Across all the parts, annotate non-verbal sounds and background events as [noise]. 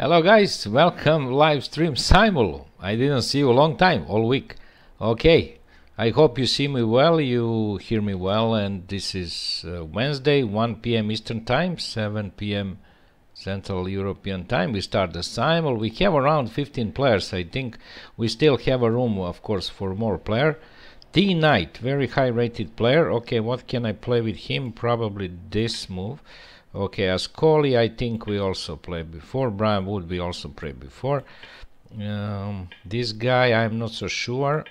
Hello guys, welcome live stream Simul. I didn't see you a long time, all week. Okay, I hope you see me well, you hear me well, and this is uh, Wednesday, 1 p.m. Eastern Time, 7 p.m. Central European Time. We start the Simul. We have around 15 players. I think we still have a room, of course, for more player. T Knight, very high rated player. Okay, what can I play with him? Probably this move. Okay, Ascoli, I think we also played before. Brian Wood, we also played before. Um, this guy, I'm not so sure.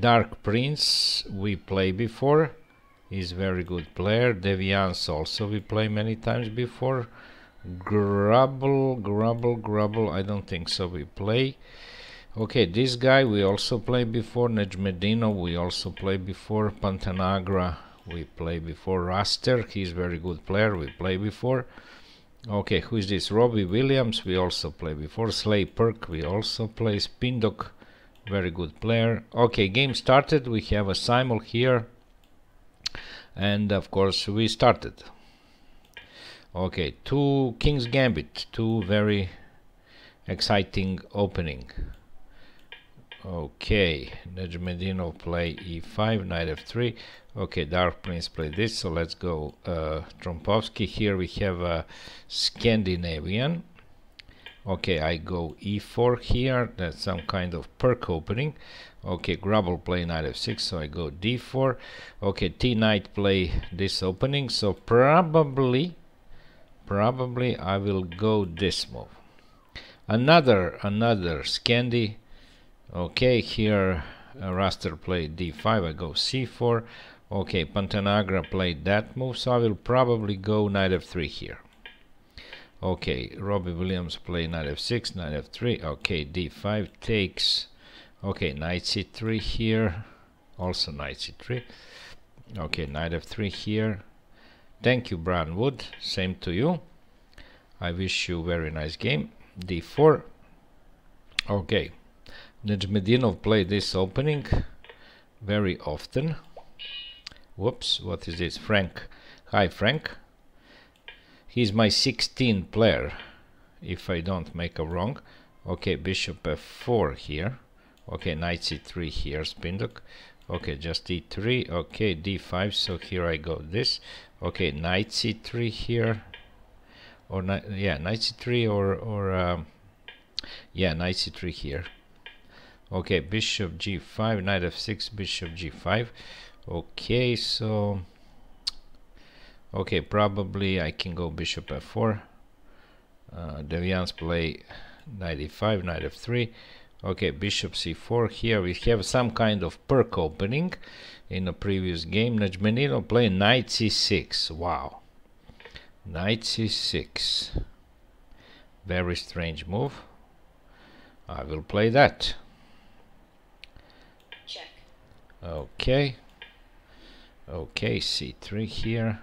Dark Prince, we played before. He's very good player. Deviance also we play many times before. Grubble, Grubble, Grubble, I don't think so we play. Okay, this guy we also played before. Nejmedino we also played before. Pantanagra we play before Raster. He's very good player. We play before. Okay who is this? Robbie Williams. We also play before. Slay Perk. We also play. Spindok very good player. Okay game started. We have a simul here. And of course we started. Okay two King's Gambit. Two very exciting opening. Okay Nejmedino play e5 knight f3 Okay, Dark Prince played this, so let's go uh, Trompowsky. Here we have a Scandinavian. Okay, I go e4 here, that's some kind of perk opening. Okay, Grubble play knight f6, so I go d4. Okay, T-Knight play this opening, so probably, probably I will go this move. Another, another Scandi. Okay, here uh, Raster play d5, I go c4. Okay, Pantanagra played that move, so I will probably go knight f3 here. Okay, Robbie Williams play knight f6, knight f3. Okay, d5 takes. Okay, knight c3 here. Also knight c3. Okay, knight f3 here. Thank you, Brian Wood. Same to you. I wish you very nice game. d4. Okay, Nejmedinov played this opening very often. Whoops, what is this? Frank. Hi, Frank. He's my 16th player, if I don't make a wrong. Okay, bishop f4 here. Okay, knight c3 here, Spindok. Okay, just e3. Okay, d5, so here I go this. Okay, knight c3 here. Or, yeah, knight c3 or, or um, yeah, knight c3 here. Okay, bishop g5, knight f6, bishop g5 okay so okay probably I can go bishop f4 uh, Deviance play knight e5 knight f3 okay bishop c4 here we have some kind of perk opening in a previous game. Nejmedino play knight c6 wow. Knight c6 very strange move. I will play that. Check. Okay okay c3 here.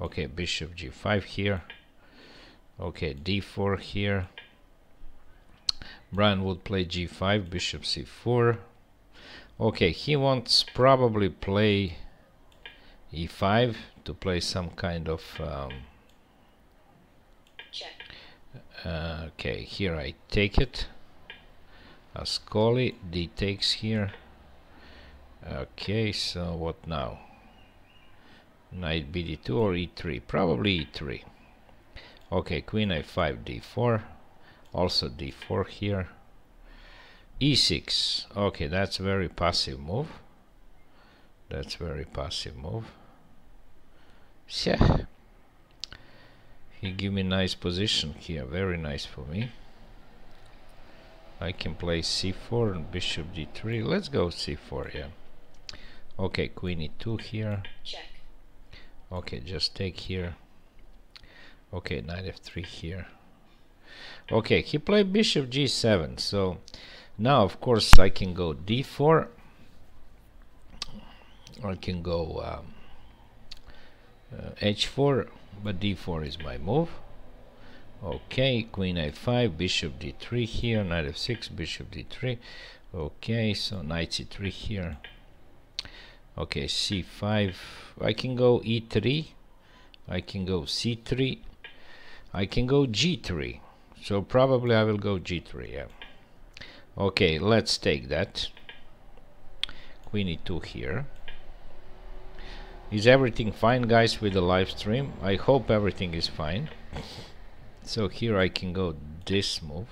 Okay bishop g5 here. Okay d4 here. Brian Wood play g5 bishop c4 okay he wants probably play e5 to play some kind of um, check. uh, okay here I take it. Ascoli d takes here Okay, so what now? Knight bd2 or e3? Probably e3. Okay, queen a5, d4. Also d4 here. e6. Okay, that's a very passive move. That's very passive move. Yeah. He give me nice position here. Very nice for me. I can play c4 and bishop d3. Let's go c4, yeah. Okay, queen e2 here. check Okay, just take here. Okay, knight f3 here. Okay, he played bishop g7, so now of course I can go d4. I can go um, uh, h4, but d4 is my move. Okay, queen a5, bishop d3 here, knight f6, bishop d3. Okay, so knight c3 here okay c5 I can go e3 I can go c3 I can go g3 so probably I will go g3 yeah. Okay let's take that. Queen e2 here. Is everything fine guys with the live stream? I hope everything is fine. So here I can go this move.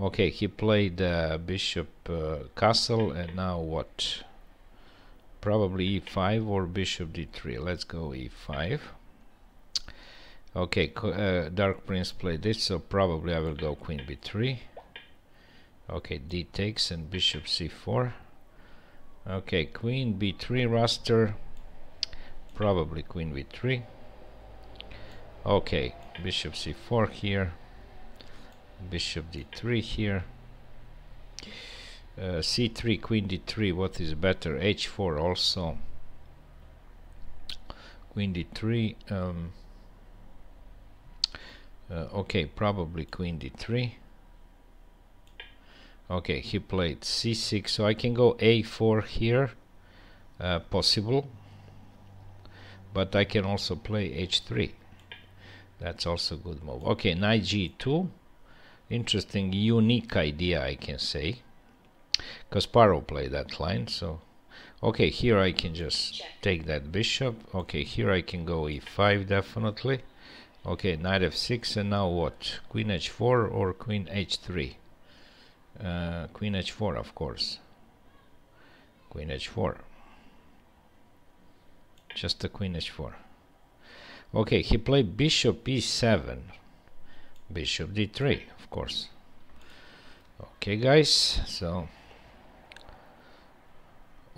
Okay he played uh, bishop uh, castle and now what probably e5 or bishop d3 let's go e5 okay uh, dark prince played this so probably I will go queen b3 okay d takes and bishop c4 okay queen b3 raster. Probably queen b3 okay bishop c4 here. Bishop d3 here uh, c3 queen d3 what is better? H4 also. Queen d3 um, uh, okay probably queen d3 okay he played c6 so I can go a4 here uh, possible. But I can also play h3 that's also good move. Okay knight g2 interesting unique idea I can say Kasparov played that line so okay here I can just Check. take that bishop. Okay here I can go e5 definitely. Okay knight f6 and now what? Queen h4 or queen h3 uh, queen h4 of course. Queen h4 just a queen h4 okay he played bishop e7 bishop d3 of course. Okay guys so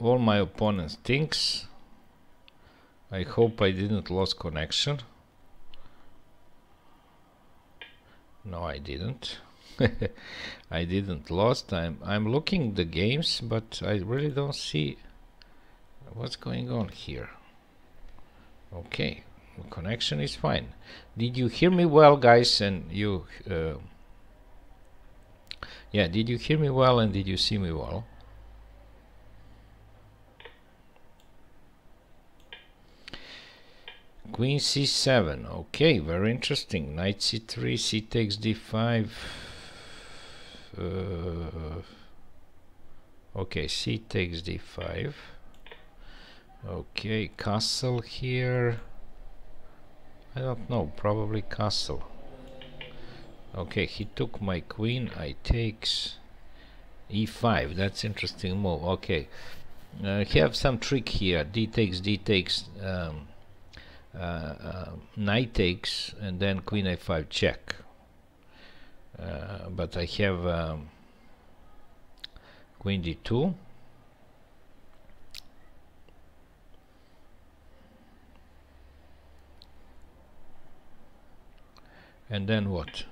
all my opponents thinks I hope I didn't lose connection. No I didn't. [laughs] I didn't lost I'm I'm looking the games but I really don't see what's going on here. Okay the connection is fine. Did you hear me well guys and you uh, yeah did you hear me well and did you see me well Queen c7 okay very interesting. Knight c3 c takes d5 uh, okay c takes d5 okay castle here. I don't know probably castle. Okay he took my queen I takes e5 that's interesting move. Okay. Uh, have some trick here. D takes d takes um, knight takes and then queen a5 check. Uh, but I have um, queen d2 and then what?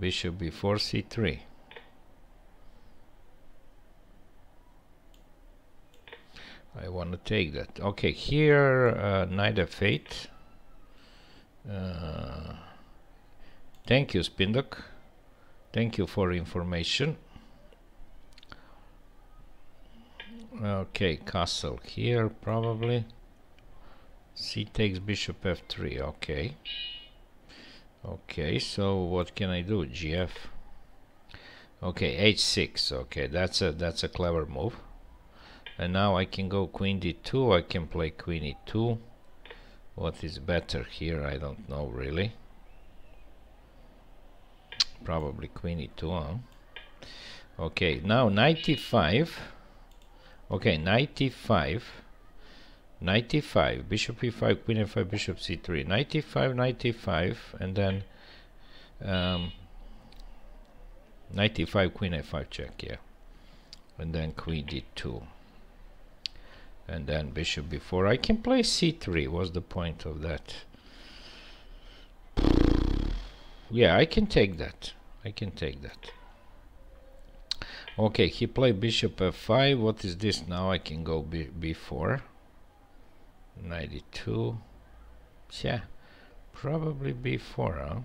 Bishop b4 c3 I want to take that okay here uh, knight f8 uh, Thank you, Spindok. Thank you for information. Okay, castle here probably. C takes bishop f3. Okay. Okay, so what can I do? GF. Okay, h6. Okay, that's a that's a clever move. And now I can go queen d2. I can play queen e2. What is better here? I don't know really probably queen e2 huh? okay now 95 okay 95 95 bishop e5 queen f5 bishop c3 95 95 and then um, 95 queen f5 check yeah and then queen d2 and then bishop b4 I can play c3 what's the point of that? Yeah I can take that. I can take that. Okay he played bishop f5 what is this? Now I can go b b4 92 yeah probably b4 huh?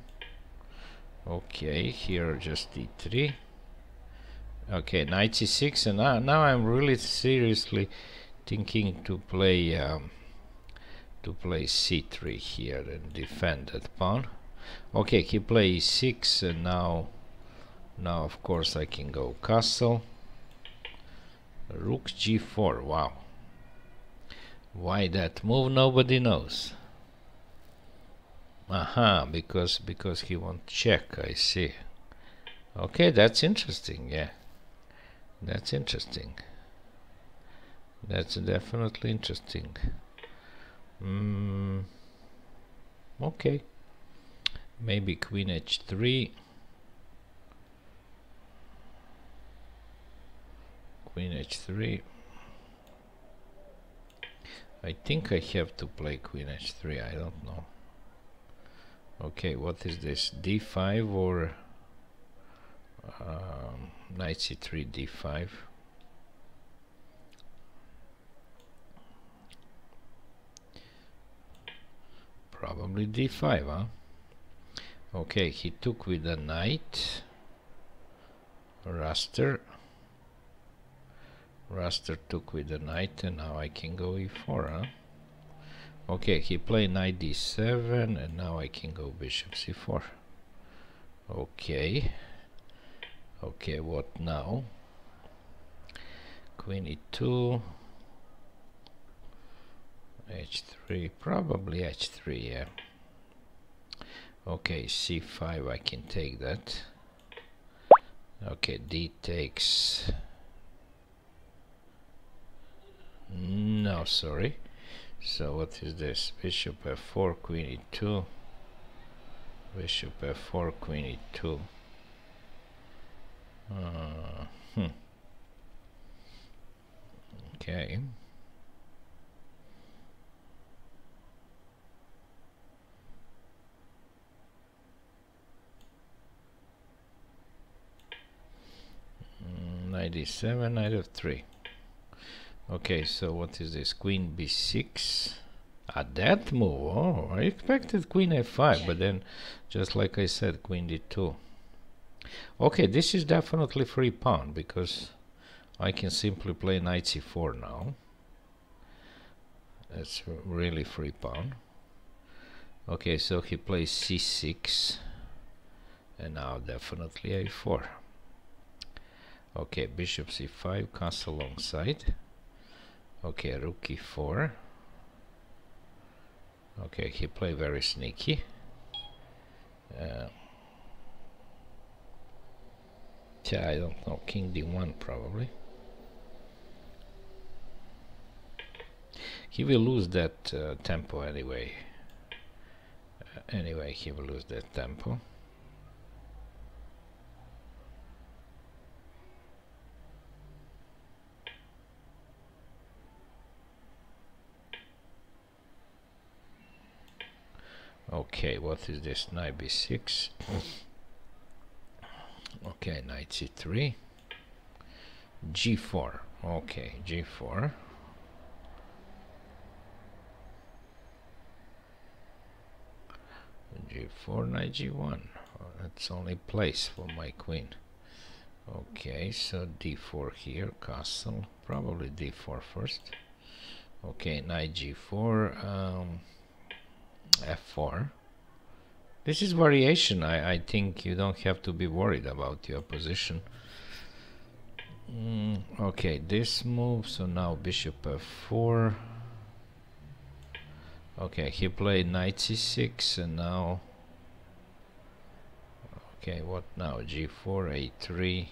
okay here just d3 okay 96, and now, now I'm really seriously thinking to play um, to play c3 here and defend that pawn. Okay he plays 6 and now now of course I can go castle. Rook g4 wow. Why that move? Nobody knows. Aha because because he won't check I see. Okay that's interesting yeah. That's interesting that's definitely interesting. Mm, okay. Maybe queen h3 queen h3 I think I have to play queen h3 I don't know. Okay what is this? D5 or um, knight c3 d5 probably d5 huh? Okay he took with a knight. Raster. Raster took with the knight and now I can go e4 huh? Okay he played knight d7 and now I can go bishop c4 okay. Okay what now? Queen e2 h3 probably h3 yeah. Okay c5 I can take that. Okay d takes no sorry. So what is this? Bishop f4 queen e2 bishop f4 queen e2 uh, hmm. Okay. Mm, 97, knight of 3. Okay, so what is this? Queen b6. A that move. Oh, I expected queen f5, but then, just like I said, queen d2. Okay, this is definitely free pawn because I can simply play knight c4 now. That's really free pawn. Okay, so he plays c6 and now definitely a4. Okay, bishop c5, castle alongside. Okay, rook e4. Okay, he play very sneaky. Uh, yeah, I don't know, king d1 probably. He will lose that uh, tempo anyway. Uh, anyway, he will lose that tempo. Okay, what is this? Knight b6. Okay, knight c3. g4. Okay, g4. g4, knight g1. Oh, that's only place for my queen. Okay, so d4 here, castle. Probably d4 first. Okay, knight g4, um, f4. This is variation. I, I think you don't have to be worried about your position. Mm, okay, this move, so now bishop f4. Okay, he played knight c6 and now... Okay, what now? g4, a3.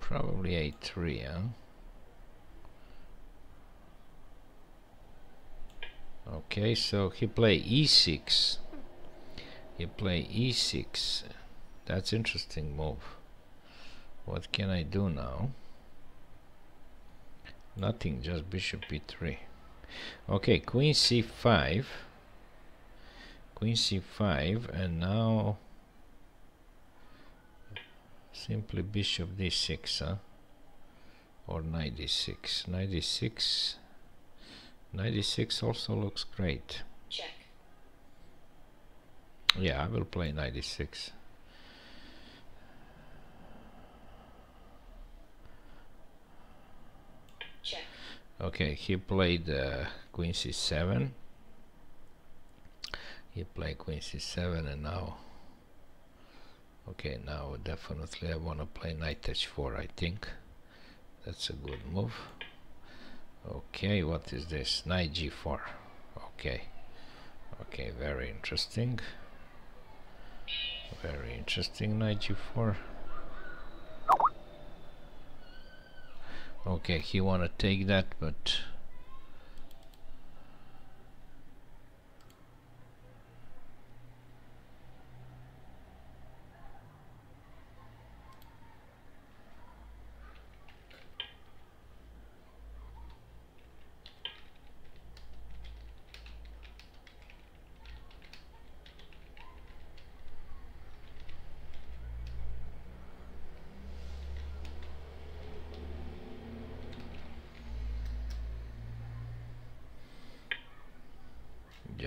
Probably a3, huh? Okay, so he play e6. He play e6. That's interesting move. What can I do now? Nothing, just bishop e3. Okay, queen c5. Queen c5 and now simply bishop d6, huh? Or knight d6. Knight d6 96 also looks great. Check. Yeah, I will play 96. Check. Okay, he played uh, queen c7. he played queen c7 and now okay now definitely I want to play knight h4 I think that's a good move okay what is this? Knight g4 okay. Okay very interesting. Very interesting knight g4 okay he wanna take that but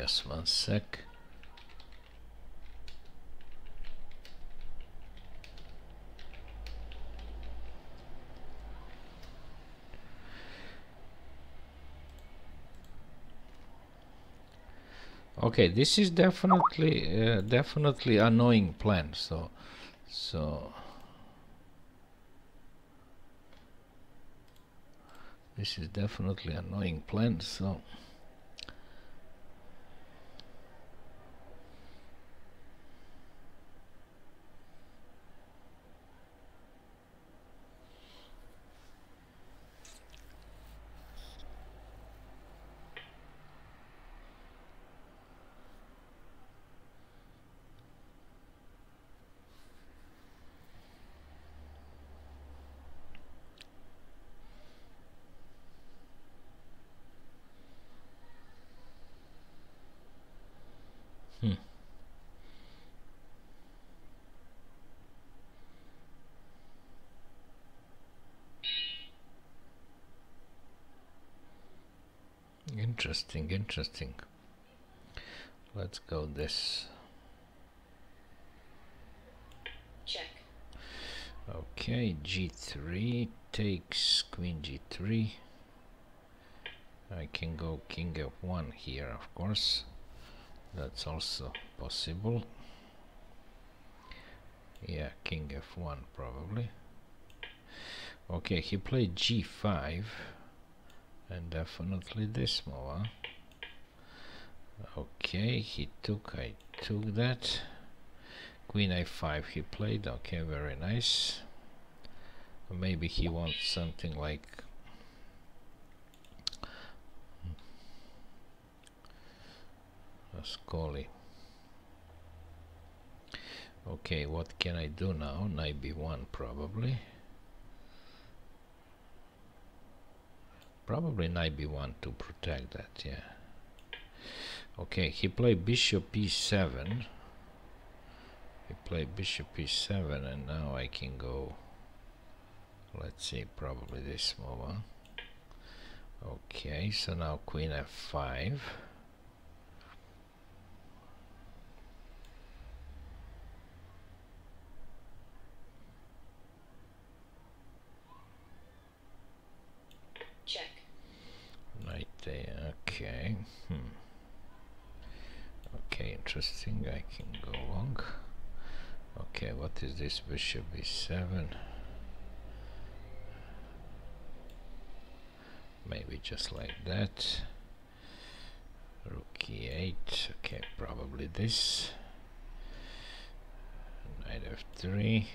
just one sec okay this is definitely uh, definitely annoying plan so so. This is definitely annoying plan so Interesting, interesting. Let's go this. Check. Okay, g3 takes queen g3. I can go king f1 here, of course. That's also possible. Yeah, king f1 probably. Okay, he played g5 and definitely this move okay he took I took that. Queen a5 he played. Okay very nice. Maybe he wants something like a Scully okay what can I do now? Knight b1 probably Probably knight b1 to protect that, yeah. Okay, he played bishop e7. He played bishop e7 and now I can go, let's see, probably this move, huh? Okay, so now queen f5. Okay. Hmm. Okay, interesting. I can go long. Okay, what is this? Bishop b7. Maybe just like that. Rook e8. Okay, probably this. Knight f3.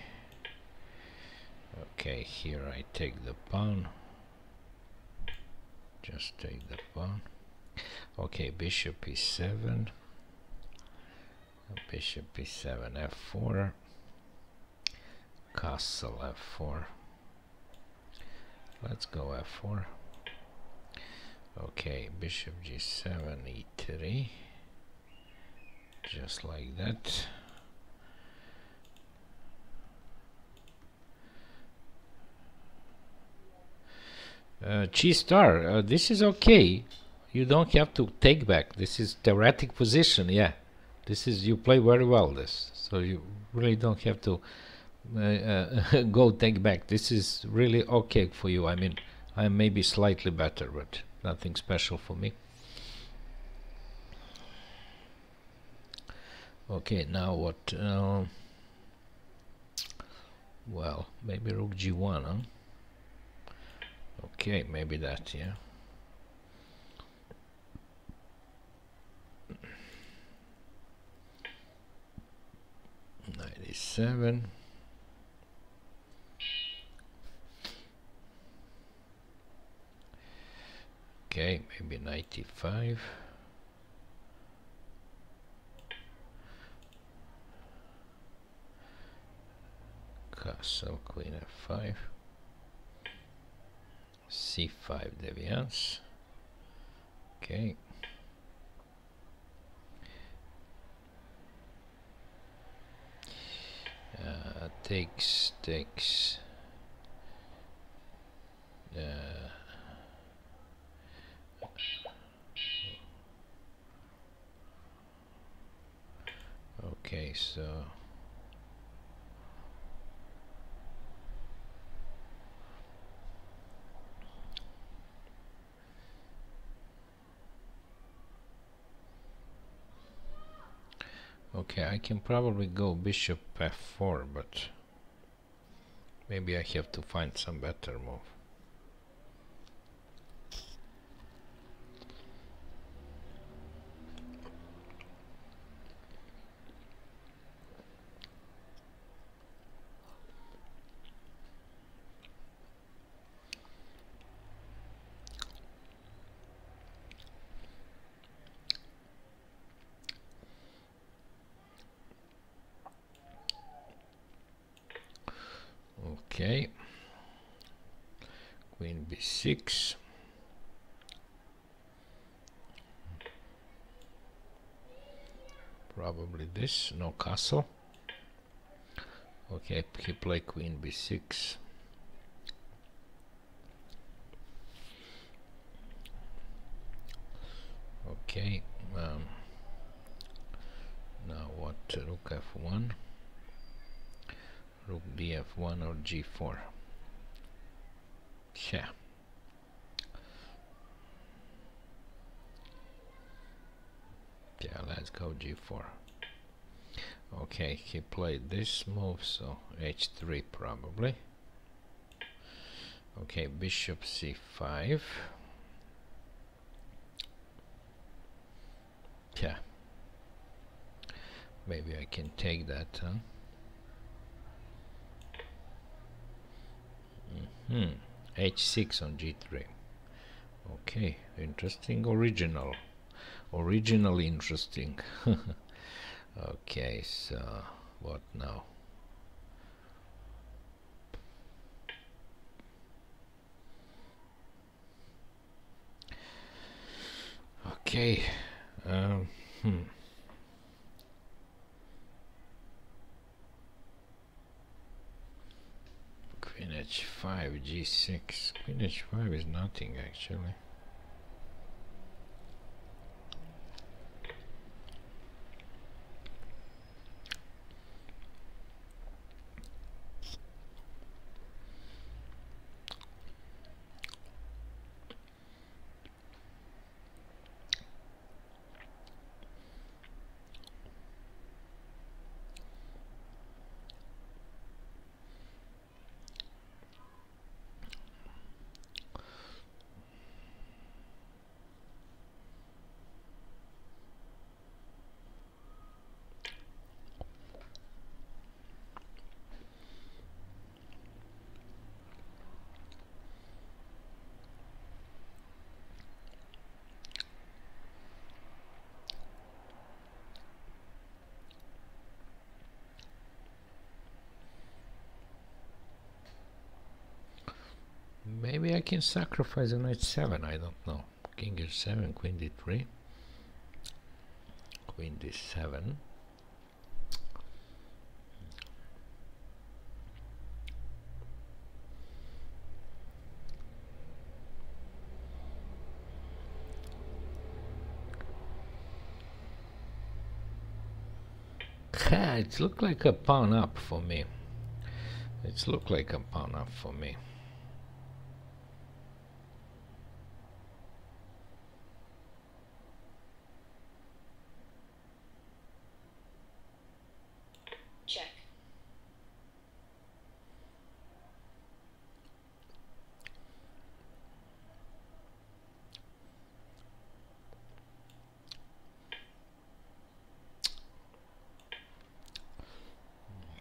Okay, here I take the pawn just take the pawn okay bishop e7 bishop e7 f4 castle f4 let's go f4 okay bishop g7 e3 just like that uh, G star uh, this is okay. You don't have to take back. This is theoretic position yeah. This is you play very well this. So you really don't have to uh, uh [laughs] go take back. This is really okay for you. I mean I may be slightly better but nothing special for me. Okay now what uh, well maybe rook g1 huh okay maybe that yeah Ninety-seven. Okay, maybe ninety-five. castle queen f5 c5 deviance. Okay. Uh, takes takes uh, okay so Okay, I can probably go bishop f4, but maybe I have to find some better move. Okay. Queen b6. Probably this, no castle. Okay, he play queen b6. Okay, um, now what, rook f1 rook df1 or g4 yeah yeah let's go g4 okay he played this move so h3 probably okay bishop c5 yeah maybe I can take that huh Hmm. H6 on G3. Okay, interesting. Original. Original interesting. [laughs] okay, so what now? Okay. Um, hmm. Queen h5, g6. Queen h5 is nothing actually. Maybe I can sacrifice a knight 7, I don't know. King h7, queen d3. Queen d7. it looked like a pawn up for me. It's looked like a pawn up for me.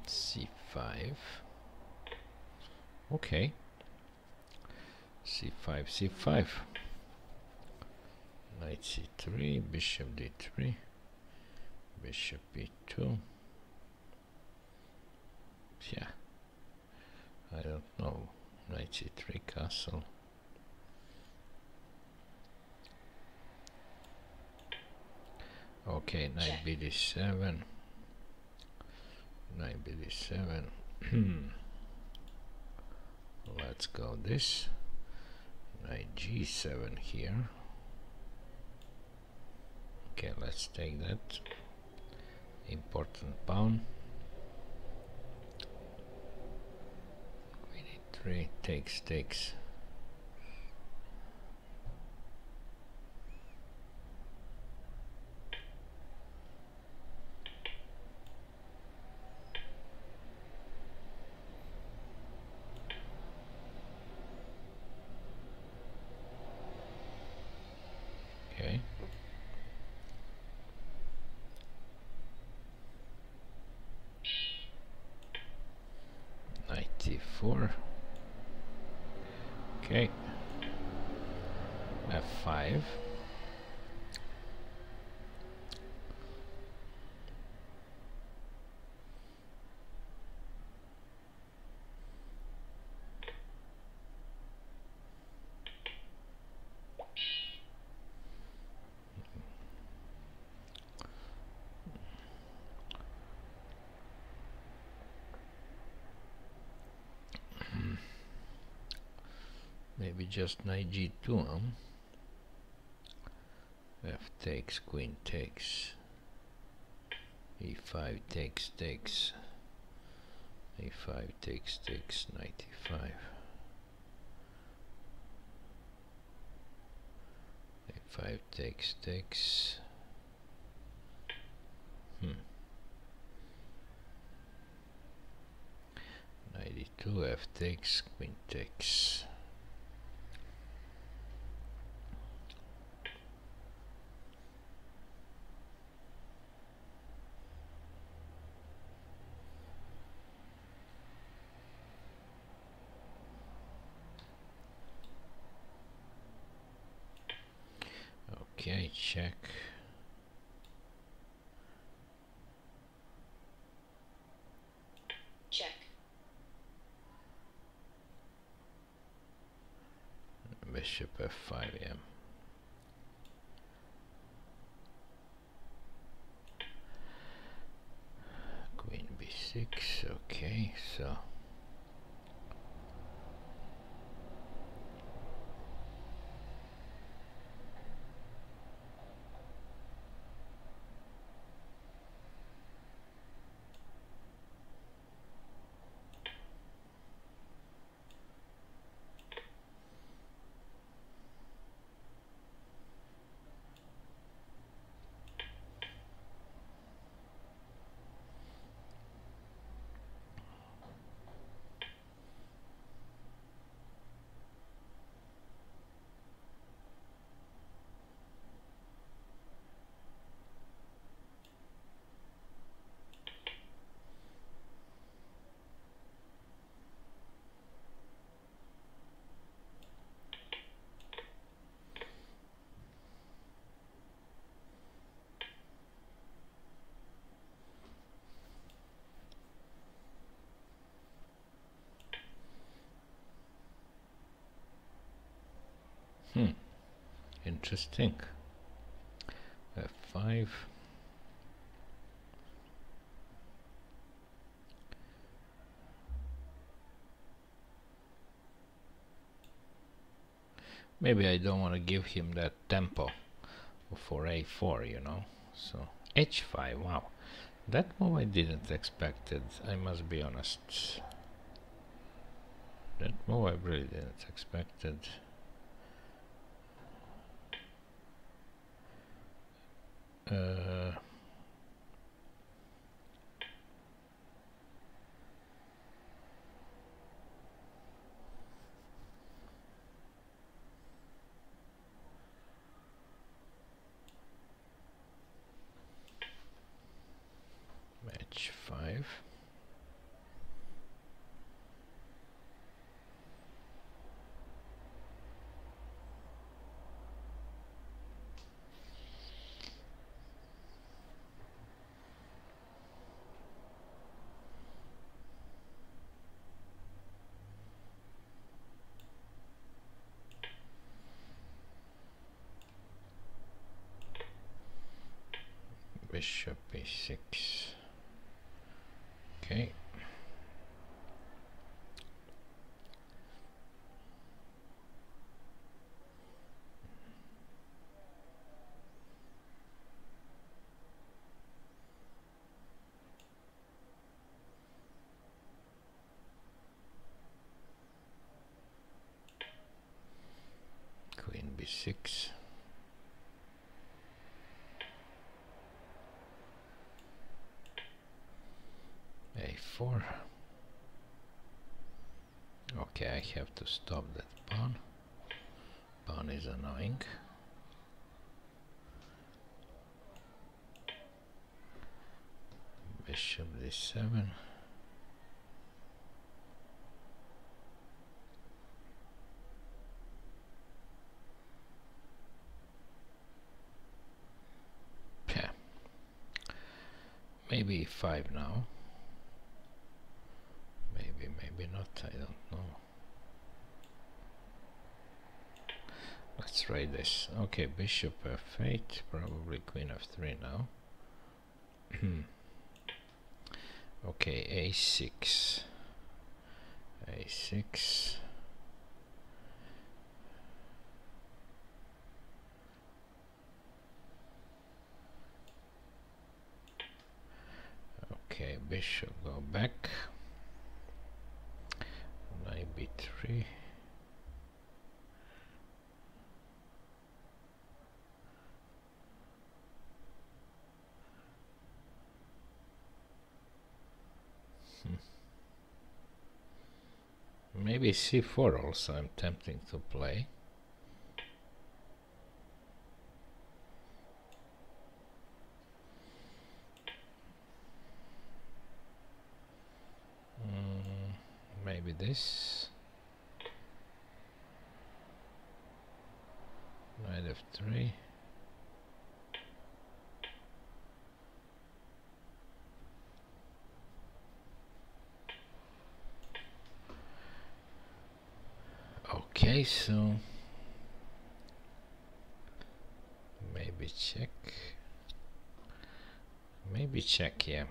c5 okay c5 c5 knight c3 bishop d3 bishop b2 yeah. I don't know. Knight c3 castle. Okay knight bd7 knight bd7 let's go this knight g7 here. Okay let's take that. Important pawn. Queen e3 takes takes okay 94 okay f5 maybe just knight g2 huh? f takes queen takes. E5 takes takes. A5 takes takes knight e5 a5 takes takes. Hmm. 92 f takes queen takes Hmm. Interesting. F5. Maybe I don't want to give him that tempo for A4, you know. So H5, wow. That move I didn't expect it, I must be honest. That move I really didn't expect it. Uh, match 5 bishop e6 okay queen b6 a4 okay I have to stop that pawn. Pawn is annoying. Bishop d7 maybe 5 now. Maybe maybe not. I don't know let's try this. Okay bishop f8 probably queen f3 now. [clears throat] Okay a6 a6 okay bishop go back. Knight b3 hmm. Maybe c4 also I'm tempting to play. Mm, maybe this. Knight f3 okay so maybe check maybe check yeah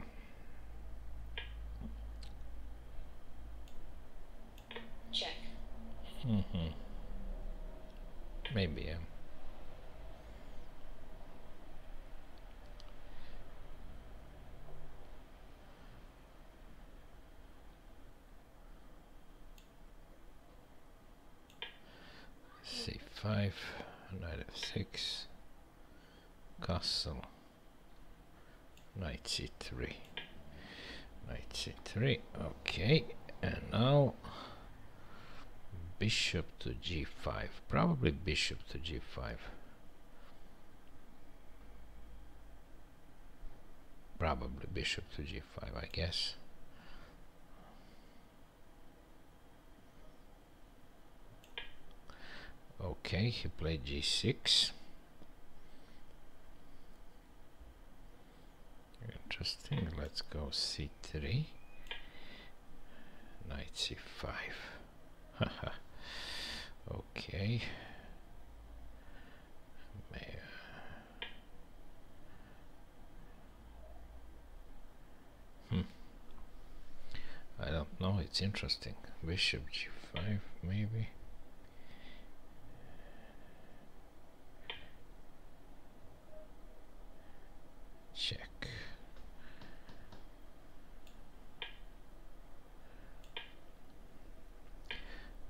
Mm-hmm. Maybe, yeah. C5, knight f6, castle, knight c3, knight c3, okay, and now bishop to g5 probably bishop to g5 probably bishop to g5 I guess okay he played g6 interesting let's go c3 knight c5 [laughs] Okay. Hmm. I don't know, it's interesting. Bishop g5, maybe. Check.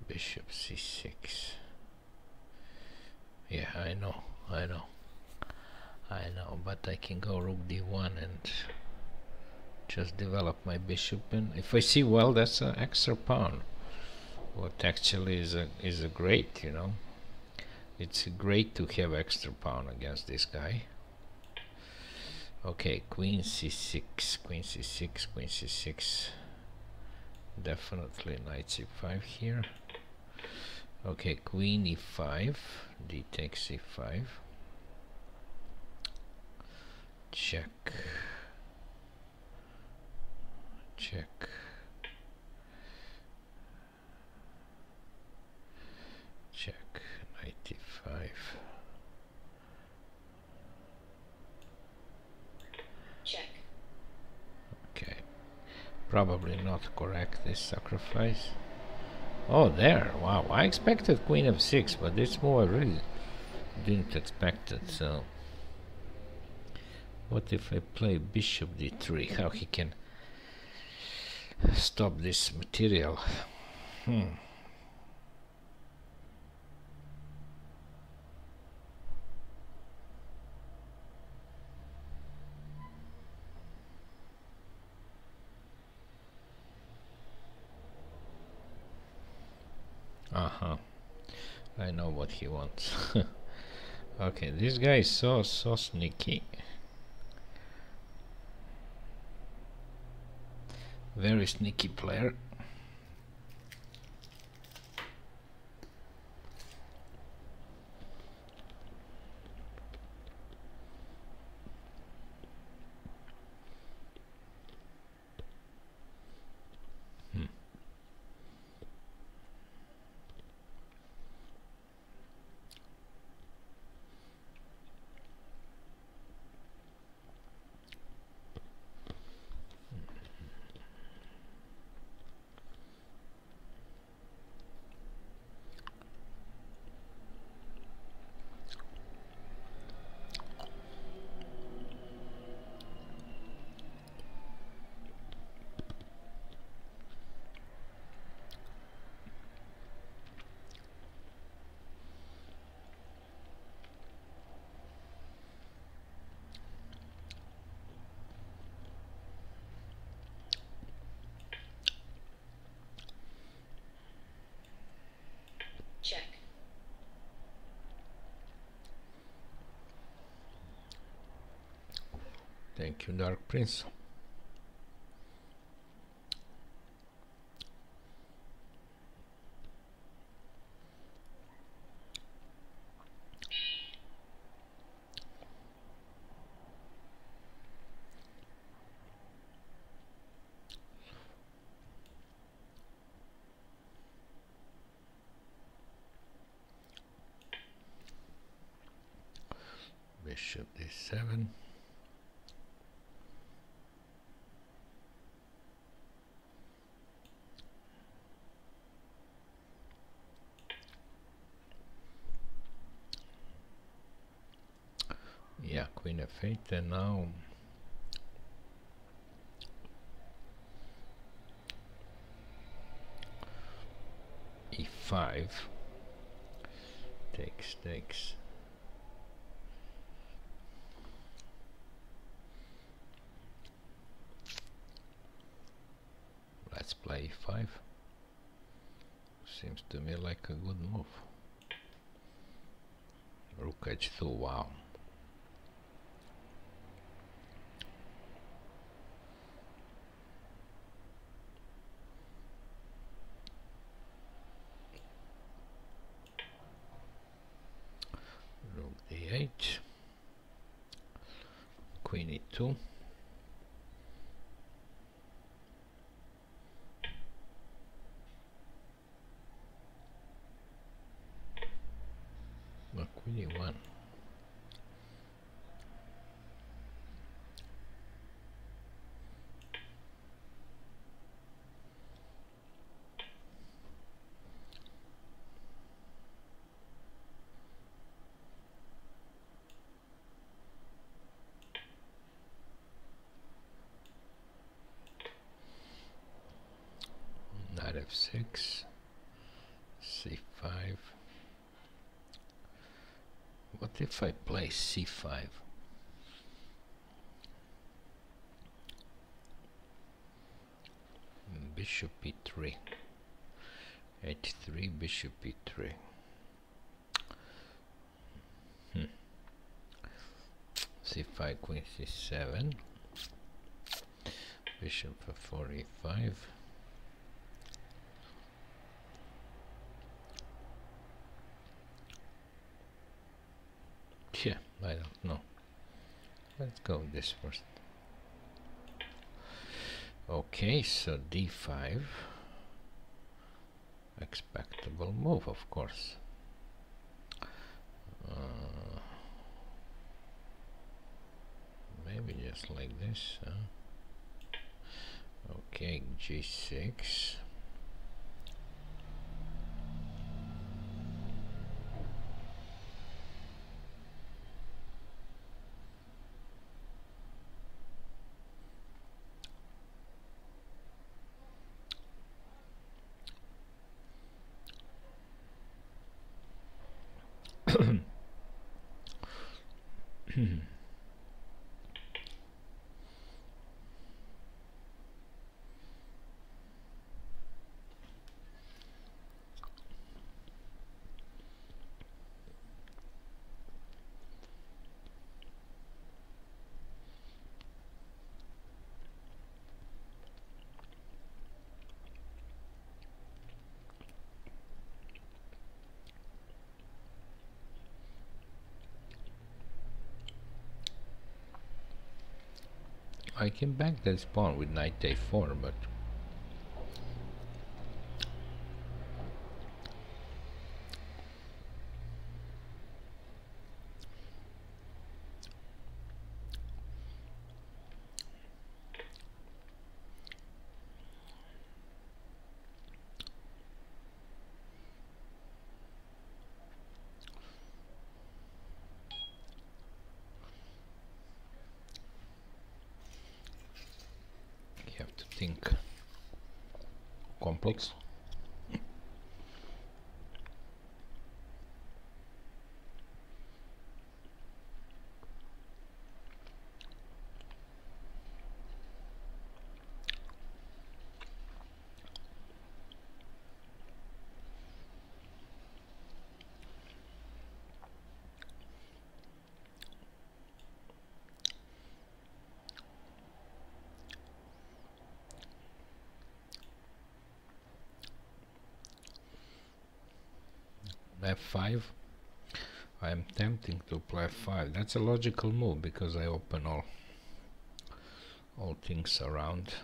Bishop c6. Yeah, I know, I know. I know, but I can go rook d1 and just develop my bishop and if I see well that's an extra pawn what actually is a is a great you know it's great to have extra pawn against this guy okay queen c6 queen c6 queen c6 definitely knight c5 here. Okay queen e5 d takes e5 check. Check. Check g5 Probably not correct this sacrifice. Oh, there. Wow. I expected queen f6, but this move I really didn't expect it, so... What if I play bishop d3? How he can stop this material? Hmm. Uh-huh. I know what he wants. [laughs] okay, this guy is so, so sneaky. Very sneaky player. Thank you, Dark Prince. Bishop d7. Queen f8 and now e5 takes takes. Let's play e5 seems to me like a good move. Rook h2 wow queen e2 queen e1 f6 c5 what if c5 bishop e3 h3 bishop e3 hmm. c5 queen c7 bishop for 4 e5 Yeah, I don't know. Let's go with this first. Okay, so d5. Expectable move, of course. Uh, maybe just like this. Huh? okay g6 I came back that pawn with knight a4 but think complex f5 I am tempting to play f5 that's a logical move because I open all all things around.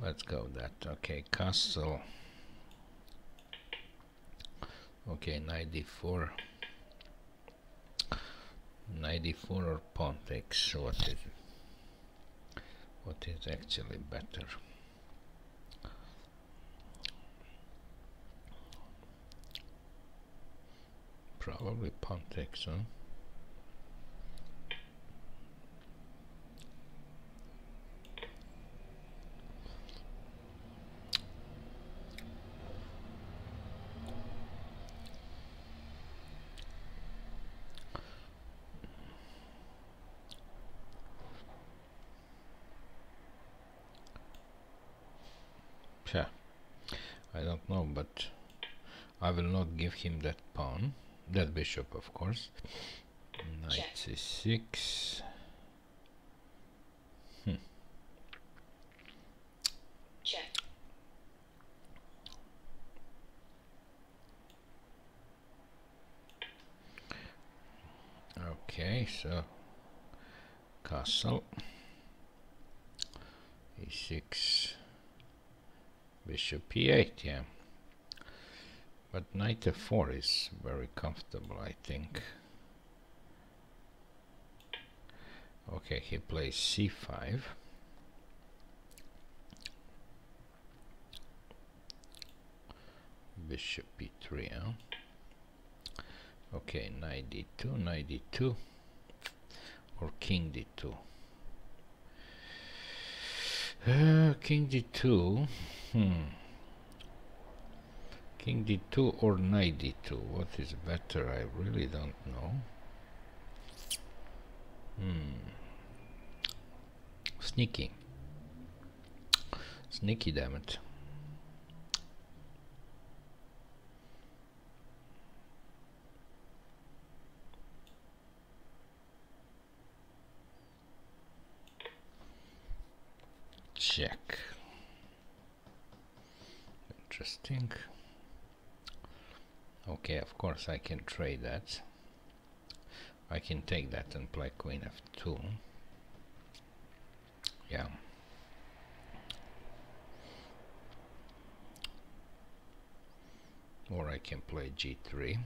Let's go that. Okay castle. Okay g4 g4 or pawn takes what is what is actually better Probably pawn takes, huh? Yeah, I don't know, but I will not give him that pawn that bishop of course knight c6 hmm. Check. Okay, so castle e6 bishop e8, yeah. But knight f4 is very comfortable, I think. Okay, he plays c5. Bishop e3, huh? Okay, knight d2, knight d2, or king d2. Uh, king d2, hmm. King d2 or knight d2? What is better? I really don't know. Hmm. Sneaky. Sneaky, damn it. Check. Interesting. Okay, of course I can trade that. I can take that and play queen f2. Yeah. Or I can play g3.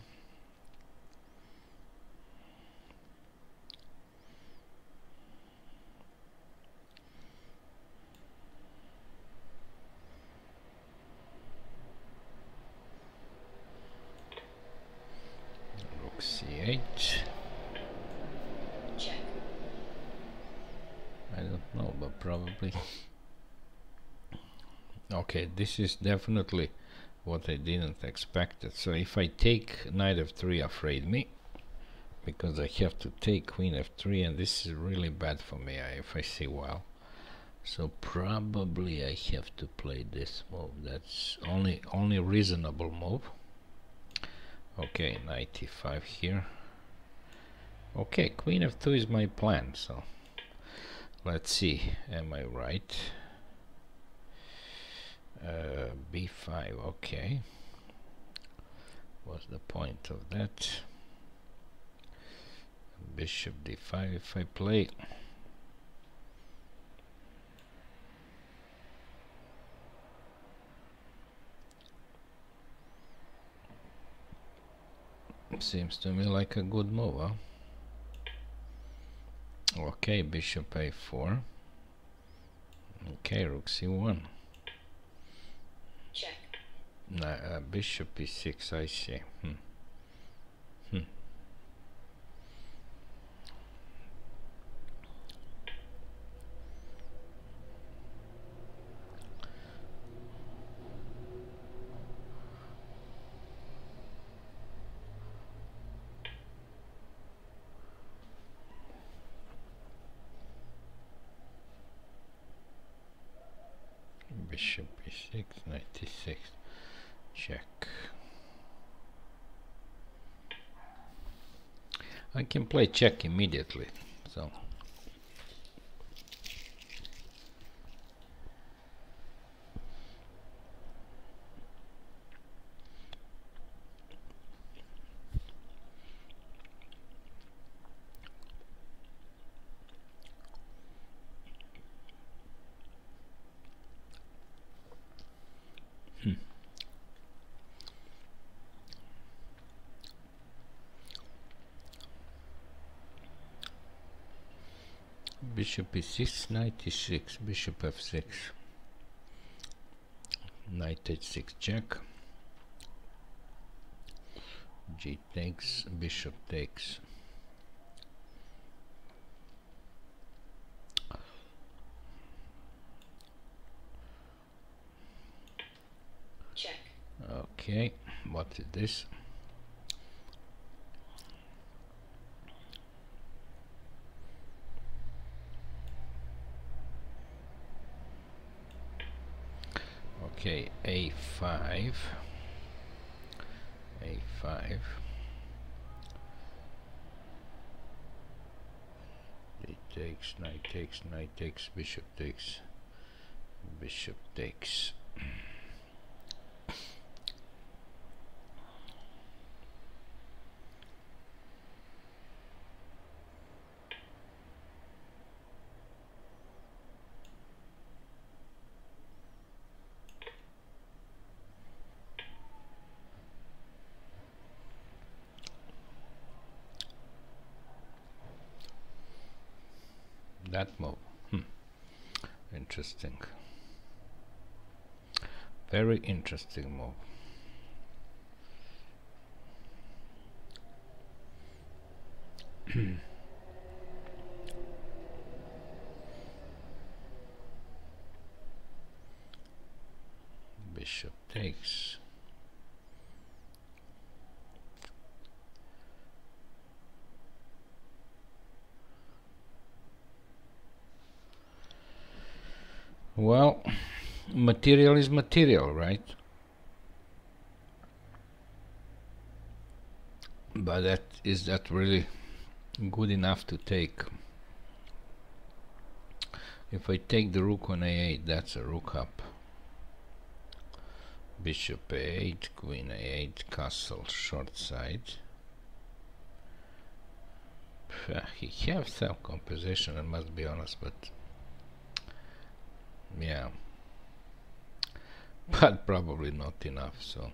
Okay, this is definitely what I didn't expect. It. So if I take knight f3 afraid me, because I have to take queen f3 and this is really bad for me if I see well. So probably I have to play this move. That's only only reasonable move. Okay, knight e5 here. Okay, queen f2 is my plan, so let's see, am I right? Uh, b5, okay. What's the point of that? Bishop d5 if I play. Seems to me like a good move, huh? Okay, bishop a4. Okay, rook c1. Nah, uh, bishop e6, I see. Hmm. bishop e6 g6 check I can play check immediately so bishop e6 knight e6 bishop f6 knight h6 check. G takes bishop takes. Check. Okay what is this okay a5 a5 it takes knight takes knight takes bishop takes bishop takes that move. Hmm. Interesting. Very interesting move. [coughs] Bishop takes. Well, material is material, right? But that is that really good enough to take? If I take the rook on a8, that's a rook up. Bishop a8, queen a8, castle short side. He has some compensation, I must be honest, but yeah [laughs] but probably not enough so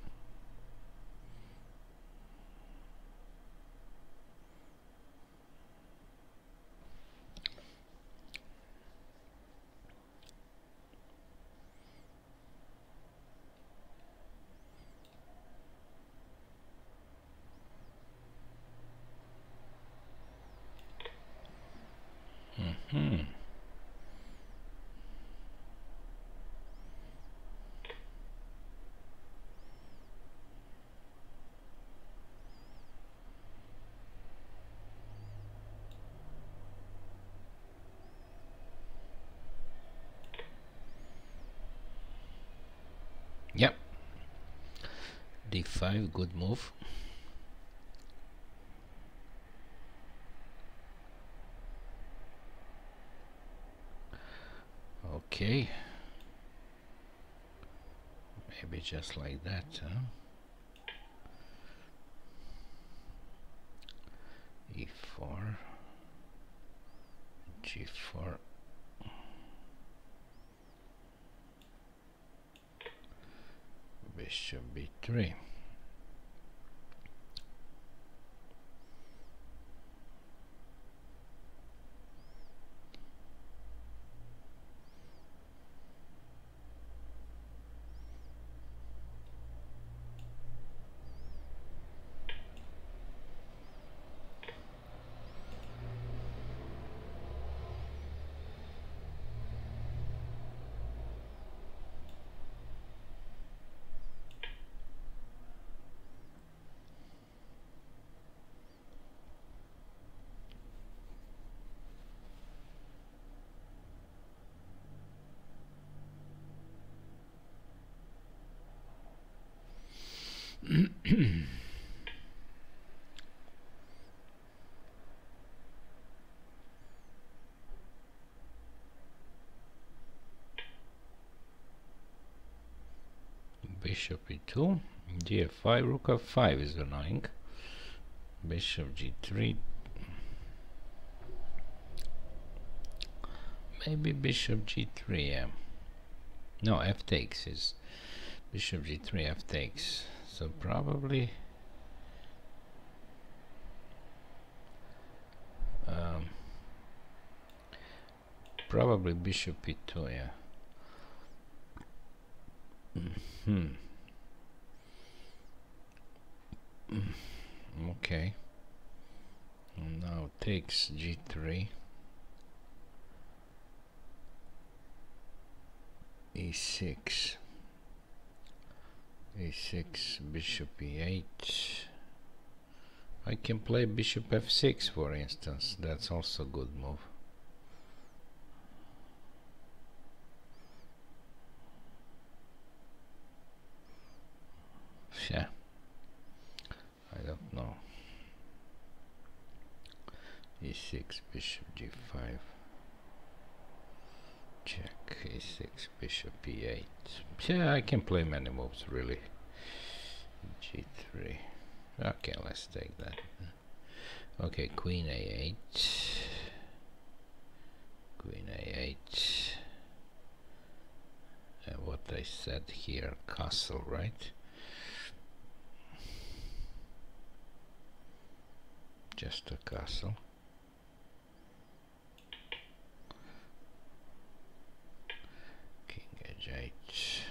Mm-hmm. D5 good move. Okay. Maybe just like that huh? e4 g4 bishop b3 bishop e2 g5 rook f5 is annoying. Bishop g3 maybe bishop g3 yeah. No f takes is bishop g3 f takes. So probably um, probably bishop e2 yeah. Hmm Mm, okay. And now takes g3 e6 a6 bishop e8 I can play bishop f6 for instance. That's also a good move. Yeah I don't know. E6 bishop g5 check a6 bishop e8 yeah I can play many moves really. G3 okay let's take that. Okay queen a8 queen a8 and what I said here castle right just a castle king H.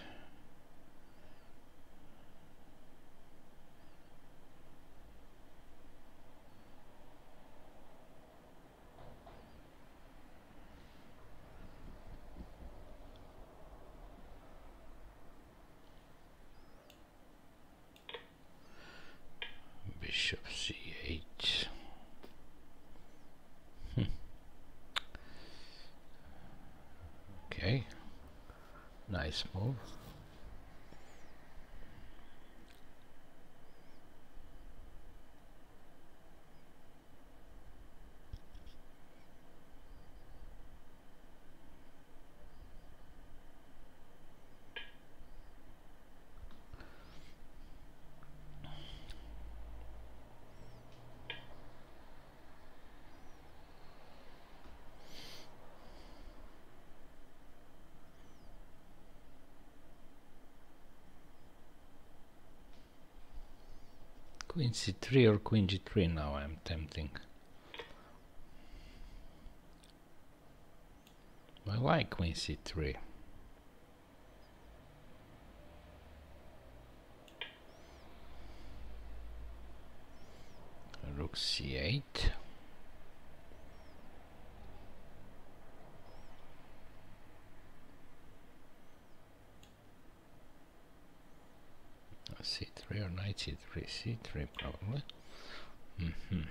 c3 or queen g3 now I'm tempting. I like queen c3. Rook c8. C3 or knight c3 c3 probably mm -hmm.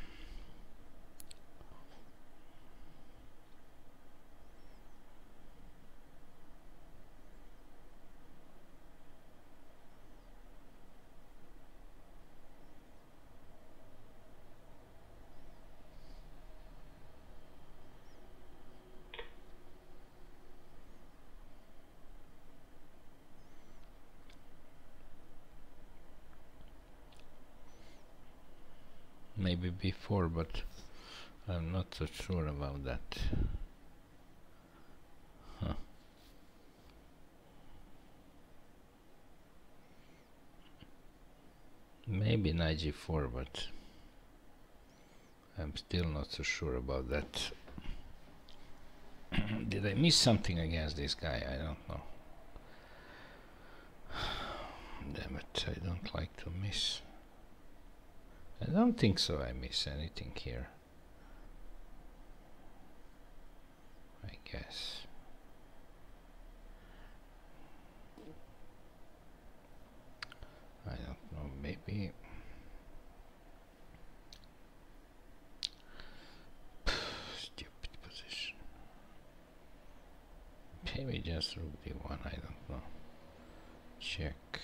maybe before, but I'm not so sure about that. Maybe knight g4, but I'm still not so sure about that. [clears throat] Did I miss something against this guy? I don't know. [sighs] Damn it, I don't like to miss. I don't think so I miss anything here. I guess. I don't know, maybe [sighs] stupid position. Maybe just rook d1, I don't know. Check. Check.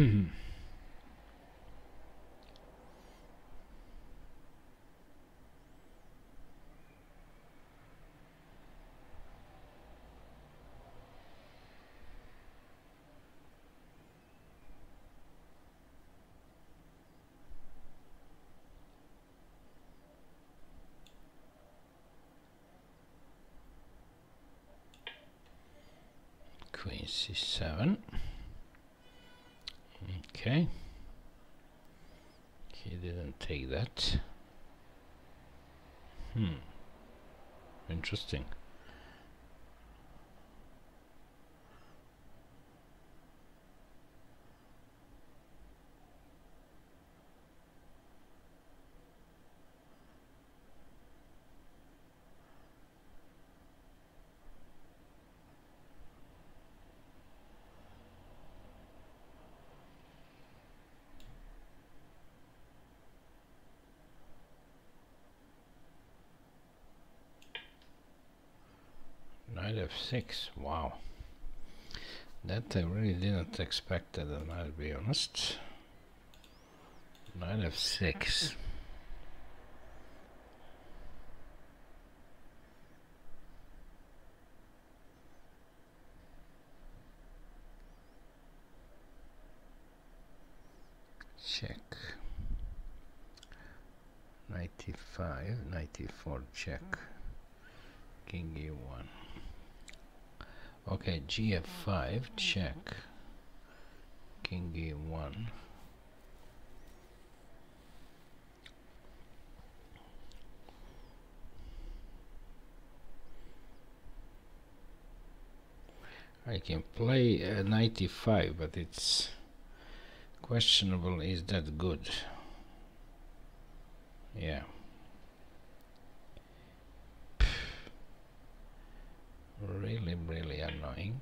Queen c7. Okay. He didn't take that. Hmm. Interesting. F6, wow. That I really didn't expect that, I'll be honest. Knight f6. Check. g5, g4, check. King e1. Okay, gf5, check. King e1. I can play uh, g5, but it's questionable is that good. Yeah. Really really annoying.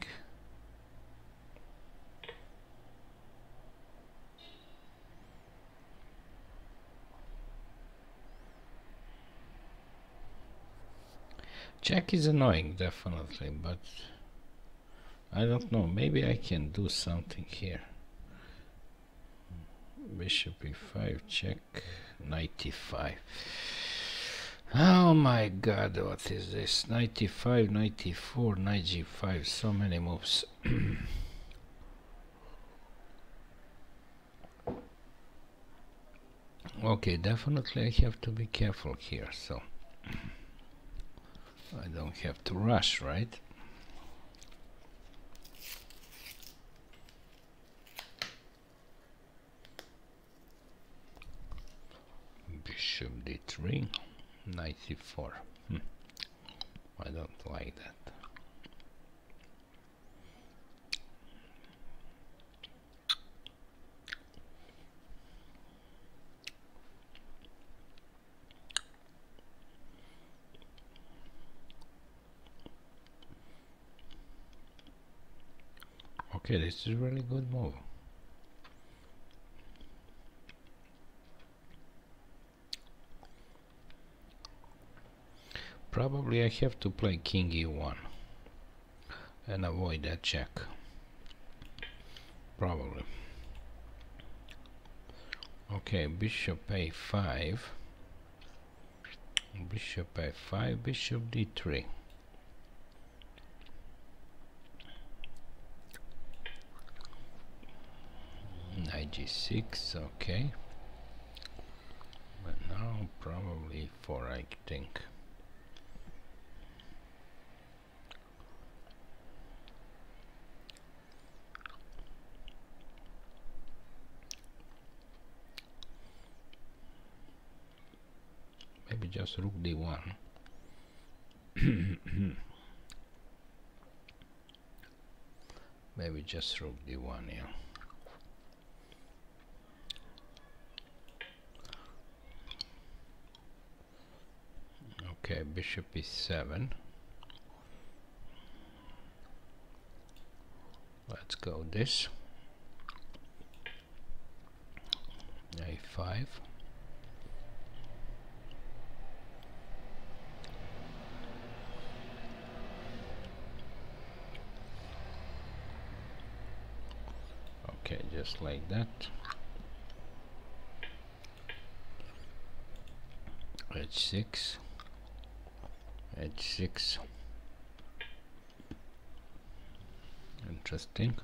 Check is annoying definitely but I don't know. Maybe I can do something here. Bishop e5 check g5 Oh my god, what is this? g5, g4, g5, so many moves. [clears throat] okay, definitely I have to be careful here, so I don't have to rush, right? Bishop d3. 94 hmm. I don't like that. Okay, this is really good move. Probably I have to play king e1 and avoid that check. Probably. Okay, bishop a5. Bishop a5, bishop d3. Knight g6, okay. But now probably 4 I think. Just rook d1 [coughs] maybe just rook d1 yeah. Okay bishop e7 let's go this. A5 okay just like that. H6 h6 interesting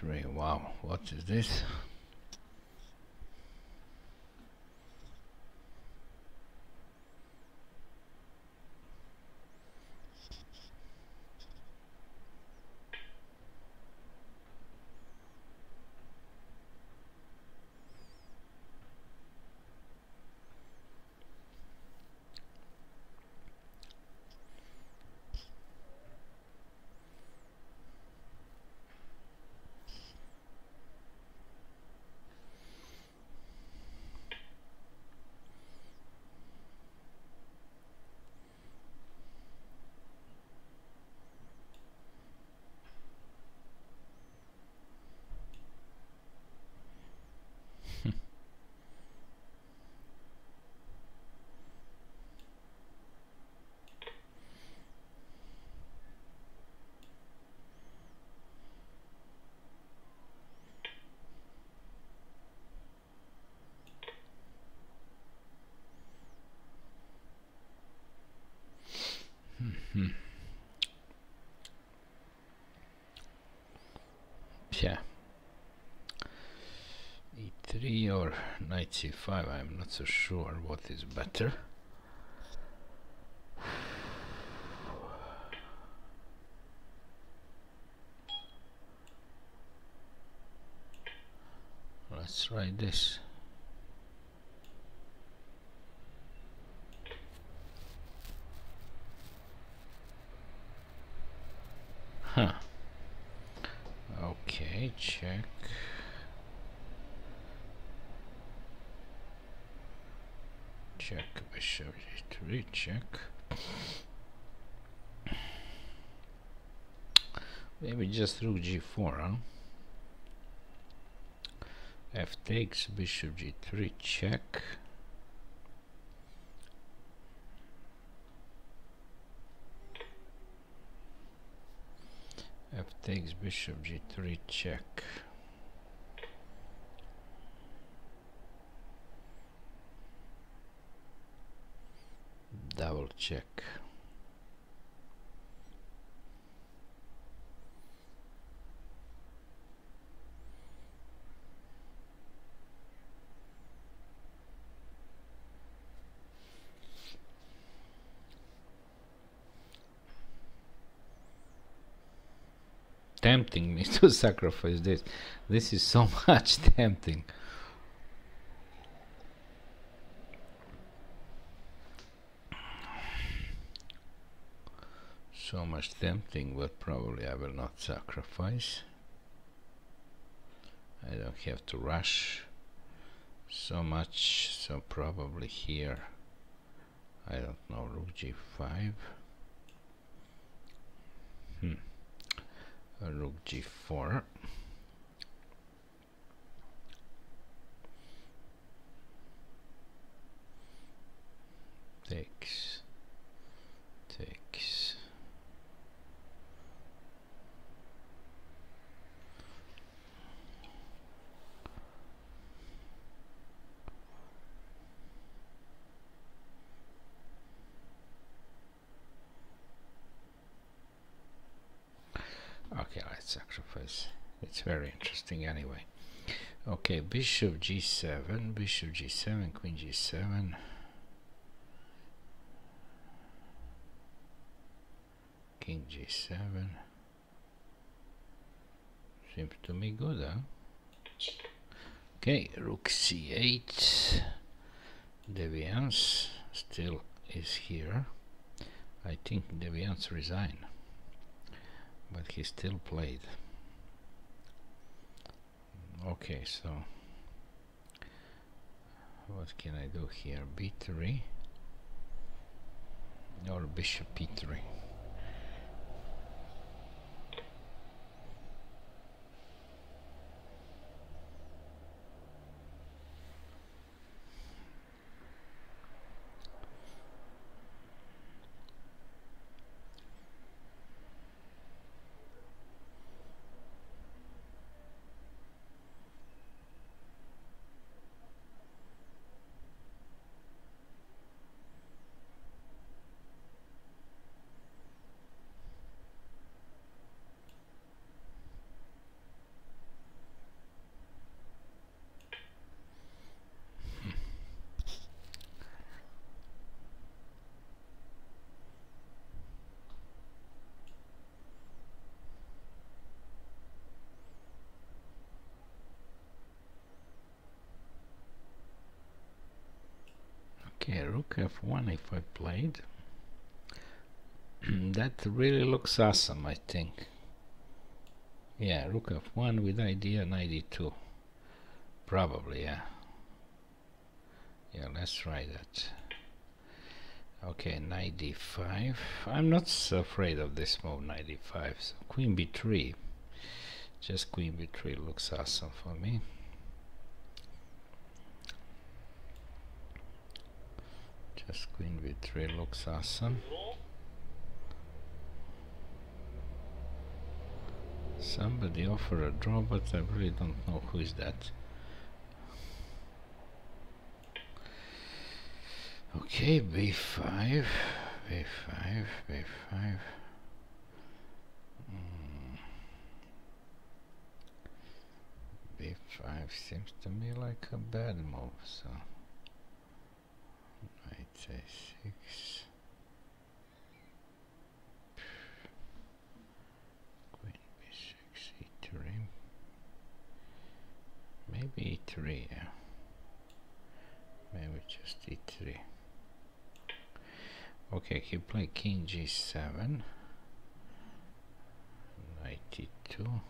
Three. Wow, what is this? I'm not so sure what is better. Let's try this. Check bishop g3 check? Maybe just rook g4 huh? F takes bishop g3 check. F takes bishop g3 check double check tempting me [laughs] to sacrifice this. This is so [laughs] much tempting. So much tempting, but probably I will not sacrifice. I don't have to rush so much, so probably here. I don't know, rook g5. Hmm rook g4 takes takes Okay, let's sacrifice. It's very interesting anyway. Okay, bishop g7, bishop g7, queen g7. King g7. Seems to me good, huh? Okay, rook c8. Deviance still is here. I think Deviance resign but he still played. Okay so what can I do here? B3 or bishop b3 Okay, f1 if I played. that really looks awesome, I think. Yeah, rook f1 with idea knight e2. Probably, yeah. Yeah, let's try that. Okay, knight d5. I'm not so afraid of this move, knight d5. So queen b3. Just queen b3 looks awesome for me. Just queen b3 looks awesome. Somebody offer a draw, but I really don't know who is that. Okay, b5, b5, b5. Mm. b5 seems to me like a bad move, so Say six. Queen B6, E3. Maybe E3, yeah. Maybe just E3. Okay, he played King G7. Knight E2.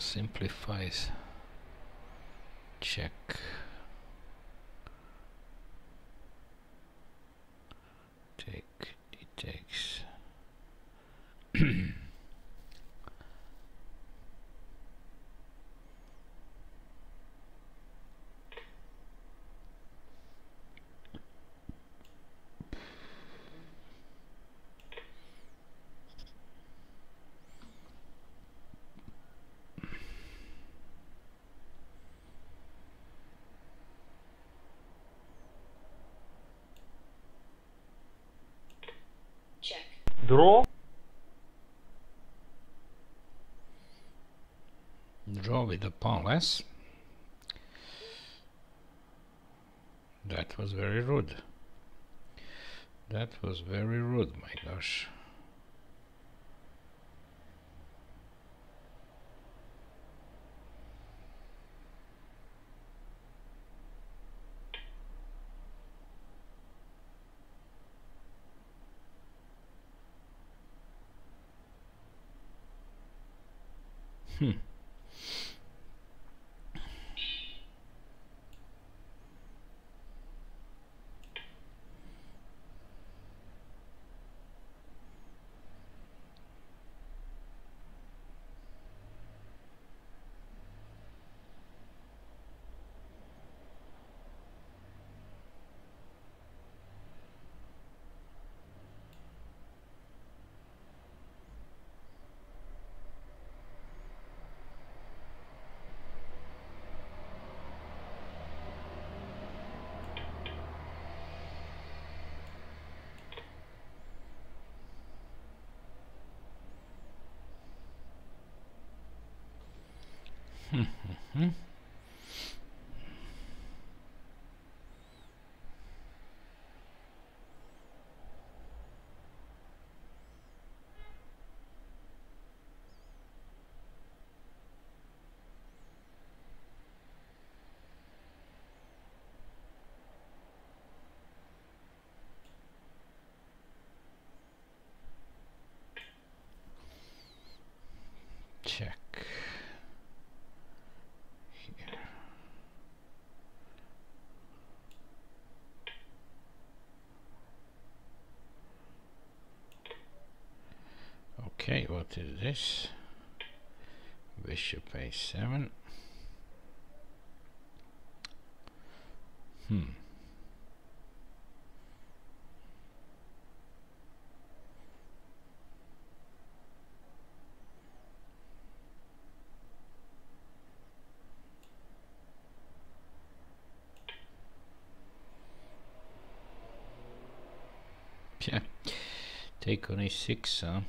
Simplifies check. Takes Draw. Draw with the less. That was very rude. That was very rude, my gosh. Hmm. Hmm. check here. Okay, this? Bishop a7. Hmm. Yeah. Take on a6, huh?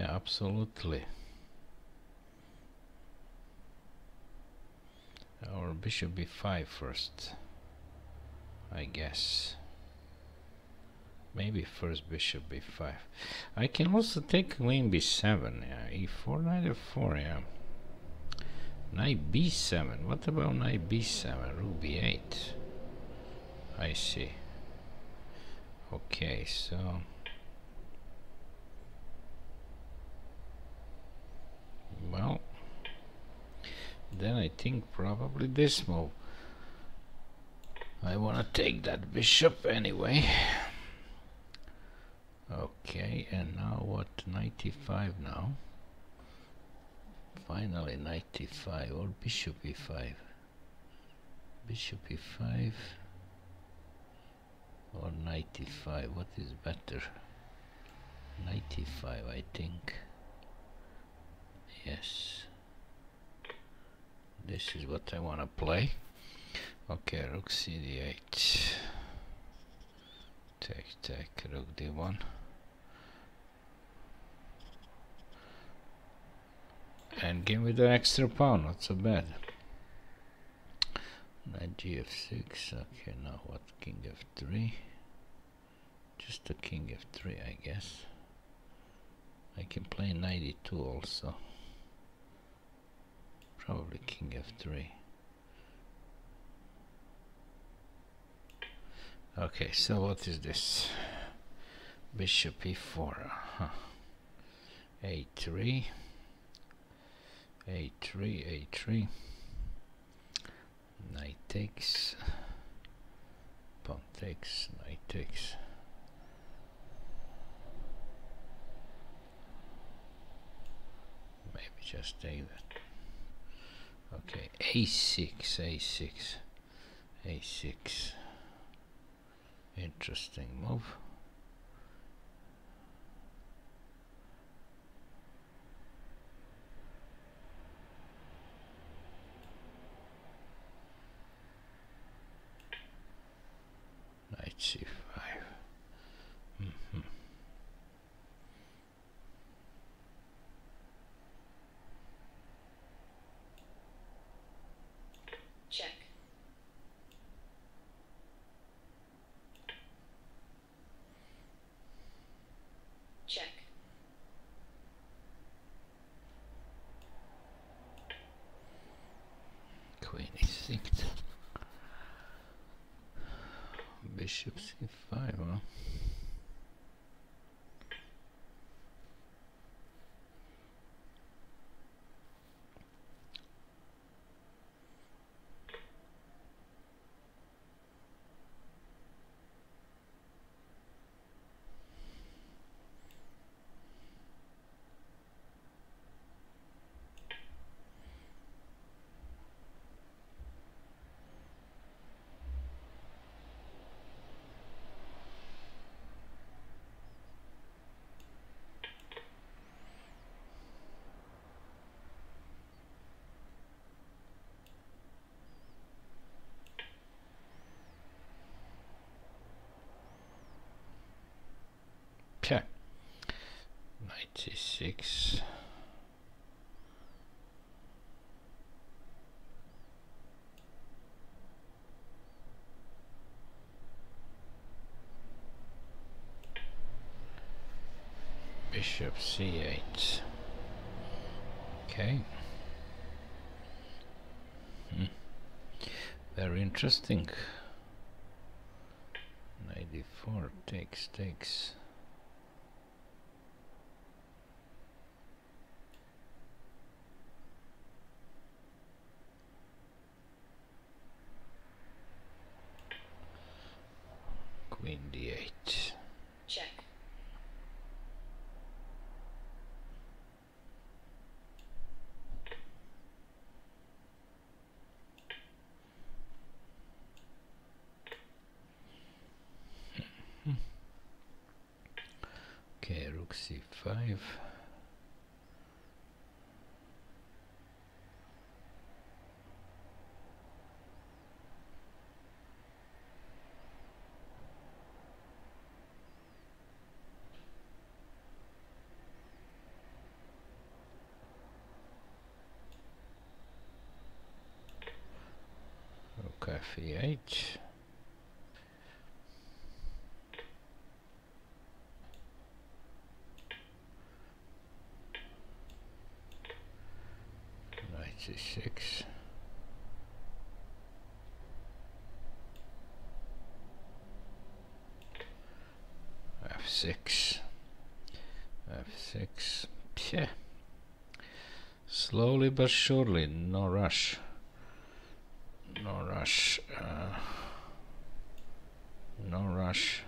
Yeah, absolutely. Our bishop b5 first, I guess. Maybe first bishop b5. I can also take queen b7, yeah. e4, knight f4, yeah. Knight b7. What about knight b7? Rook b8. I see. Okay, so... Well, then I think probably this move. I want to take that bishop anyway. Okay, and now what? g5 now. Finally g5 or bishop e5. Bishop e5 or g5. What is better? g5, I think. Yes. This is what I want to play. Okay, rook cd8. Take, take, rook d1. And give me the extra pawn, not so bad. Knight gf6, okay, now what, king f3? Just a king f3, I guess. I can play knight e2 also. Probably king f3. Okay, so what is this? Bishop e4, huh. a3 a3 a3 knight takes pawn takes knight takes maybe just take that okay a6 a6 a6 interesting move. Knight c5 interesting. g4 takes takes. Queen d8. Check. Okay, rook c5. Rook f8. Knight c6 f6 f6 yeah slowly but surely no rush no rush uh, no rush.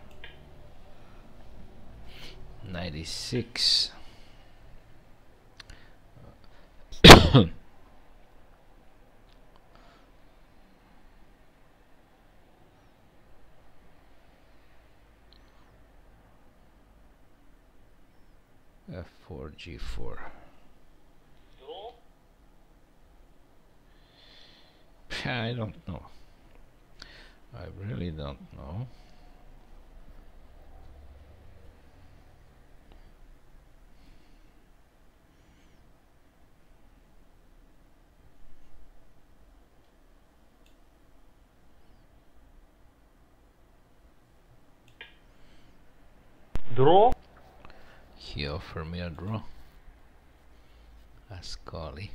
g6 [coughs] f4 g4 I don't know. I really don't know Draw. He offered me a draw. Ascoli.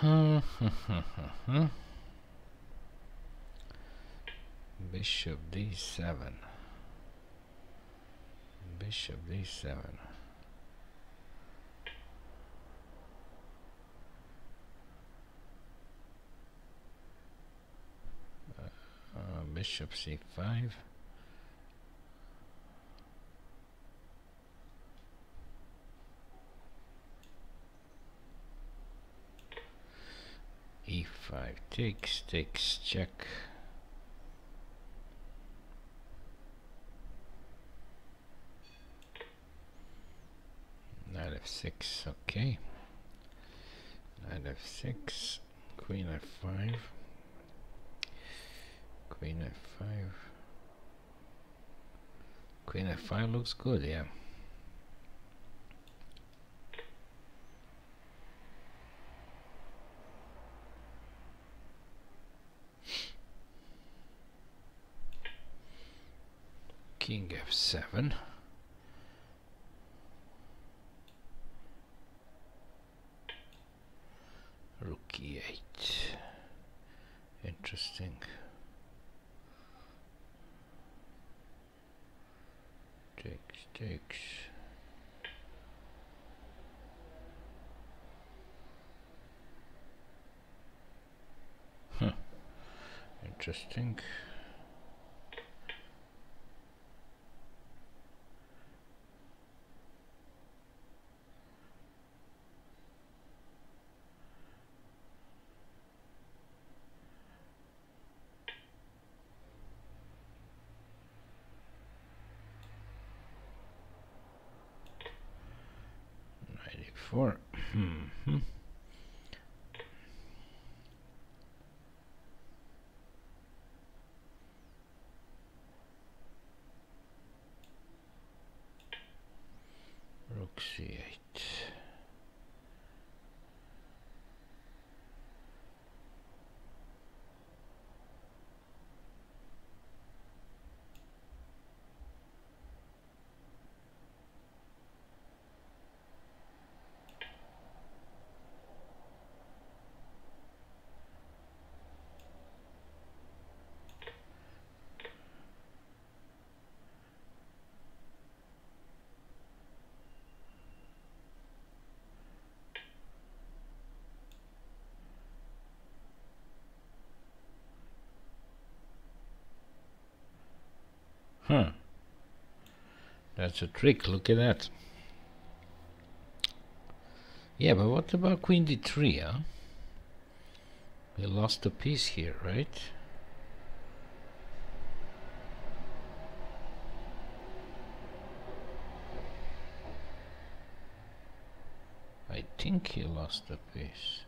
[laughs] Bishop d7. Bishop d7. Uh, bishop c5 e5 takes takes check. Knight f6 okay. Knight f6 queen f5 Queen f5. Queen f5 looks good, yeah. King f7. Rook e8. Interesting. Takes takes huh. Interesting Ninety-four. Hmm. Rook c8. Huh. That's a trick, look at that. Yeah, but what about queen d3, huh? We lost a piece here, right? I think he lost a piece.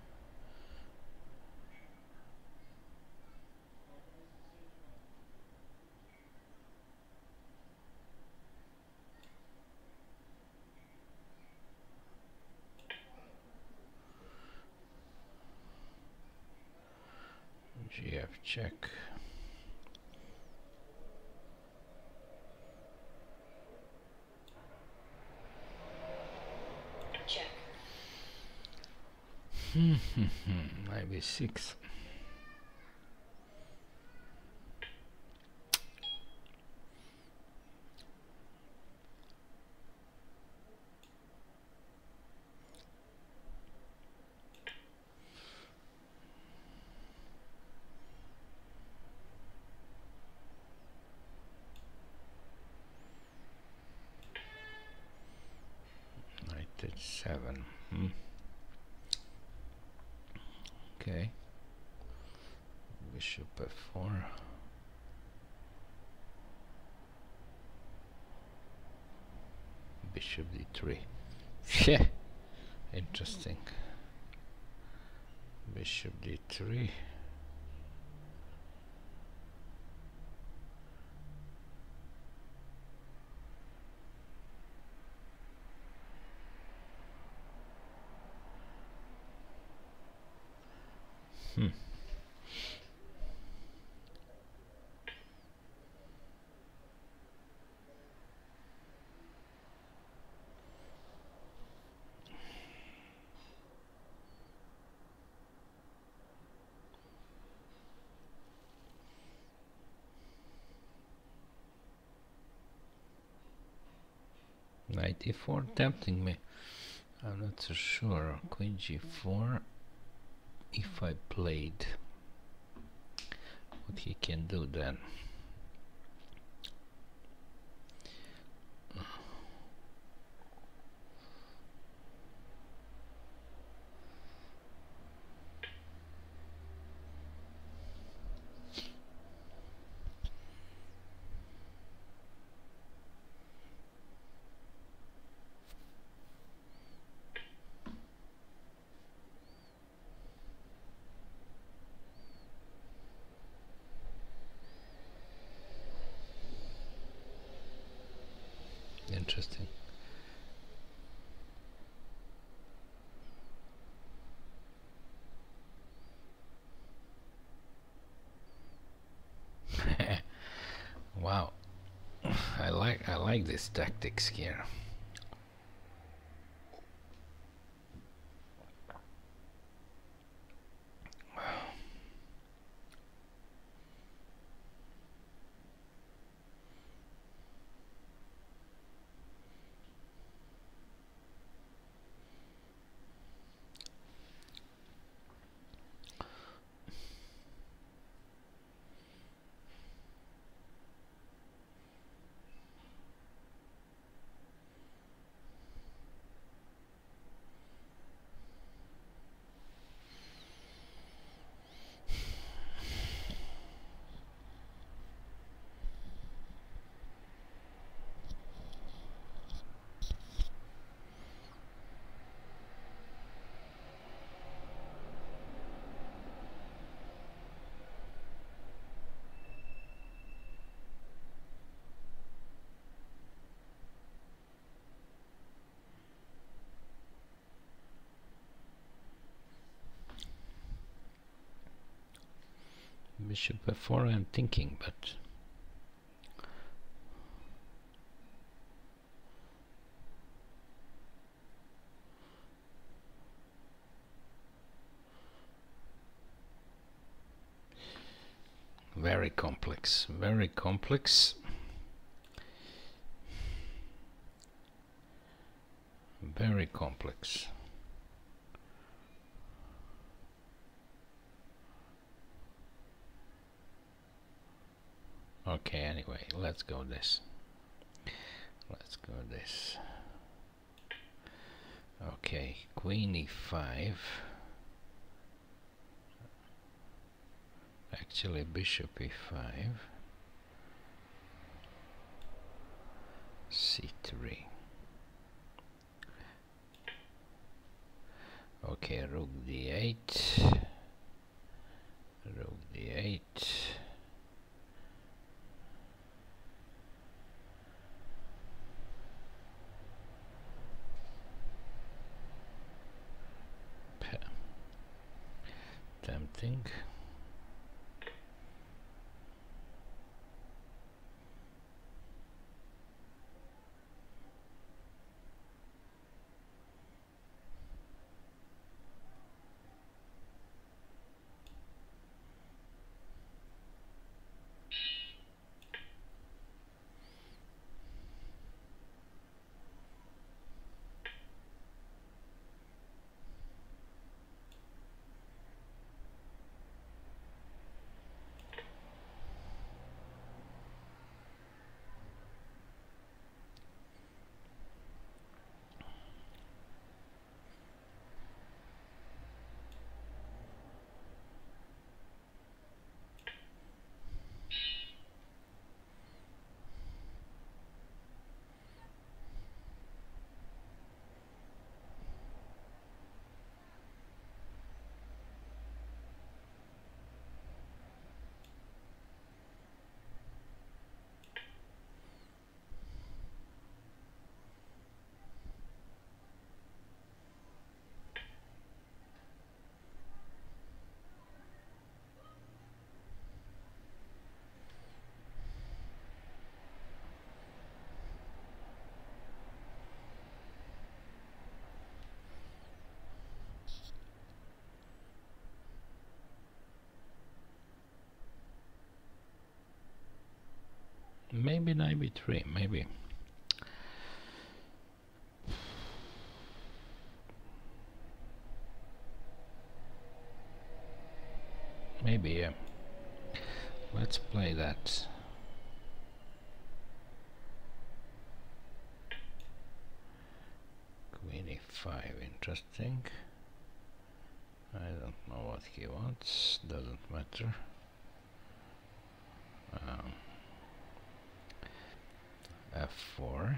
gf check. Check. Hmm, hmm, hmm. Maybe six. Before tempting me. I'm not so sure. Queen g4 if I played what he can do then. This tactics here bishop f4 I'm thinking but very complex very complex. Very complex okay anyway let's go this. Let's go this. Okay queen e5 actually bishop e5 c3 okay rook d8 rook d8 maybe knight b3 maybe. Maybe yeah. Let's play that. Queen e5 interesting. I don't know what he wants doesn't matter. Um, f4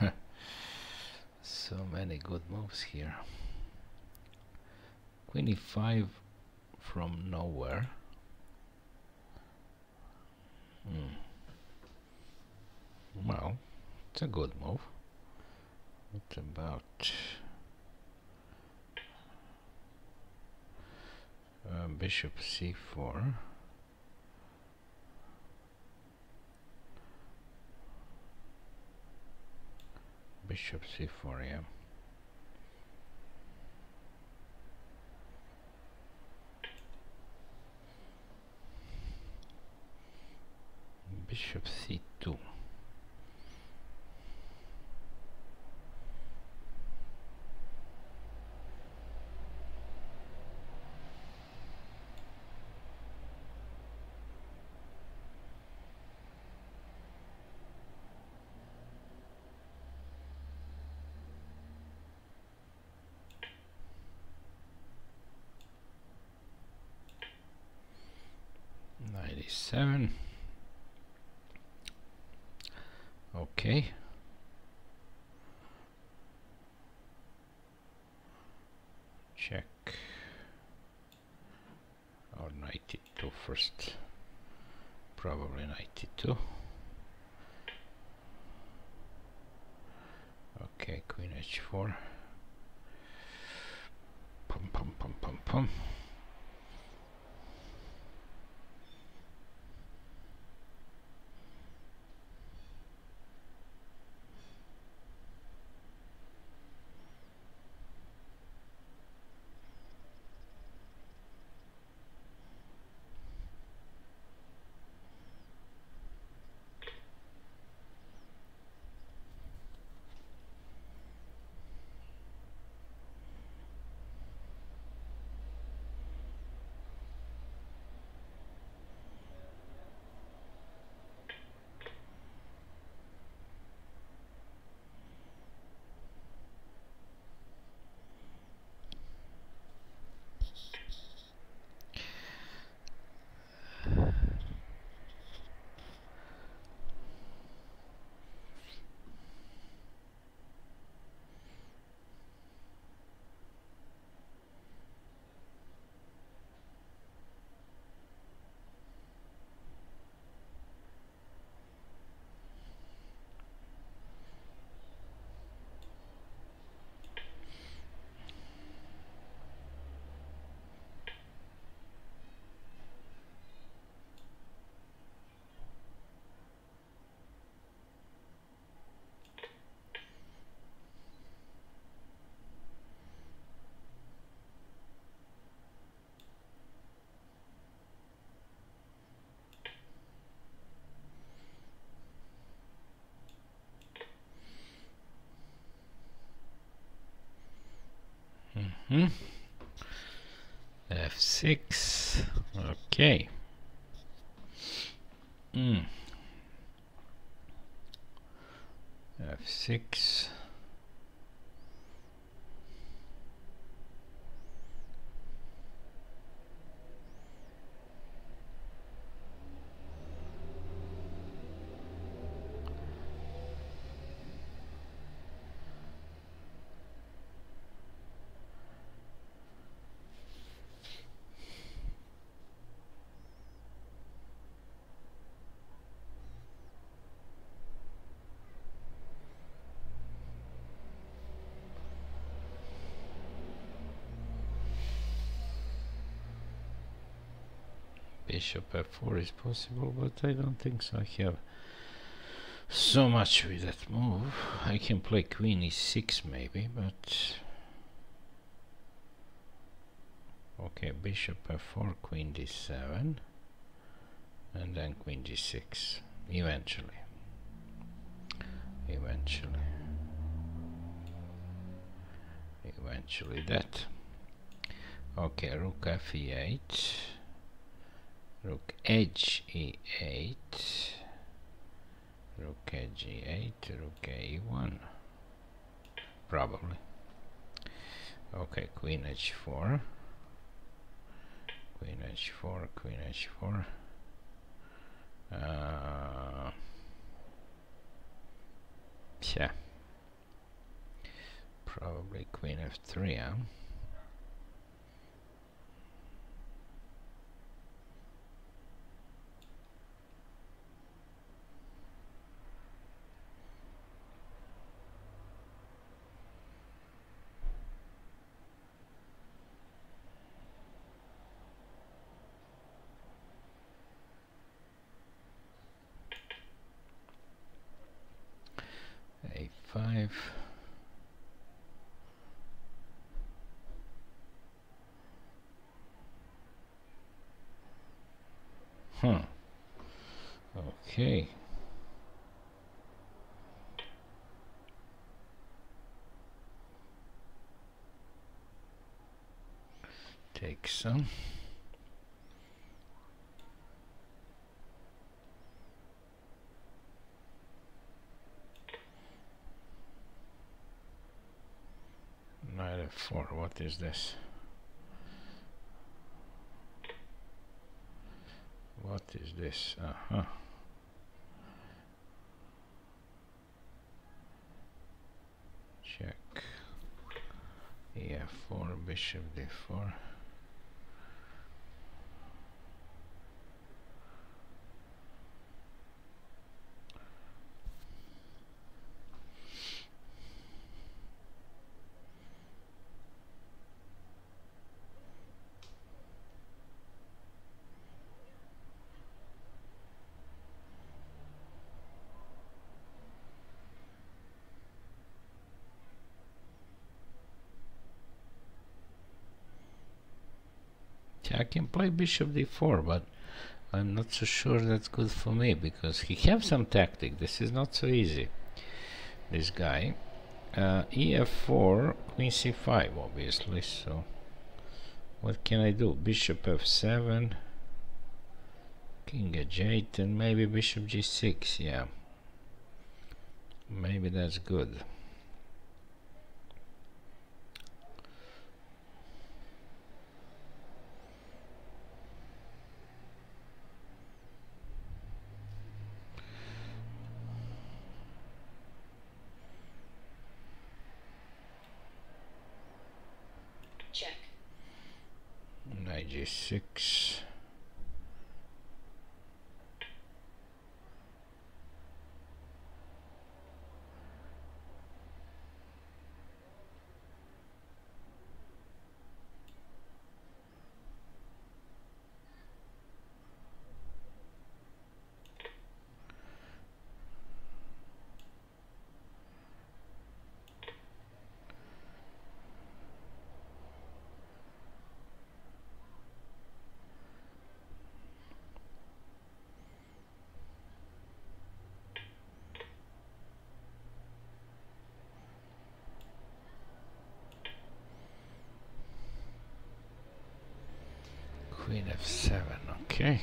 [laughs] so many good moves here. Queen e5 from nowhere. Hmm. well it's a good move. What about uh, bishop c4 bishop c4 yeah bishop c2 Hmm? F6. Okay. Mm. F6. Bishop f4 is possible but I don't think so. I have so much with that move. I can play queen e6 maybe but okay bishop f4 queen d7 and then queen g6 eventually. Eventually. Eventually that. Okay rook f8 rook edge e8 rook edge e8 rook a1 probably. Okay queen h4 queen h4 queen h4 uh, yeah. Probably queen f3 huh? a5 Huh. Okay. Some. Knight f4, what is this? What is this? Uh-huh. Check. E4, bishop d4. I can play bishop d4, but I'm not so sure that's good for me because he have some tactic. This is not so easy. This guy. Uh, ef4, queen c5, obviously. So, what can I do? Bishop f7, king h8, and maybe bishop g6. Yeah, maybe that's good. check, knight g6 queen f7 okay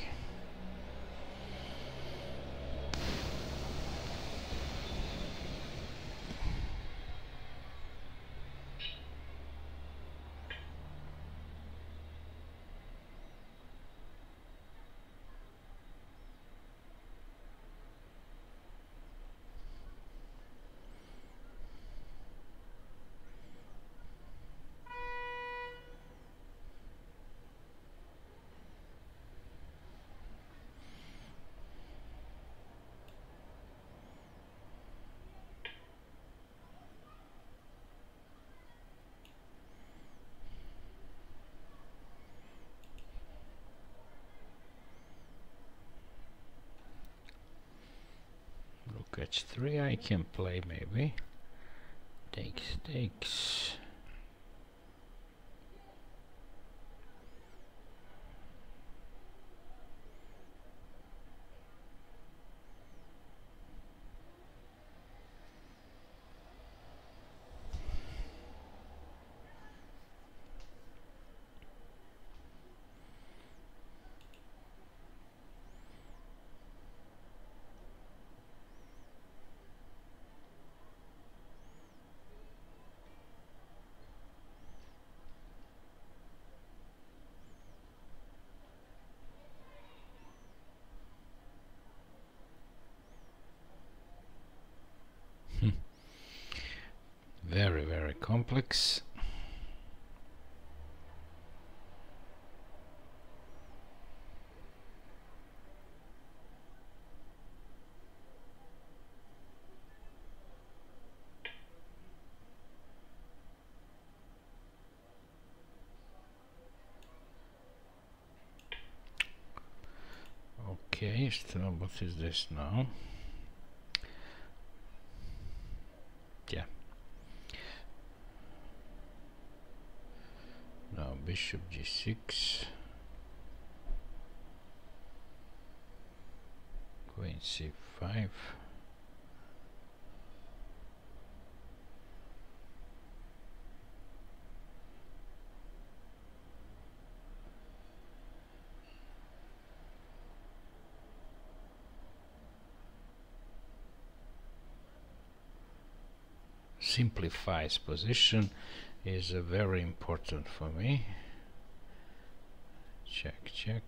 rook h3 I can play maybe. Takes takes very very okay so what is this now yeah now bishop g6 queen c5 simplifies position is very important for me check check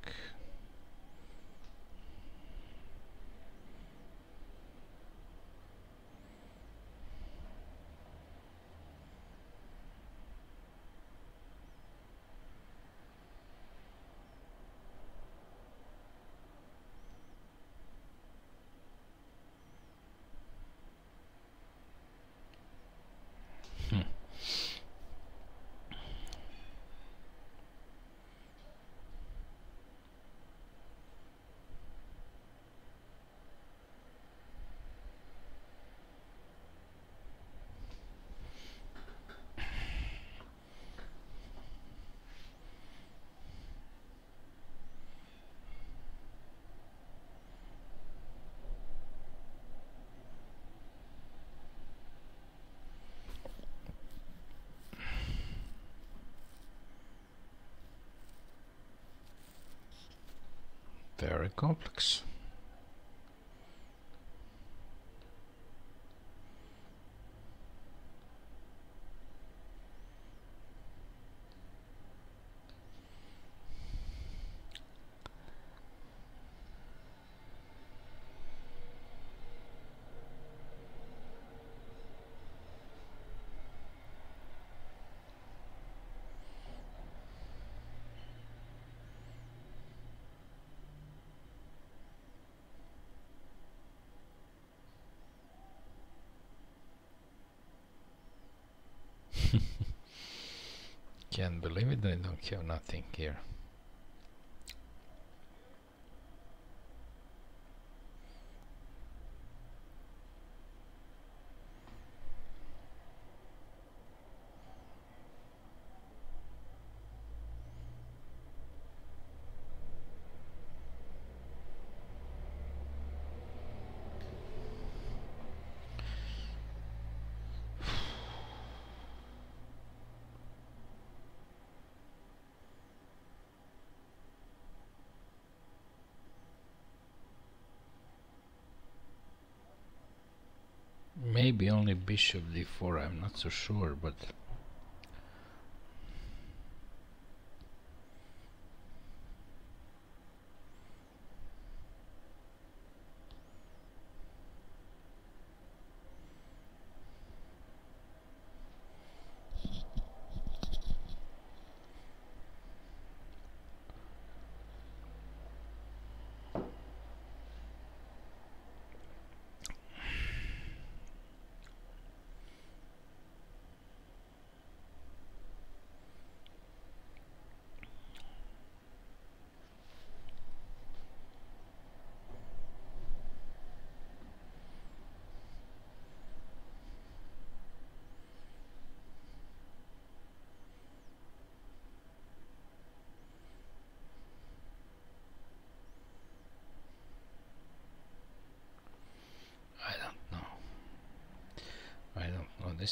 very complex. Can't believe have nothing here. Only bishop d4 I'm not so sure but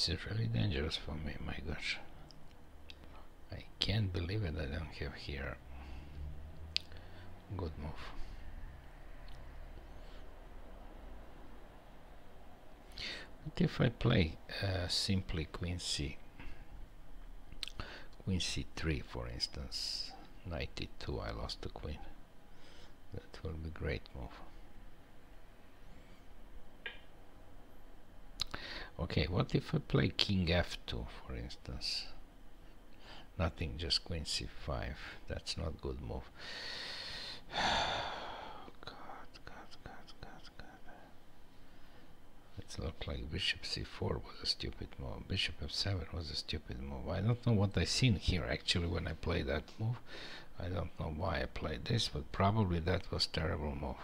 this is really dangerous for me, my gosh. I can't believe it I don't have here. Good move. What if I play uh, simply queen c? Queen c3 for instance. 92 I lost the queen. That will be great move. Okay, what if I play king f2, for instance? Nothing, just queen c5. That's not good move. [sighs] God, God, God, God, God. It looked like bishop c4 was a stupid move. Bishop f7 was a stupid move. I don't know what I seen here actually when I played that move. I don't know why I played this, but probably that was terrible move.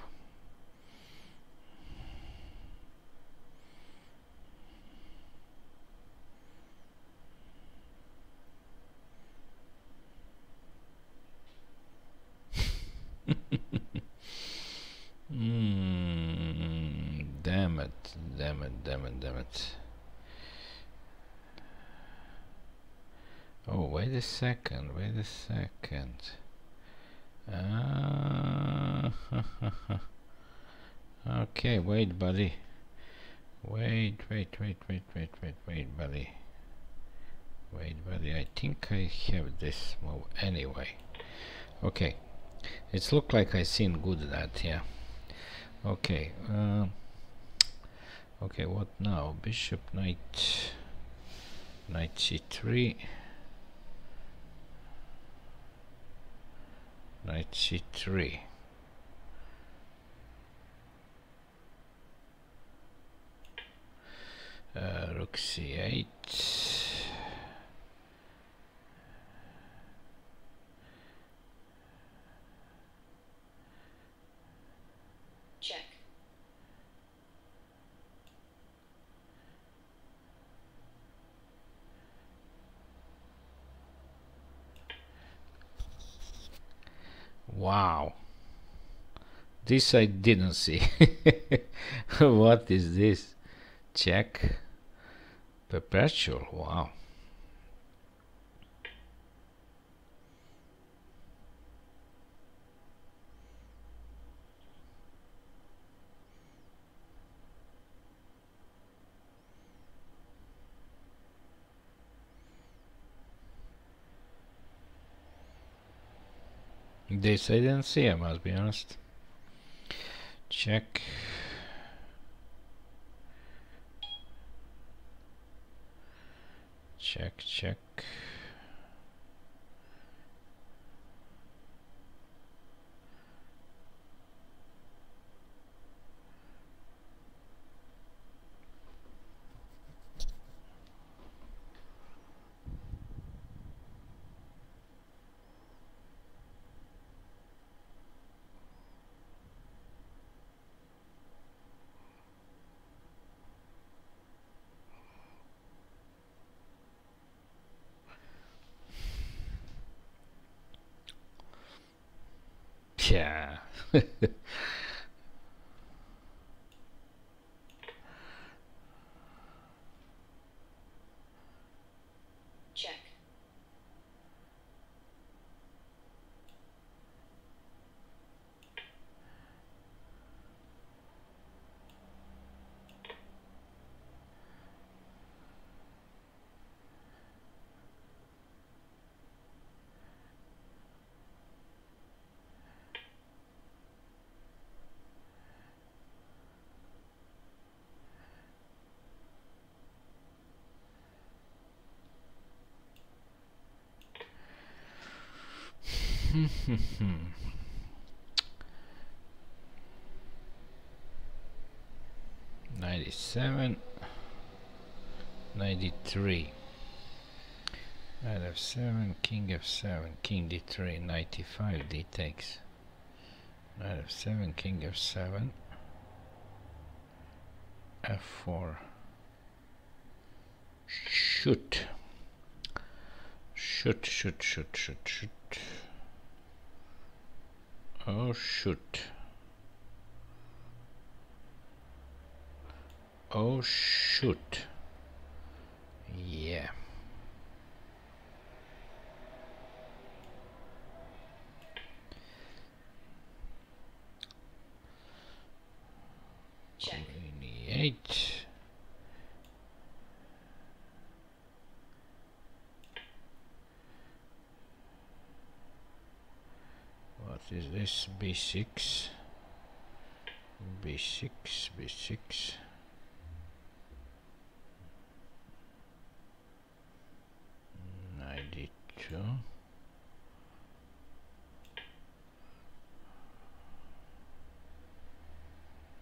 Mm, damn it, damn it, it. Oh, wait a second, wait a second. Uh, [laughs] okay, wait, buddy. Wait, wait, wait, wait, wait, wait, wait, buddy. Wait, buddy, I think I have this move anyway. Okay, it's look like I seen good that, yeah. Okay, uh, okay, what now? Bishop, knight, knight c3. knight c3 uh, rook c8 Wow. This I didn't see. [laughs] what is this? Check. Perpetual. Wow. This I didn't see, I must be honest. Check. Check, check. Yeah. check, Hmm. Ninety-seven. Ninety-three. Knight f7, king f7, king d3, 95, d takes. Knight f7, king f7, f4. Shoot. Shoot, shoot, shoot, shoot, shoot. Oh, shoot. Oh, shoot. Yeah. check, Eight. what is this? B6 b6 b6 id2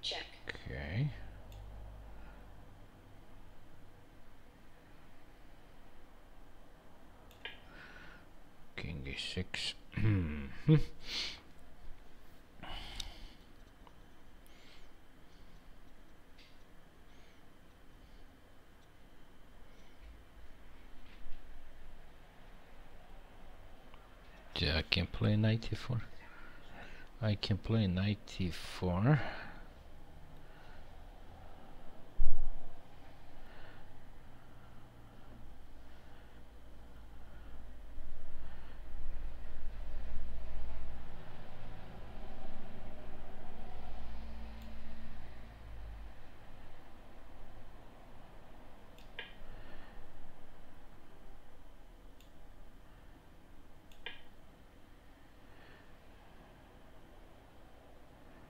check. Okay. King Six. [clears throat] Hmm. Yeah, I can play 94 I can play 94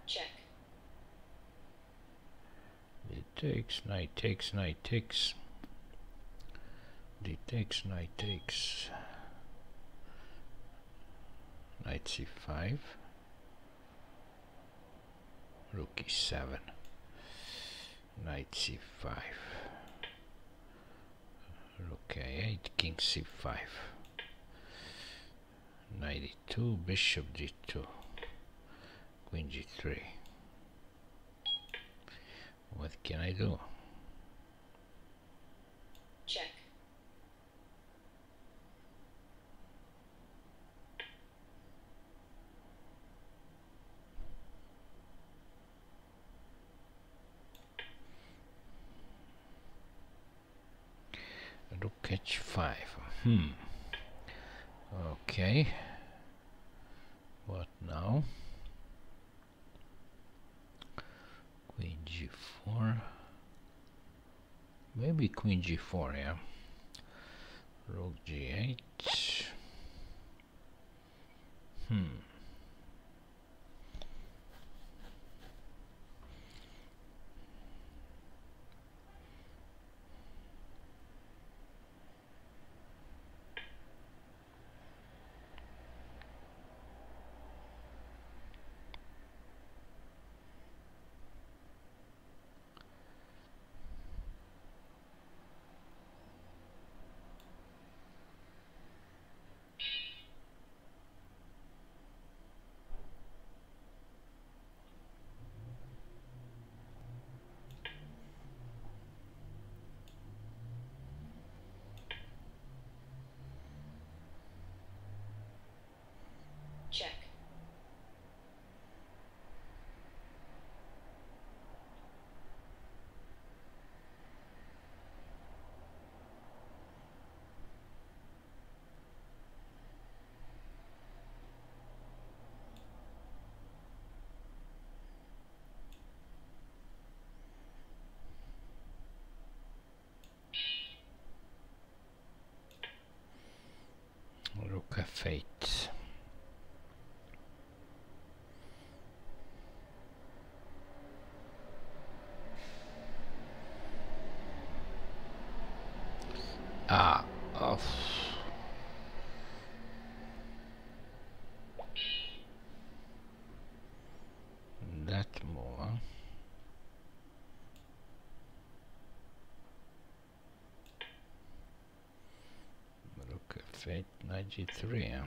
check, It takes, knight takes, knight takes. D takes, knight takes. Knight c5. Rook e7. Knight c5. Rook a8, king c5. Knight e2, bishop d2. Queen g3. What can I do? check, Rook h5. Hmm. Okay. What now? Queen g4. Maybe queen g4, yeah. Rook g8. Hmm. check, Rook f8. Ah, oh. That move, huh? Rook f8, knight g3, huh?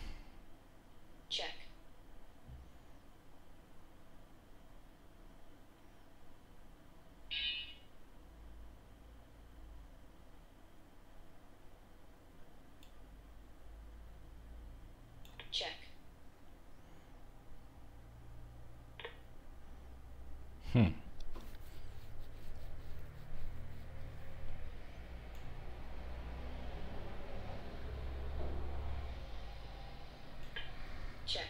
Check, check, Hmm. check,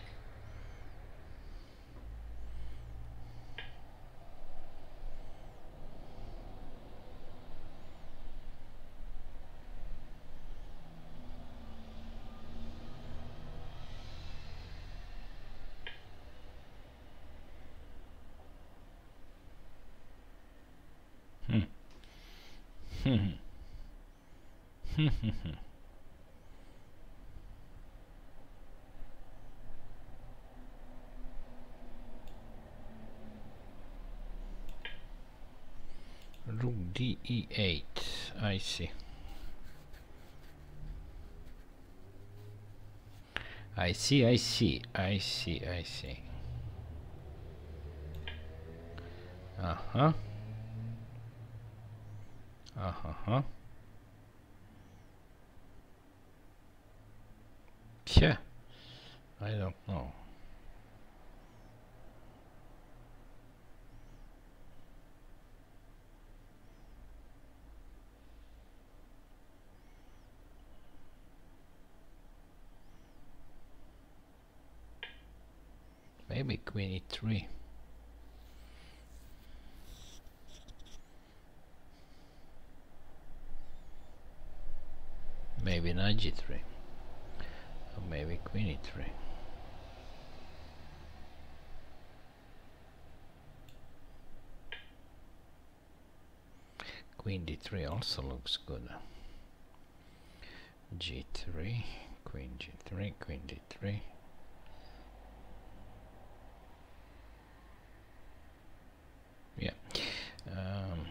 Hmm. Hmm. Hmm. Hmm. [laughs] Rook d e8. I see. I see, I see, I see, I see. Uh-huh. Uh-huh. Yeah. I don't know. Maybe queen e3. Maybe knight g3. Maybe queen e3. Queen d3 also looks good. g3, queen g3, queen d3. Yeah. Um,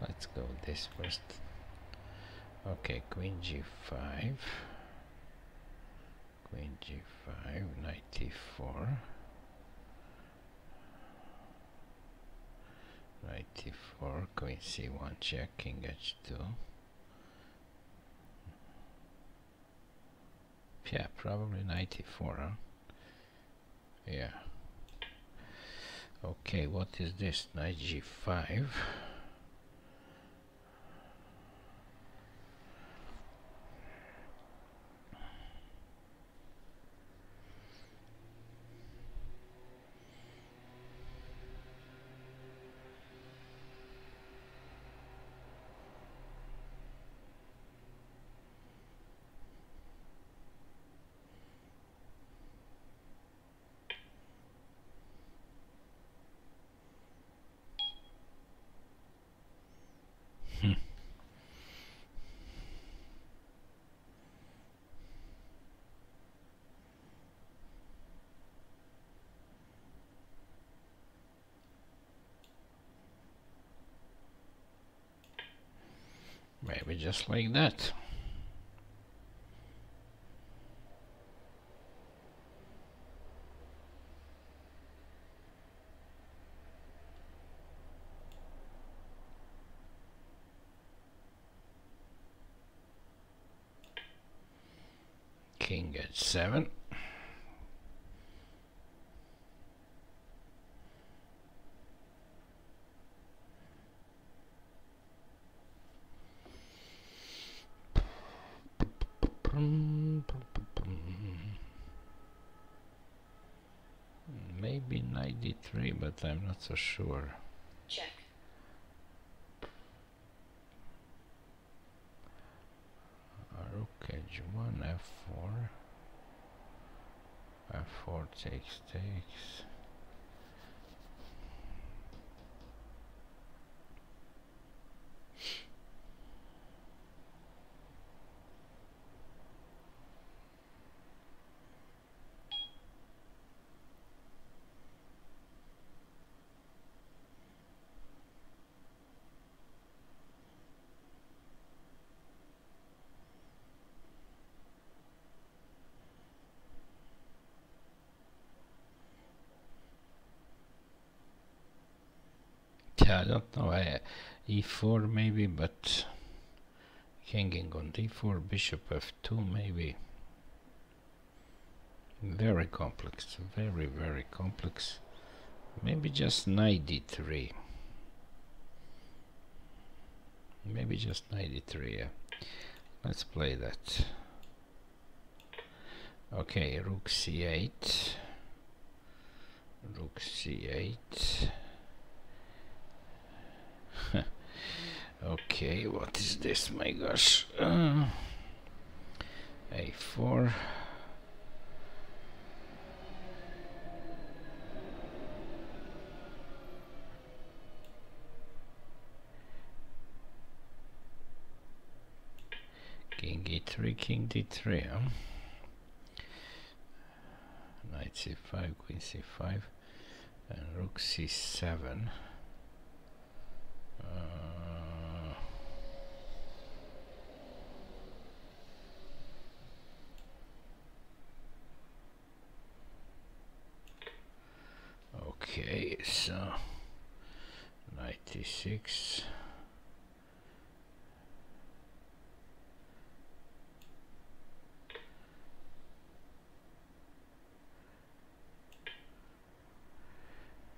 let's go this first. Okay, queen g5. Queen g5, knight d4. Knight d4, queen c1 check, king h2. Yeah, probably knight e4, huh? Yeah. Okay, what is this? Knight g5. just like that. King at 7. I'm not so sure. check, Rook h1, f4. f4 takes, takes. Yeah, I don't know. I, e4 maybe, but hanging on d4, bishop f2 maybe. very complex very very complex. Maybe just knight d3 maybe just knight d3 yeah. Let's play that. Okay rook c8 rook c8 [laughs] okay what is this my gosh? Uh, a4 king e3 king d3 huh? knight c5 queen c5 and rook c7 uh, Uh, okay so g6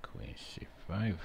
queen c5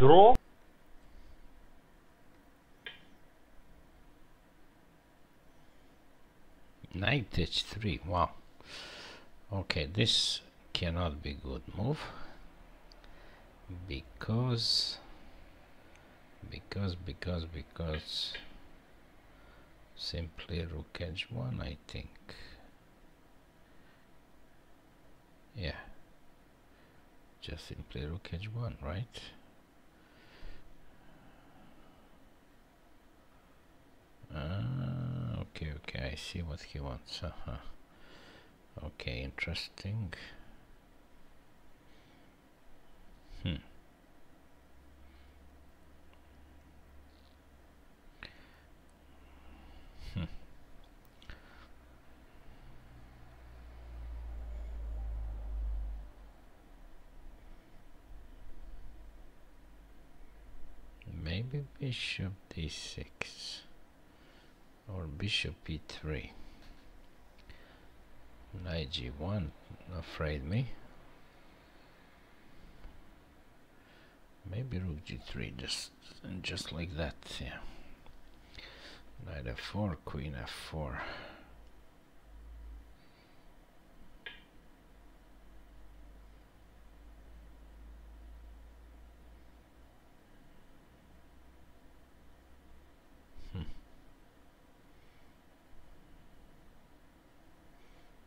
Draw. Knight h3, wow. Okay, this cannot be good move. Because because because because. Simply rook h1 I think. Yeah. Just simply rook h1 right Ah, okay, okay, I see what he wants. Uh -huh. Okay, interesting. Hmm. Hmm. Maybe bishop d6 or bishop e3 knight g1 afraid me. Maybe rook g3 just just like that yeah. Knight f4 queen f4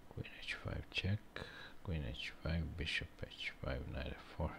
queen h5 check. Queen h5 bishop h5 knight f4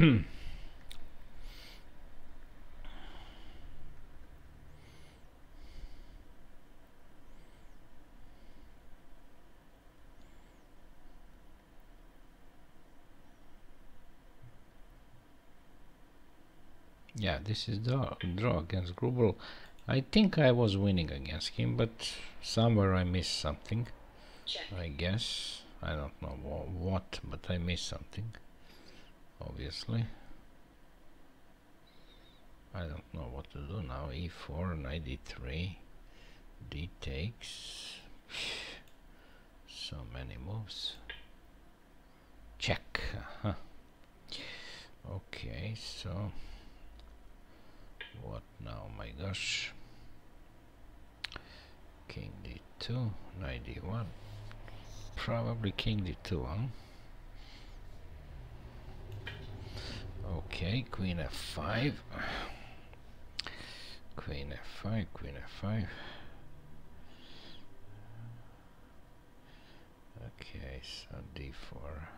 [clears throat] yeah this is the draw against Grubel I think I was winning against him but somewhere I missed something. Check, I guess. I don't know wha- what but I missed something obviously. I don't know what to do now. E4 knight d3 d takes. So many moves. Check. Uh-huh. okay so what now my gosh? King d2 knight d1 probably king d2 huh okay queen f5 queen f5 queen f5 okay so d4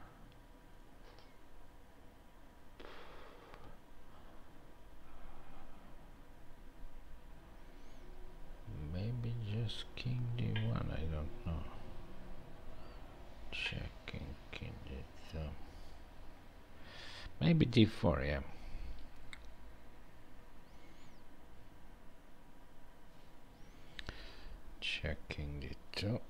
maybe just king d1 I don't know. Checking king d2 maybe d4 yeah checking d2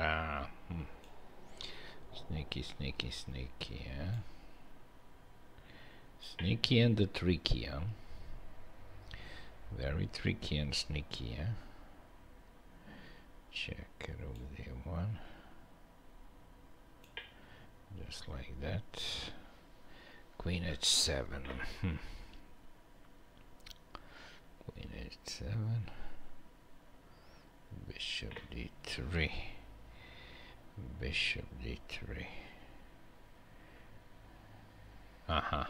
Ah, hmm. Sneaky, sneaky, sneaky, yeah. Sneaky and the tricky, yeah. Very tricky and sneaky, yeah. Check it over there one. Just like that. Queen h7. Hmm. [laughs] Queen h7. Bishop d3 bishop d3 uh-huh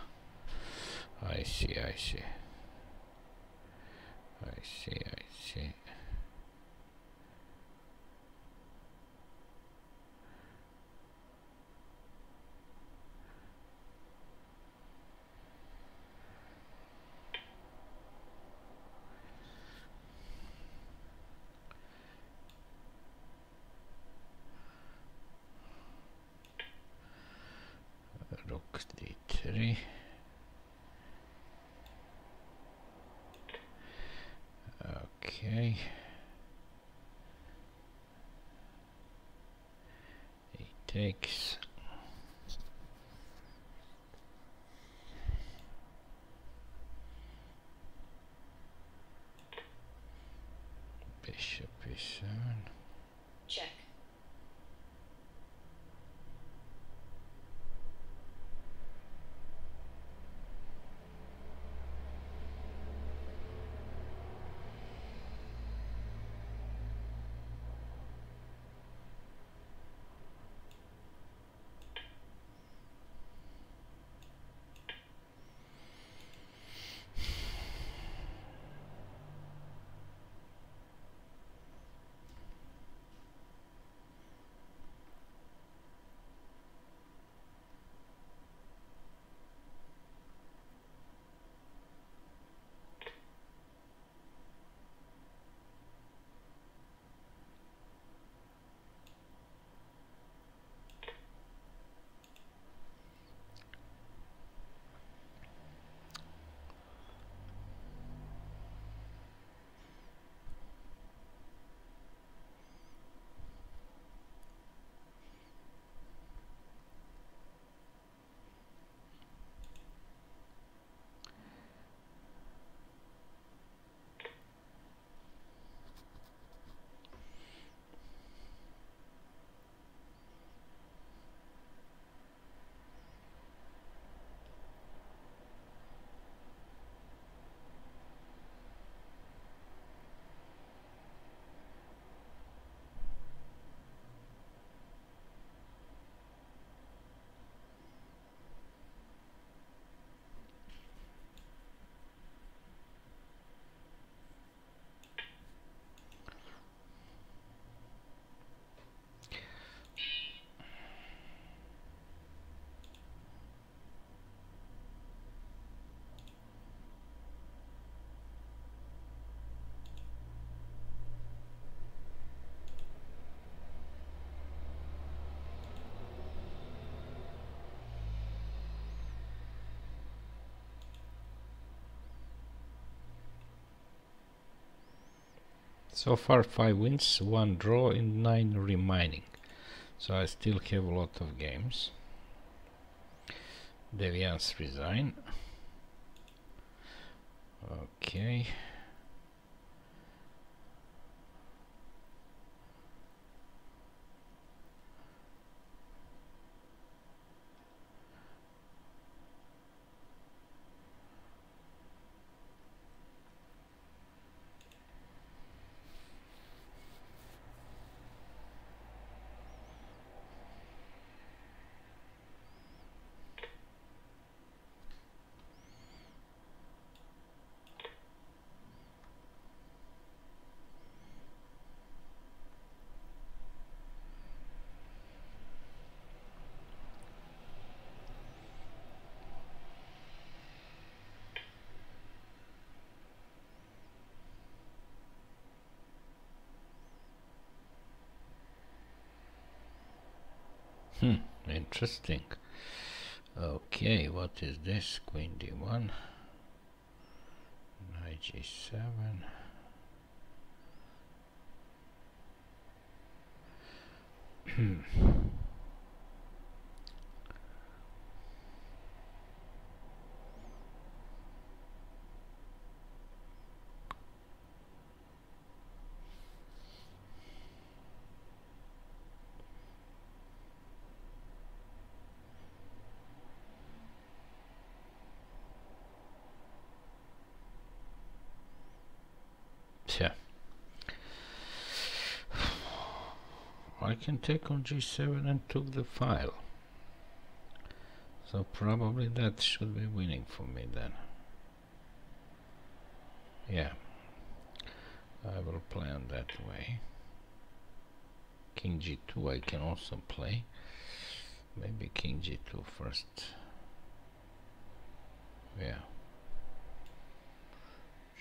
I see I see I see I see so far 5 wins 1 draw and 9 remaining. So I still have a lot of games. Deviance resign. Okay Hmm, interesting. Okay, what is this? Queen d1, knight g7. Hmm. Yeah. I can take on g7 and took the file. So probably that should be winning for me then. Yeah. I will play on that way. King g2 I can also play. Maybe king g2 first. Yeah.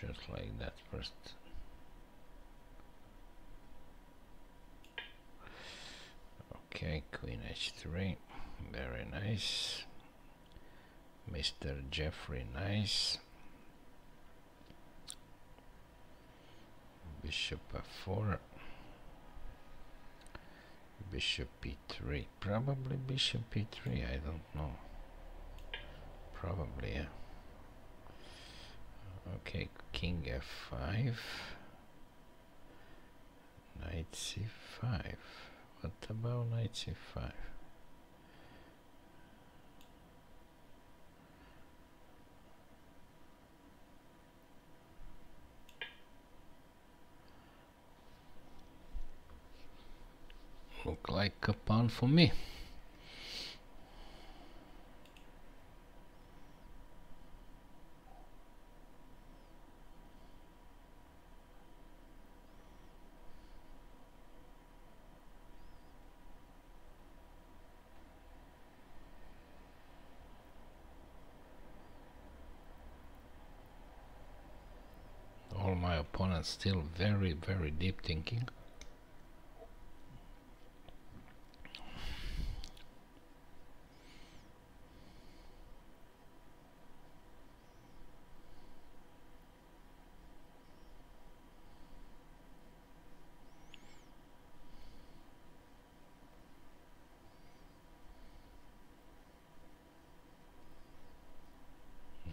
Just like that first. Okay, queen h3, very nice. Mr. Jeffrey, nice. Bishop f4. Bishop e3, probably bishop e3, I don't know. Probably, yeah. Okay, king f5. Knight c5. What about g5 Look like a pawn for me. all my opponents still very very deep thinking.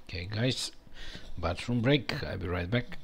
Okay guys bathroom break. I'll be right back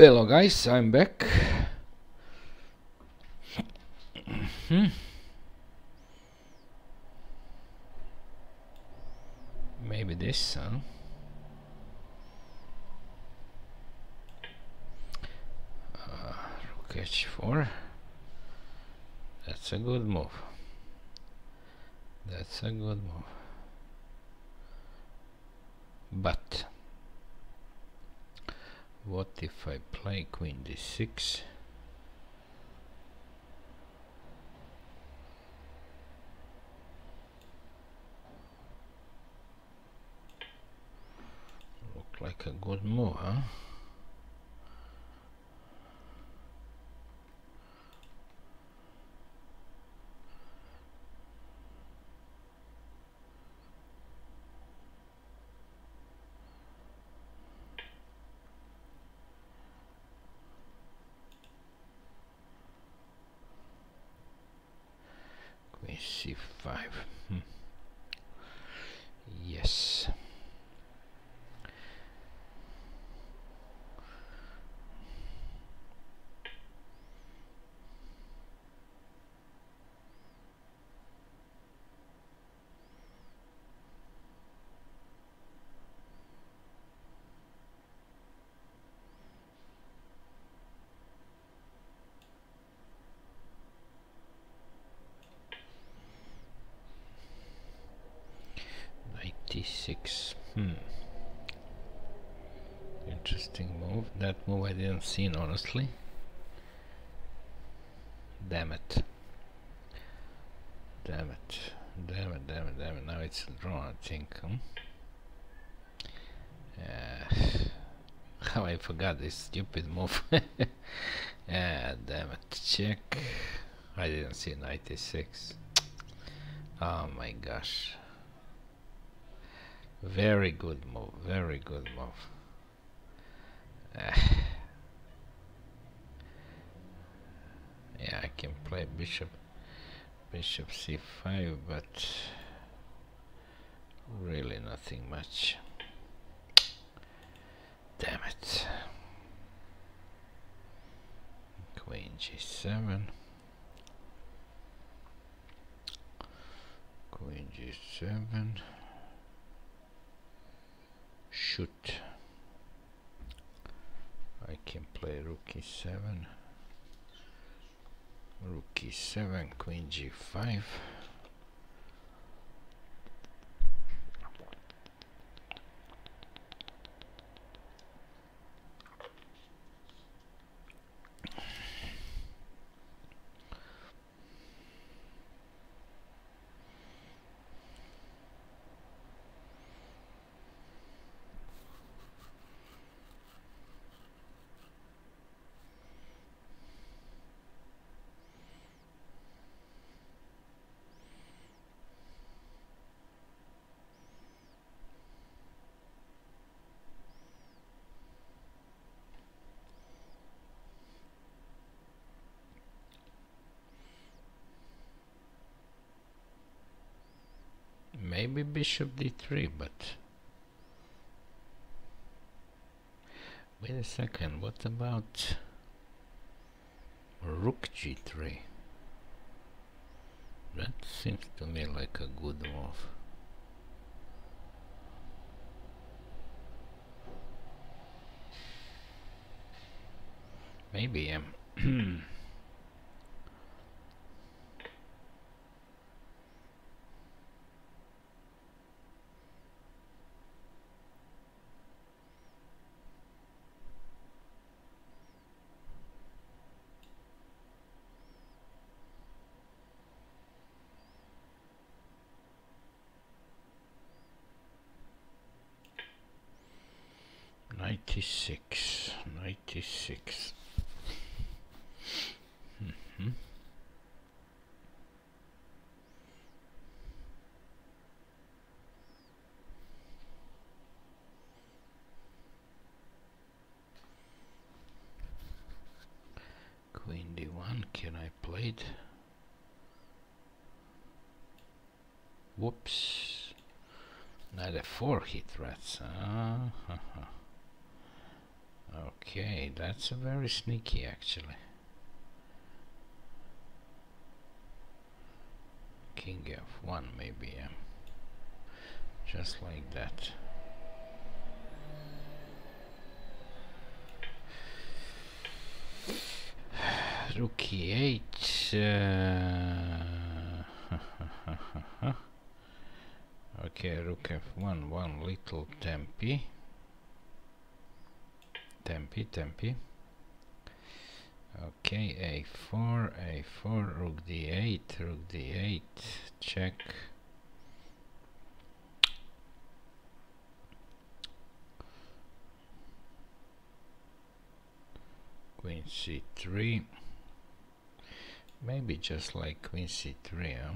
Hello guys, I'm back. Hmm. Maybe this, huh? Uh, rook h4. That's a good move. That's a good move. But what if I play queen d6? Look like a good move, huh? Queen c5. Hmm. Yes. Ninety-six. Hmm. Interesting move. That move I didn't see honestly. Damn it. Damn it. Damn it, damn it, damn it. Now it's a draw, I think. Hmm? Uh, [laughs] how I forgot this stupid move. [laughs] ah, damn it. Check. I didn't see 96. Oh my gosh. Very good move. Very good move. [sighs] yeah, I can play bishop bishop c5 but really nothing much. Damn it. Queen g7 queen g7 shoot. I can play rook e7 rook e7 queen g5 maybe bishop d3 but wait a second what about rook g3 that seems to me like a good move. Maybe [clears throat] um Ninety-six, ninety-six. Mhm. Queen d1, can I play it? Whoops. Not a four hit rats. Ha. Okay, that's a very sneaky actually. King f1 maybe, yeah. Just like that. Rook e8. Uh, [laughs] okay, rook f1, one little tempi. Tempi, tempi. Okay, a4, a4, rook d8, rook d8, check. Queen c3. Maybe just like queen c3, huh?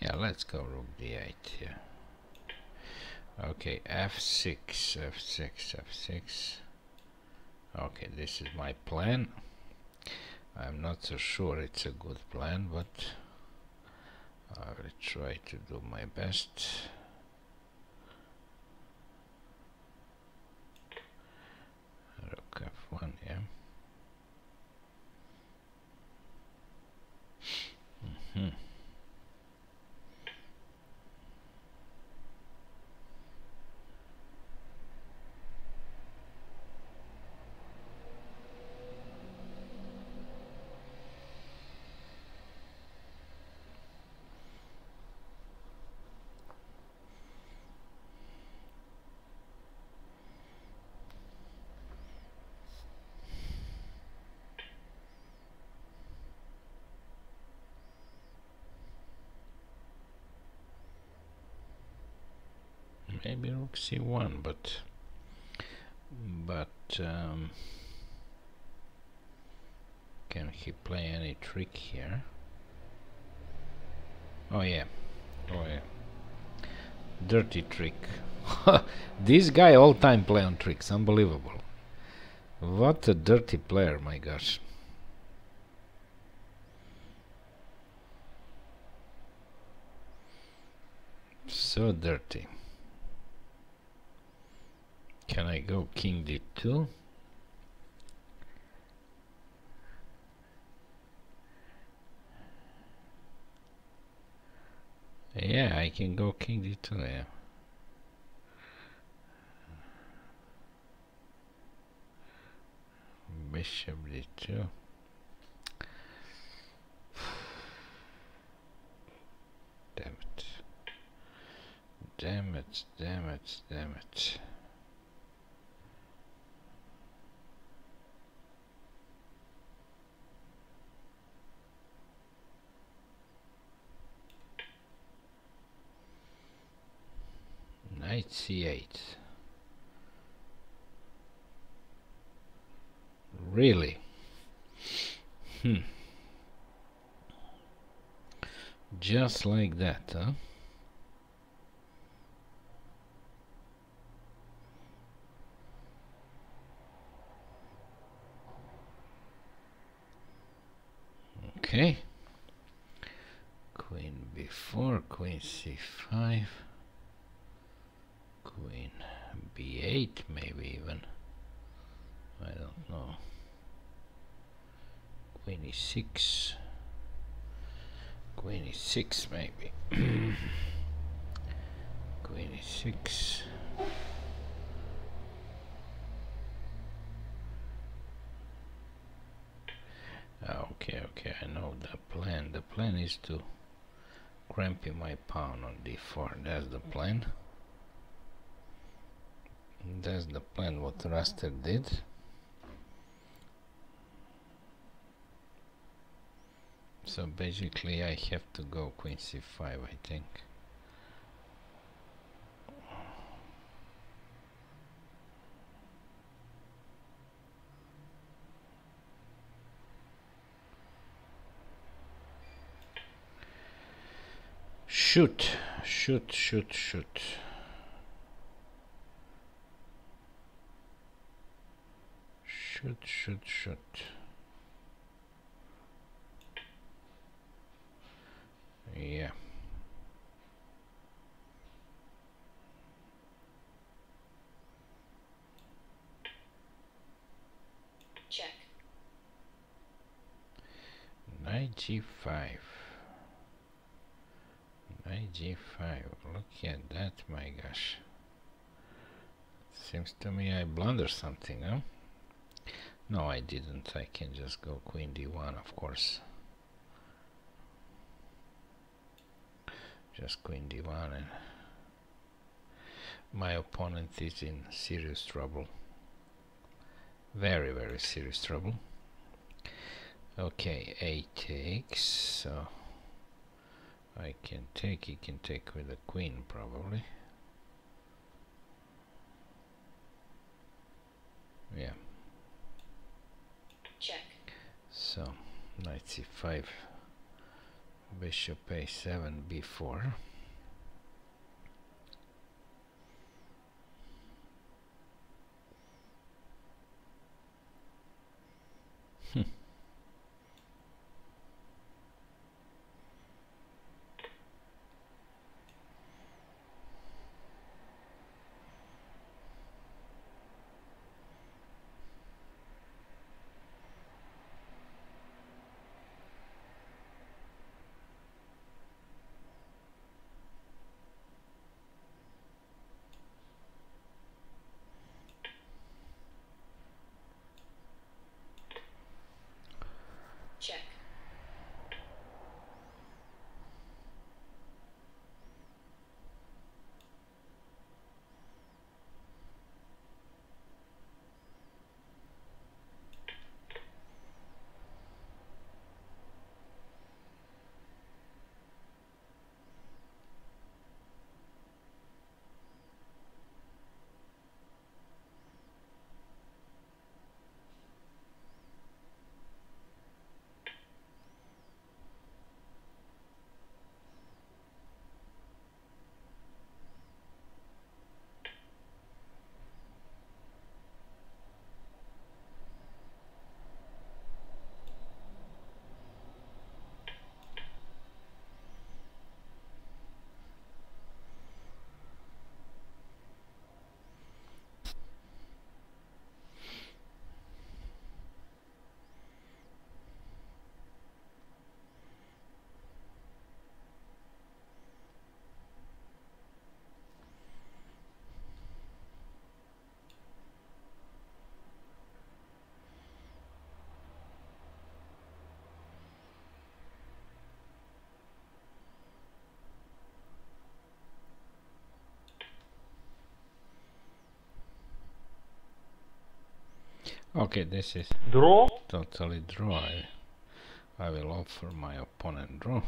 Yeah, let's go rook d8 here. Okay, f6, f6, f6. Okay, this is my plan. I'm not so sure it's a good plan, but I will try to do my best. Rook f1, yeah. Mm -hmm. Maybe rook c1 but but um, can he play any trick here? Oh yeah. Oh yeah. Dirty trick. [laughs] This guy all time play on tricks. Unbelievable. What a dirty player my gosh. So dirty can I go king d2? Yeah, I can go king d2, yeah. Bishop d2. Damn it. Damn it, damn it, damn it. Knight c8 really? Hmm. Just like that huh? Okay. Queen b4 queen c5 queen b8 maybe even. I don't know. Queen e6 queen e6 maybe. [clears throat] Queen e6 ah, okay okay I know the plan. The plan is to crampy my pawn on d4 that's the plan that's the plan what Raster did. So basically I have to go queen c5 I think. Shoot shoot shoot shoot should, should, should. Yeah. Check. 95. 95. Look at that, my gosh. Seems to me I blundered something, huh? No I didn't. I can just go queen d1 of course. Just queen d1 and my opponent is in serious trouble. Very very serious trouble. Okay a takes so I can take he can take with the queen probably. Yeah check, so knight c5 bishop a7 b4 okay this is Draw. totally draw. I, I will offer my opponent draw.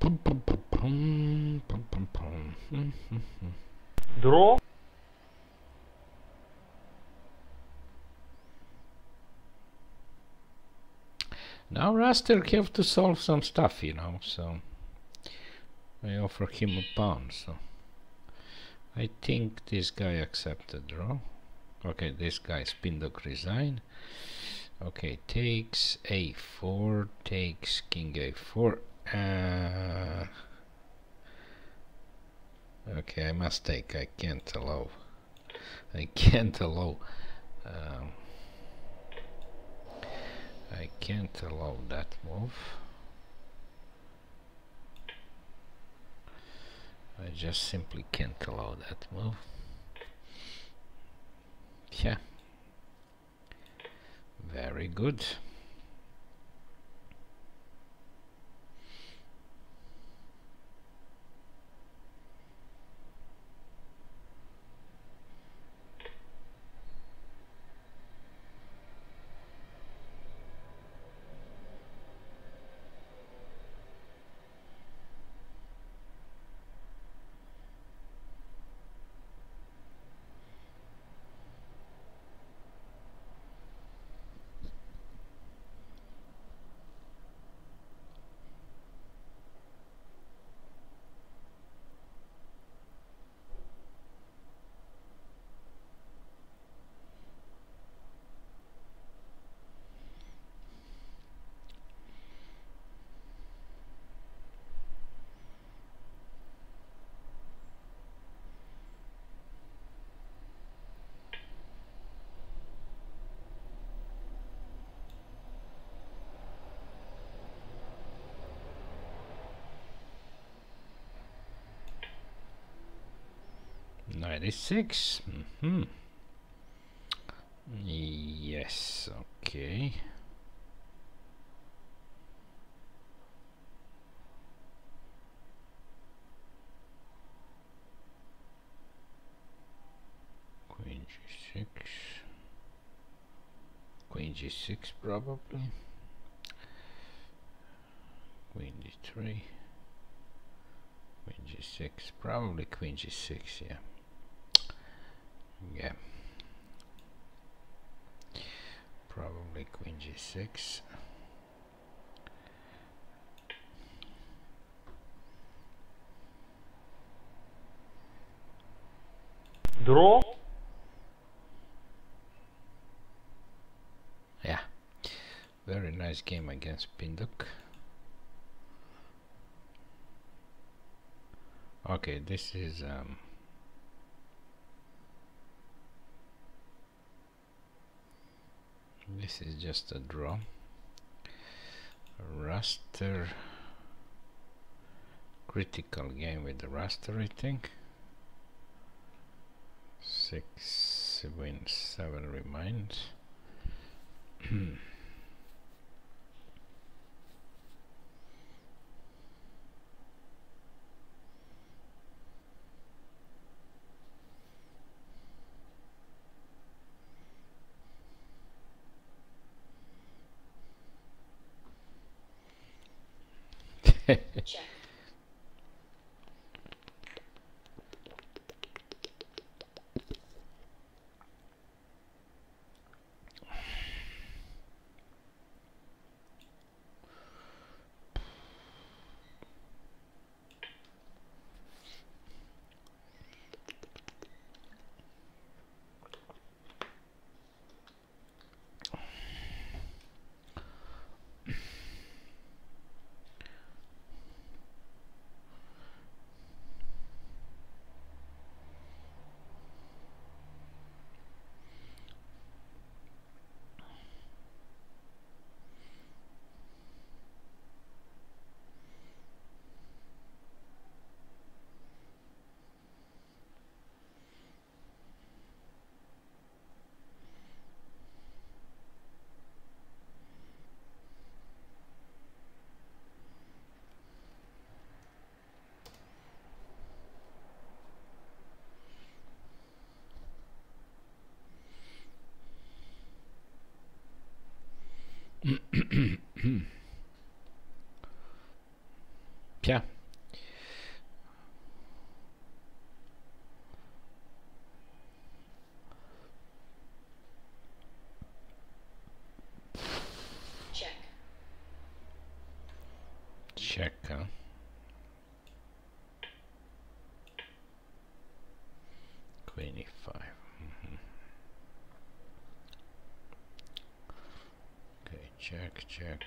Pum, pum, pum, pum, pum, pum, pum. Hmm, hmm, hmm. Draw. Now Raster have to solve some stuff, you know, so I offer him a pawn, so I think this guy accepted draw. Okay, this guy Spindok resign. Okay, takes a4, takes king a4. Uh, okay, I must take, I can't allow. I can't allow. Um, I can't allow that move. I just simply can't allow that move. Yeah. Very good. 96. Mm-hmm. Yes, okay. Queen g6. Queen g6 probably. Queen d3. Queen g6. Probably queen g6, yeah. Yeah. Probably queen g6. Draw. Yeah. Very nice game against Pinduk. Okay, this is um this is just a draw. Raster critical game with the raster I think. Six wins, seven remains. [clears throat] check, yeah. check, Check, huh? Queen e5. mhm. Okay, check,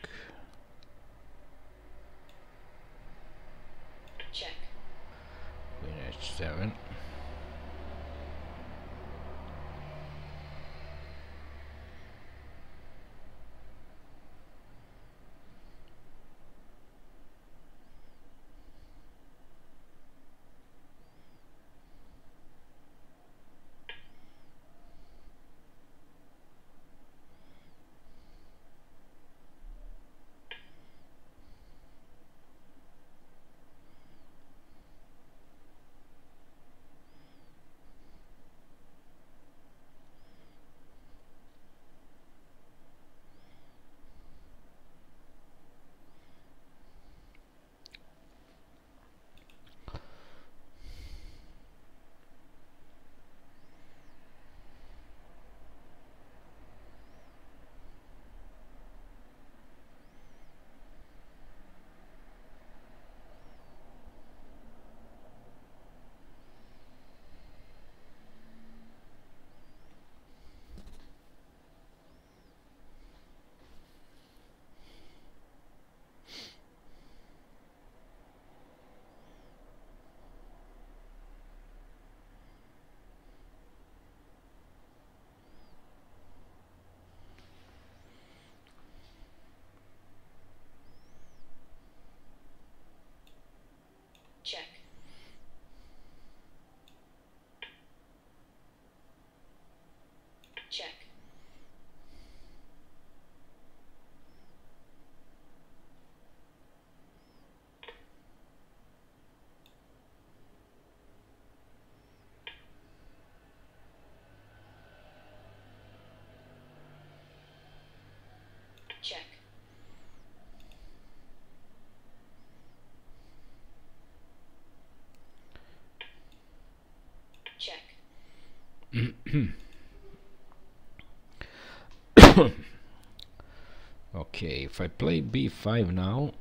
if I play b5 now,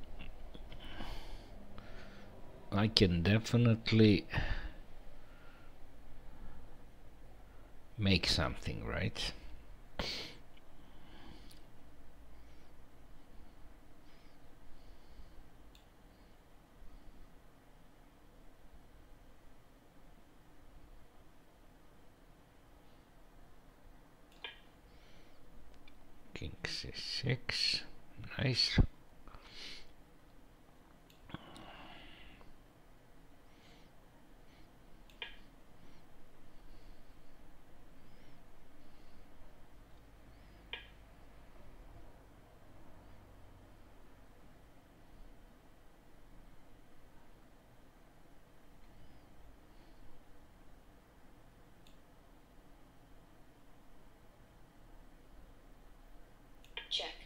I can definitely make something, right? King c6, nice. check,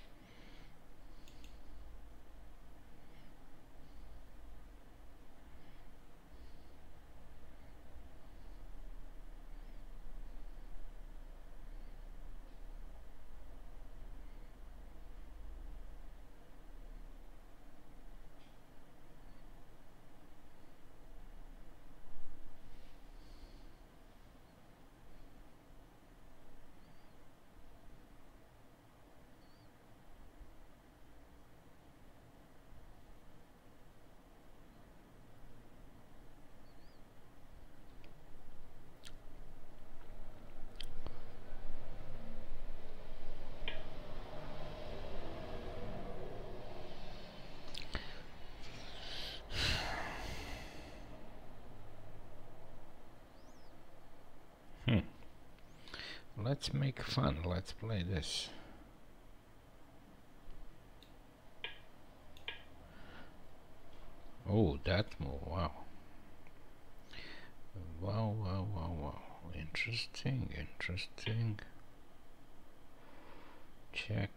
Let's make fun. Let's play this. Oh, that move. Wow. Wow, wow, wow, wow. Interesting, interesting. Check.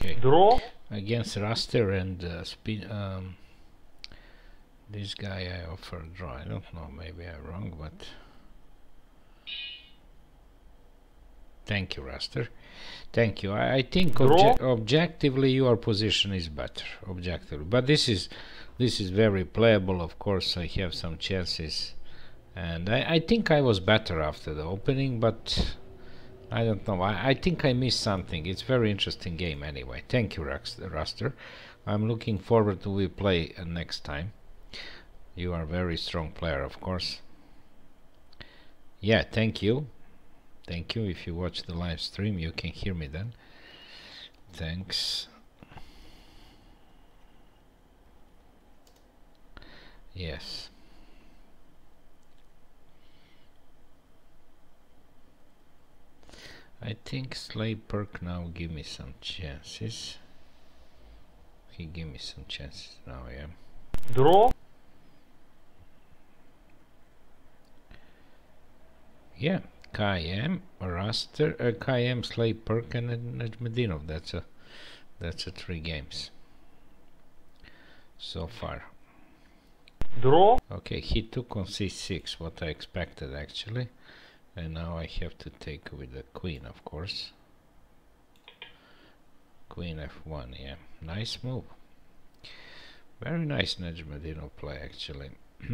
Okay. Draw. Against Raster and uh, spin. Um, this guy I offer draw. I don't know. Maybe I'm wrong, but. Thank you, Raster. Thank you. I, I think obje objectively your position is better. Objectively, but this is this is very playable. Of course, I have some chances, and I, I think I was better after the opening, but I don't know. I, I think I missed something. It's very interesting game anyway. Thank you, Raster. I'm looking forward to we play uh, next time. You are a very strong player, of course. Yeah, thank you. Thank you. If you watch the live stream, you can hear me then. Thanks. Yes. I think Slay Perk now give me some chances. He give me some chances now, yeah. Draw. Yeah, Kayem, Raster, uh, Kayem, Slay Perk, and N- Najmedinov. That's a that's a three games so far. Draw. Okay, he took on c6, what I expected actually. And now I have to take with the queen, of course. Queen f1, yeah. Nice move. Very nice Najmedinov play actually. [clears throat]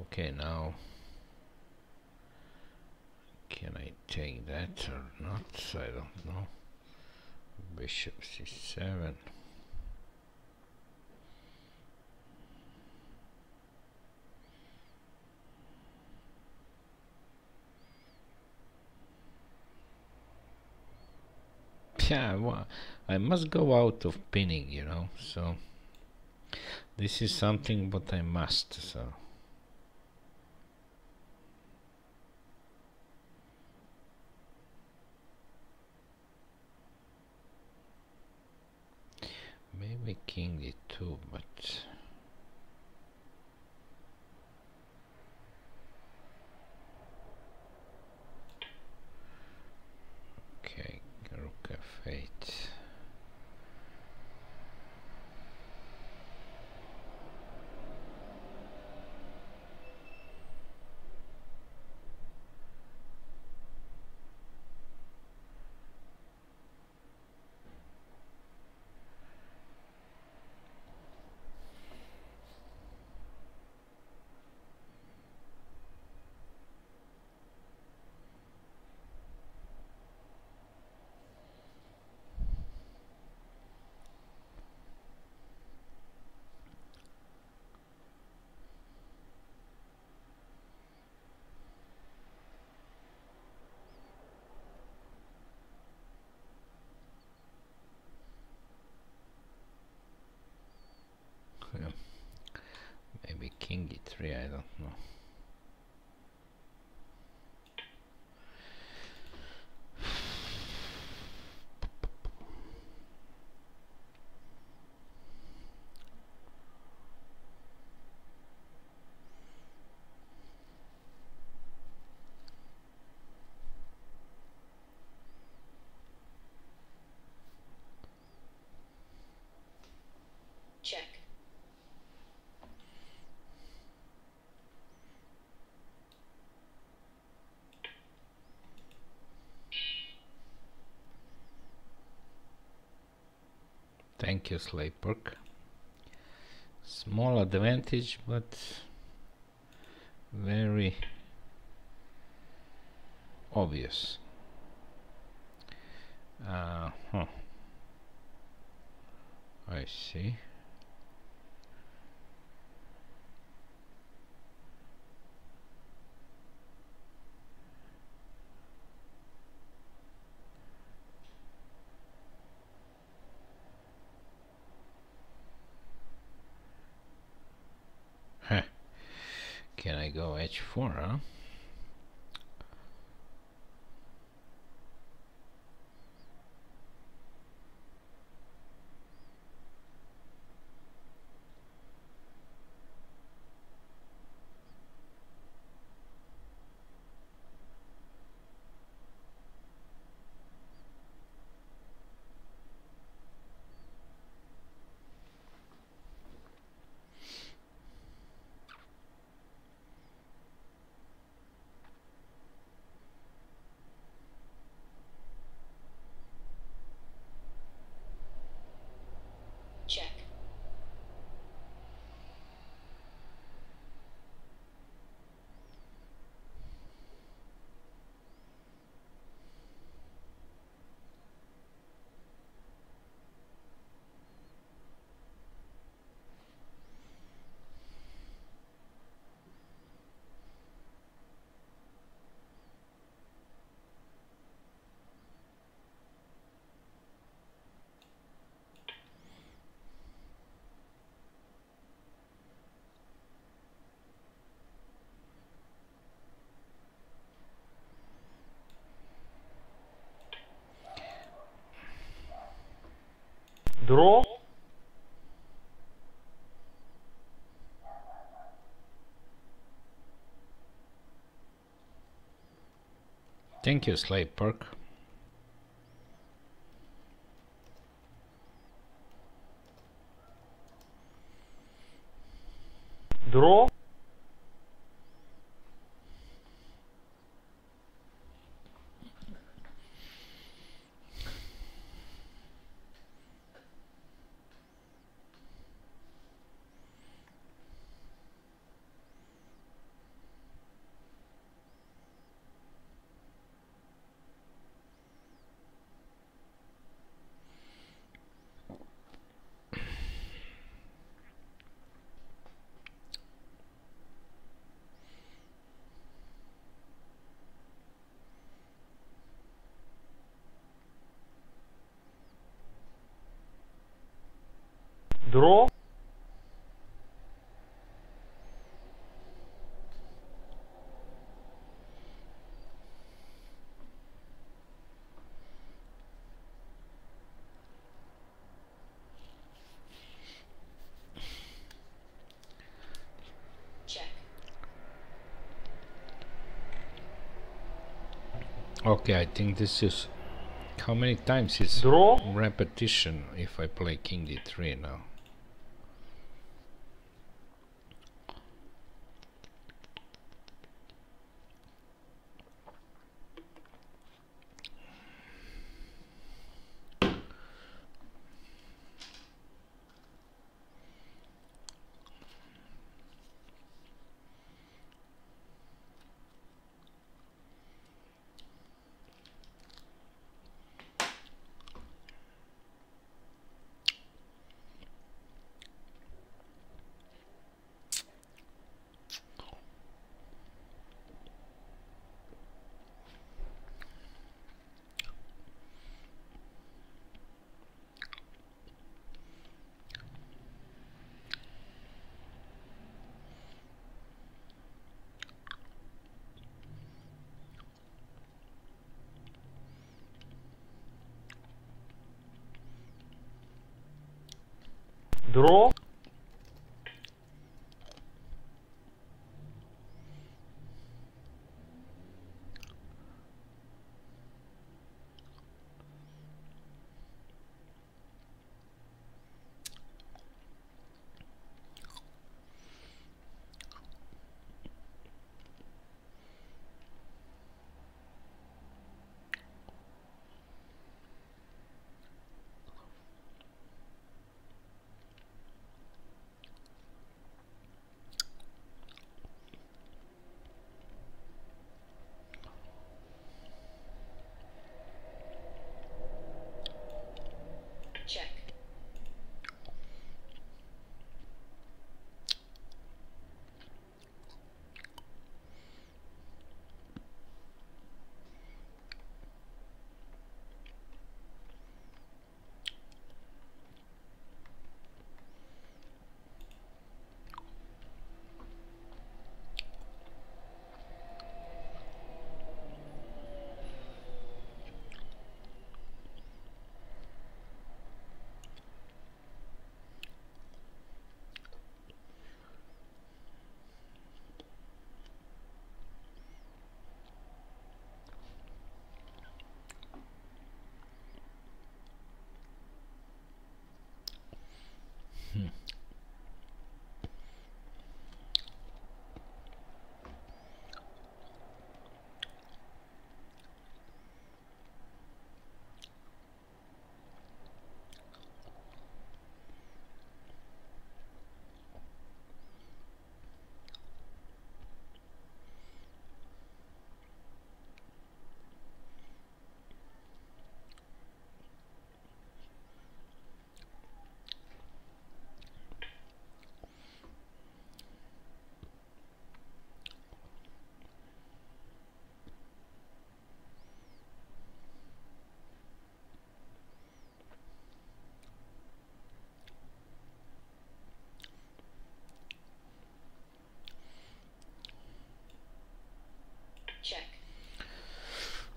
okay, now can I take that or not? I don't know. Bishop c7. Yeah well, I must go out of pinning you know so this is something but I must so. Maybe king d2 but okay rook f8 Yeah. Maybe king e3, I don't know. check, Thank you, Slayperk. Small advantage, but very obvious. Uh huh. I see. Huh. Can I go h4, huh? Thank you, Slave Park. Draw. Draw. check, Okay, I think this is how many times is Draw. repetition if I play King D3 now.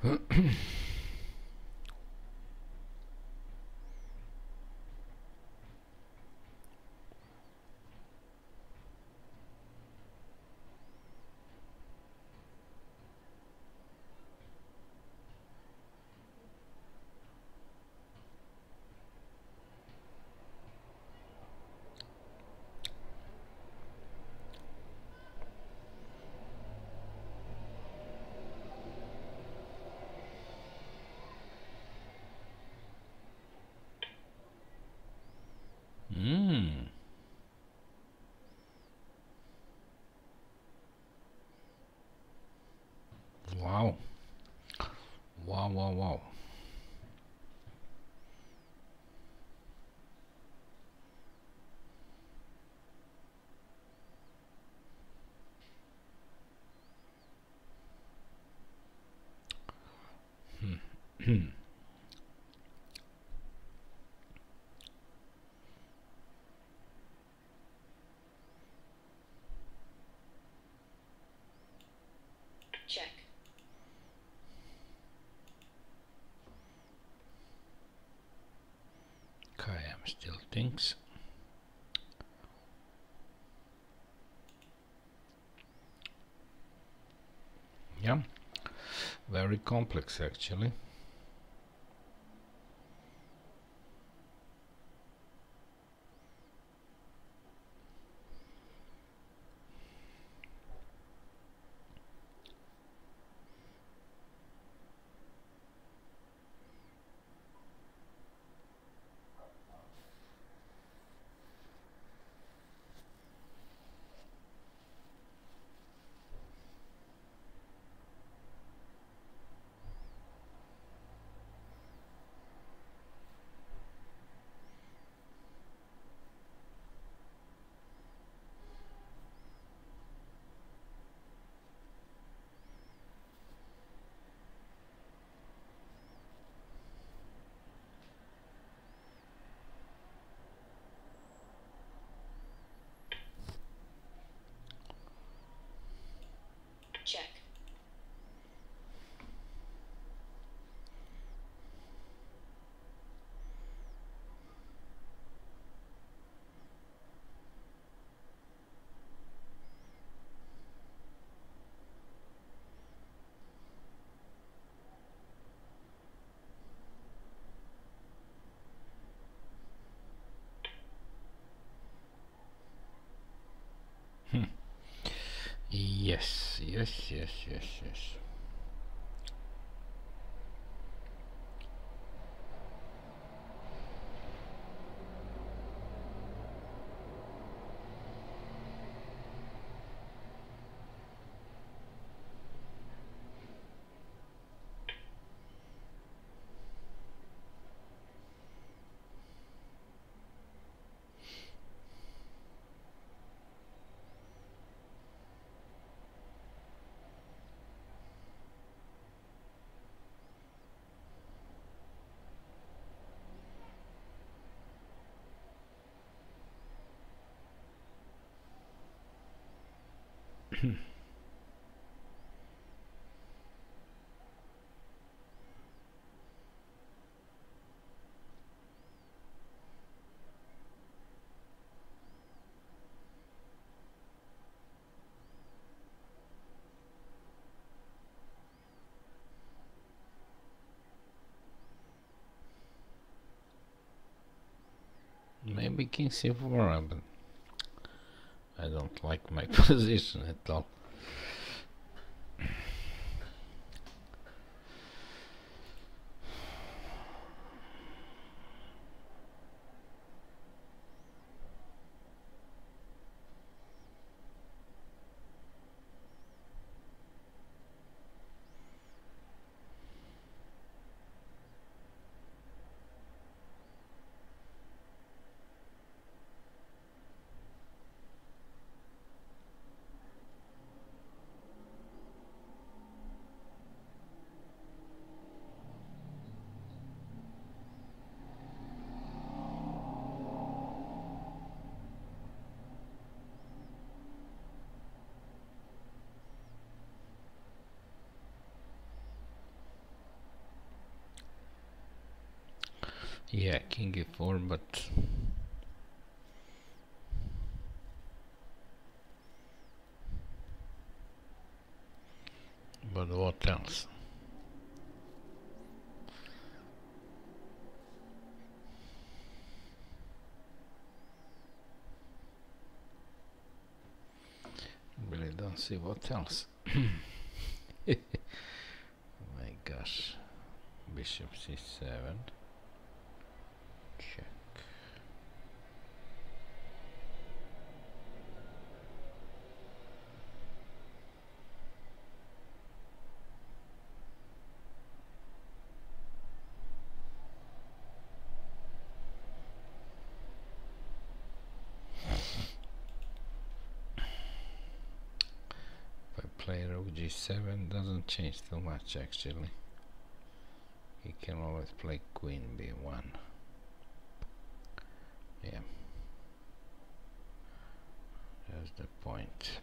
Check, [clears throat] Wow. Wow, wow, wow. Hmm. check, Kayam still thinks. Yeah, very complex actually. check, Yes, yes, yes, Maybe king c4, but I don't like my [laughs] position at all. Yeah, e4, but but what else? Really don't see what else. [coughs] my gosh. Bishop c7. Check. g7 doesn't change too much actually he can always play queen b1 yeah. That's the point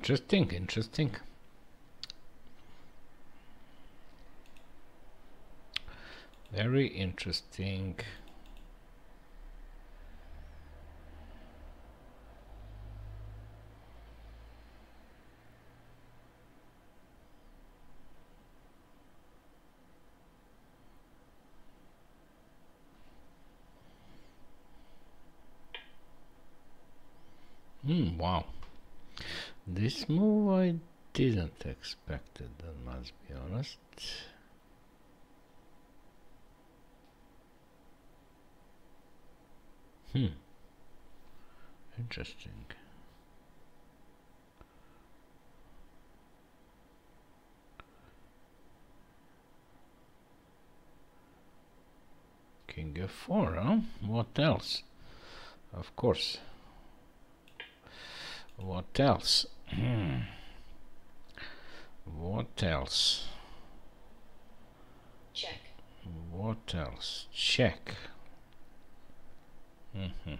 Interesting, interesting. Very interesting. Hmm, wow. This move I didn't expect it, I must be honest. Hmm. Interesting. King f4, huh? What else? Of course. What else? Hmm. What else? Check. What else? Check. Mm -hmm.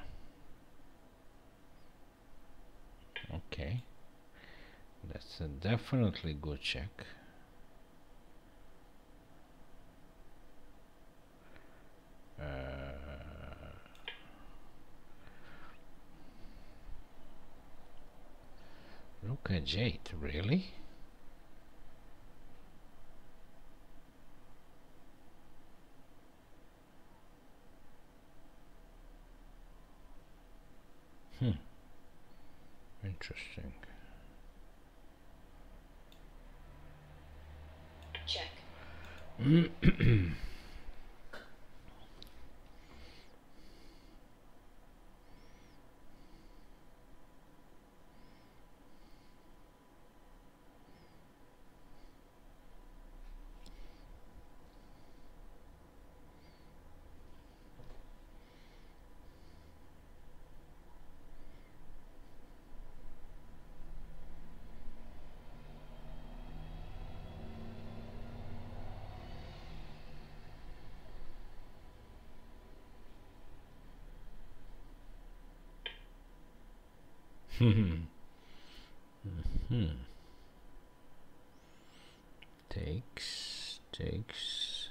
Okay. That's a definitely good check. Uh, Rook h8, really? Hmm. Interesting. Check. [clears throat] hmm. Takes, takes.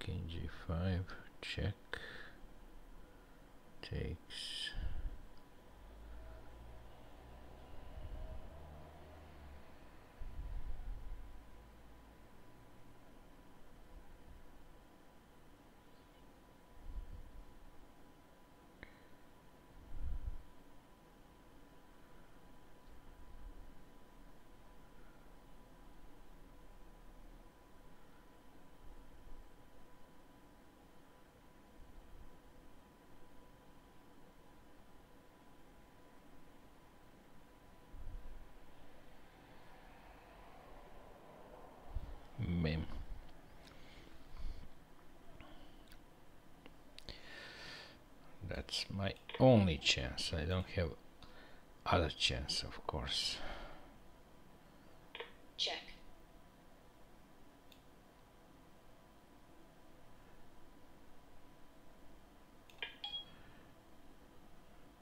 King g5, check. Takes. Mem. That's my only chance. I don't have other chance, of course. Check.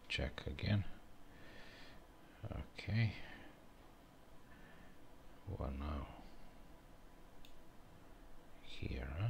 Check again. Okay. What now? Here, huh?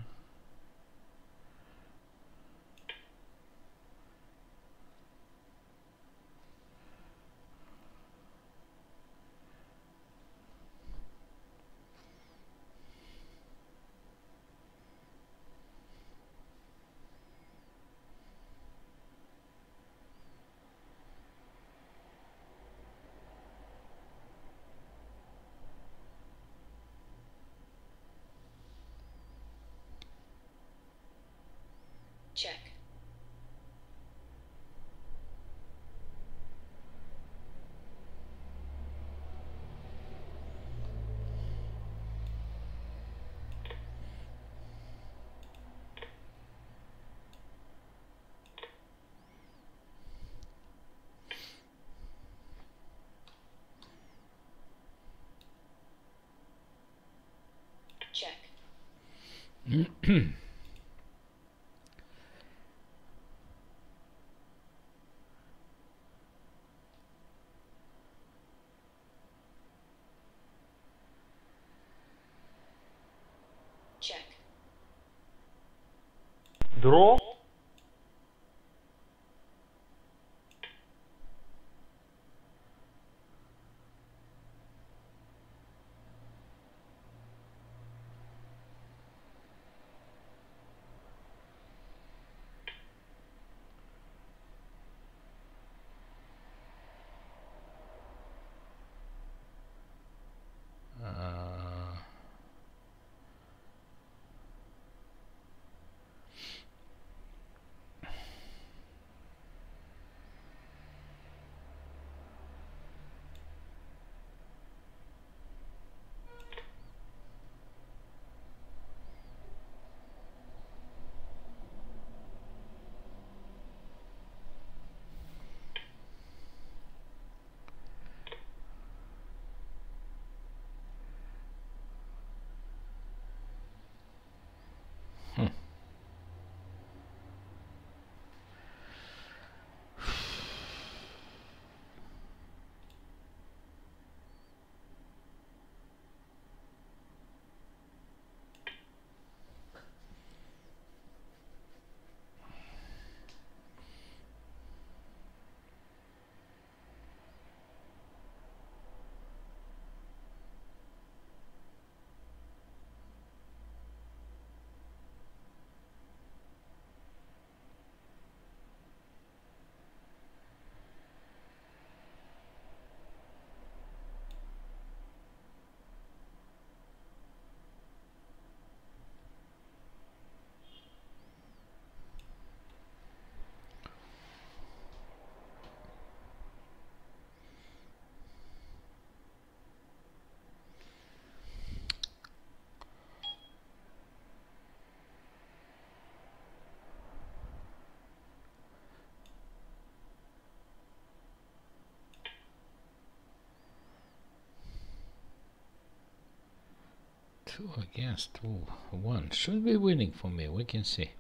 Two against two, one. Should be winning for me we can see.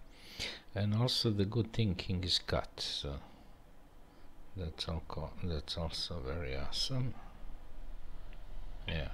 And also the good thing king is cut so that's also that's also very awesome. Yeah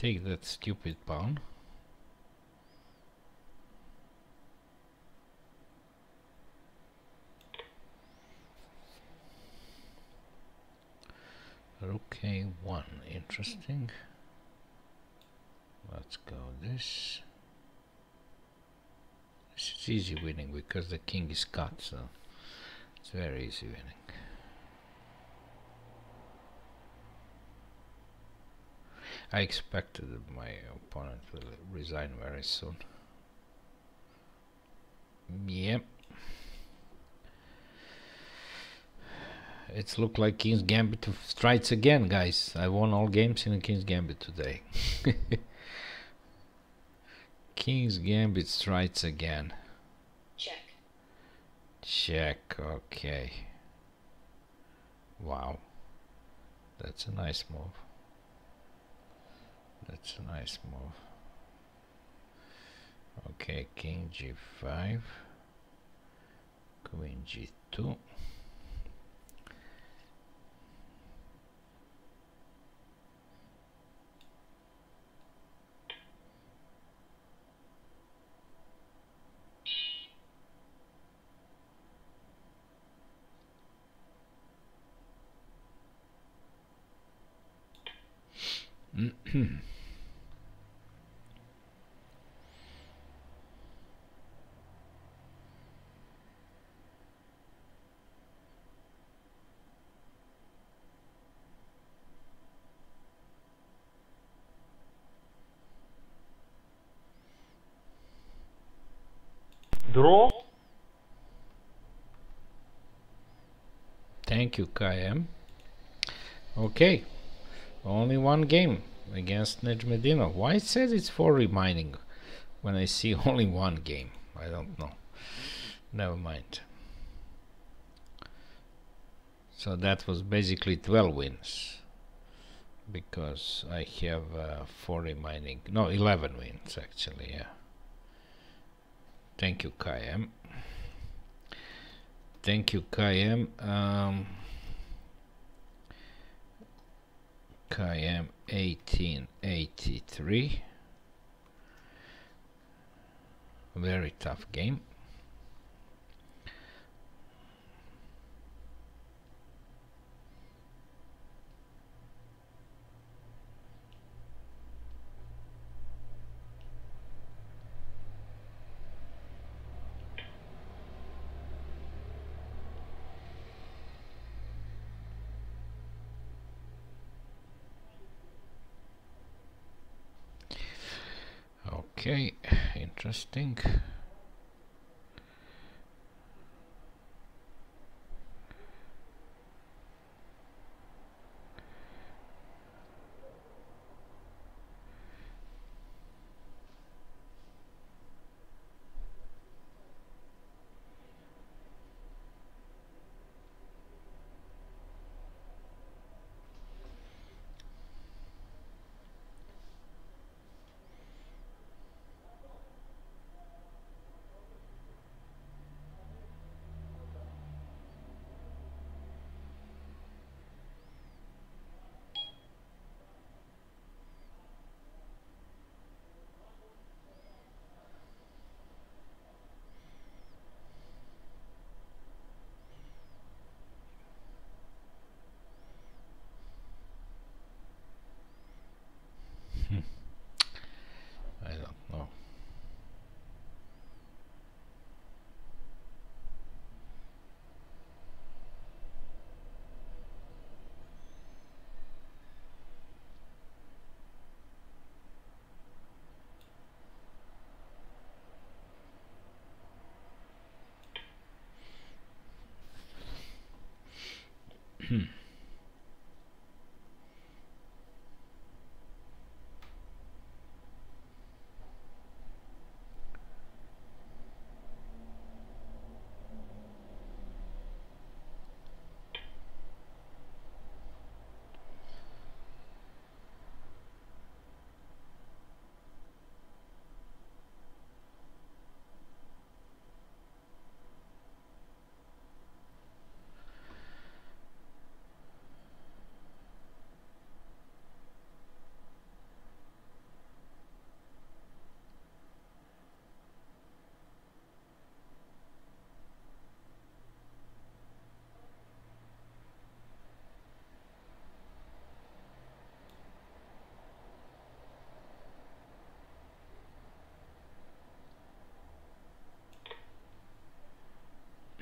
take that stupid pawn Rook A1, interesting. Let's go this. This is easy winning because the king is cut, so it's very easy winning. I expected that my opponent will resign very soon. Yep. It's looked like King's Gambit strikes again, guys. I won all games in King's Gambit today. [laughs] King's Gambit strikes again. check, Check, okay. Wow. That's a nice move. That's a nice move. Okay, King G5. Queen G2. Draw. Thank you, KM. Okay, only one game against Nejmedinov. Why it says it's for reminding when I see [laughs] only one game? I don't know. Never mind. So that was basically 12 wins because I have uh, 4 remaining. No, 11 wins actually, yeah. Thank you, KM. Thank you, KM. Um, KM 1883. Very tough game. Okay, interesting.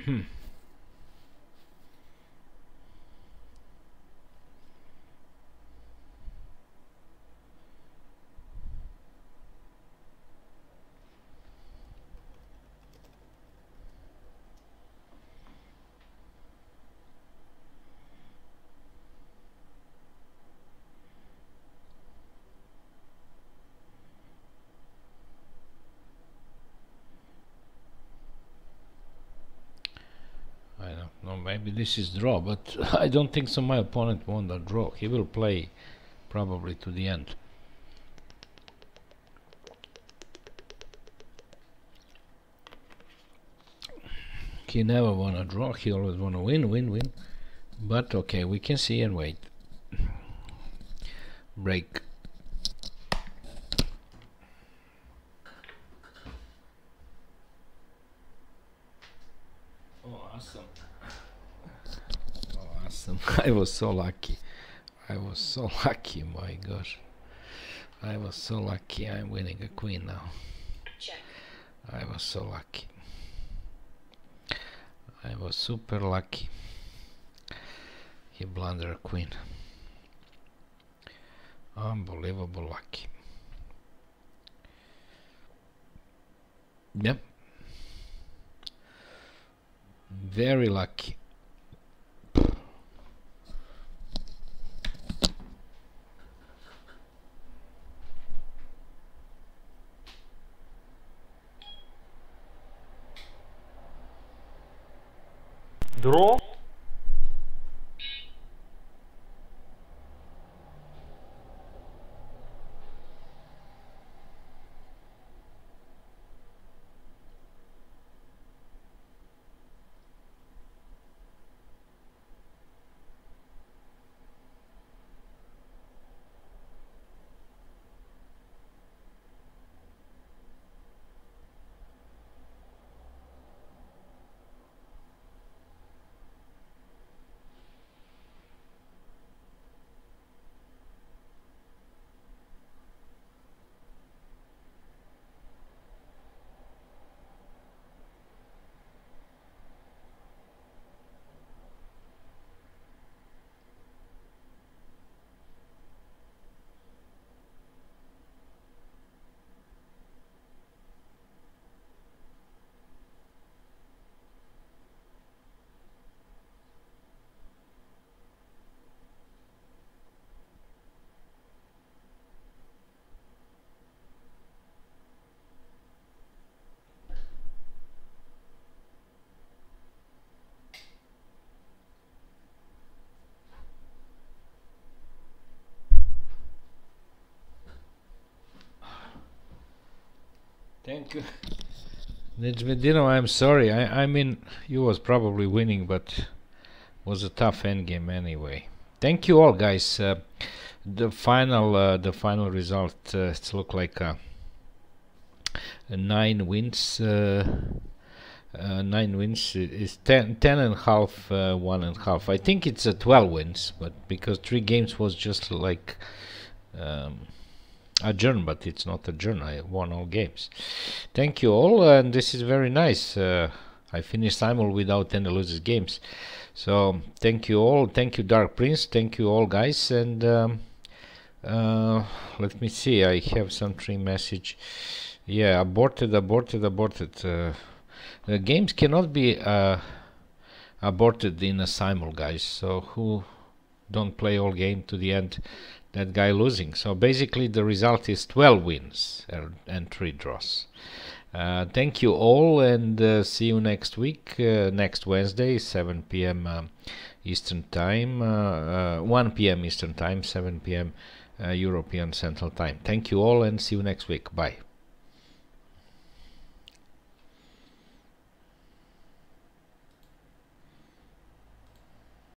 I don't know, maybe this is draw, but [laughs] I don't think so my opponent won that draw. He will play probably to the end. He never won a draw, he always want to win, win, win. But okay, we can see and wait. Break. Oh, awesome. Oh, awesome. I was so lucky. I was so [laughs] lucky, my gosh. I was so lucky. I'm winning a queen now. check, I was so lucky. I was super lucky. He blundered a queen. Unbelievable lucky. Yep. Very lucky. Draw. [laughs] Thank you. I'm sorry. I, I mean, you was probably winning, but was a tough endgame anyway. Thank you all, guys. Uh, the final, uh, the final result uh, it's look like uh, nine wins. Uh, uh, nine wins is ten, ten and a half, uh, one and a half. I think it's a 12 wins, but because three games was just like um, adjourned, but it's not adjourn. I won all games. Thank you all, and this is very nice. Uh, I finished Simul without any losers games. So thank you all. Thank you, Dark Prince. Thank you all, guys. And um, uh, let me see. I have some tree message. Yeah, aborted, aborted, aborted. Uh, the games cannot be uh, aborted in a simul, guys. So who don't play all game to the end? That guy losing. So basically, the result is 12 wins and, and three draws. Uh, thank you all, and uh, see you next week, uh, next Wednesday, 7 p.m. Um, Eastern Time, uh, uh, 1 p.m. Eastern Time, 7 p.m. Uh, European Central Time. Thank you all, and see you next week. Bye.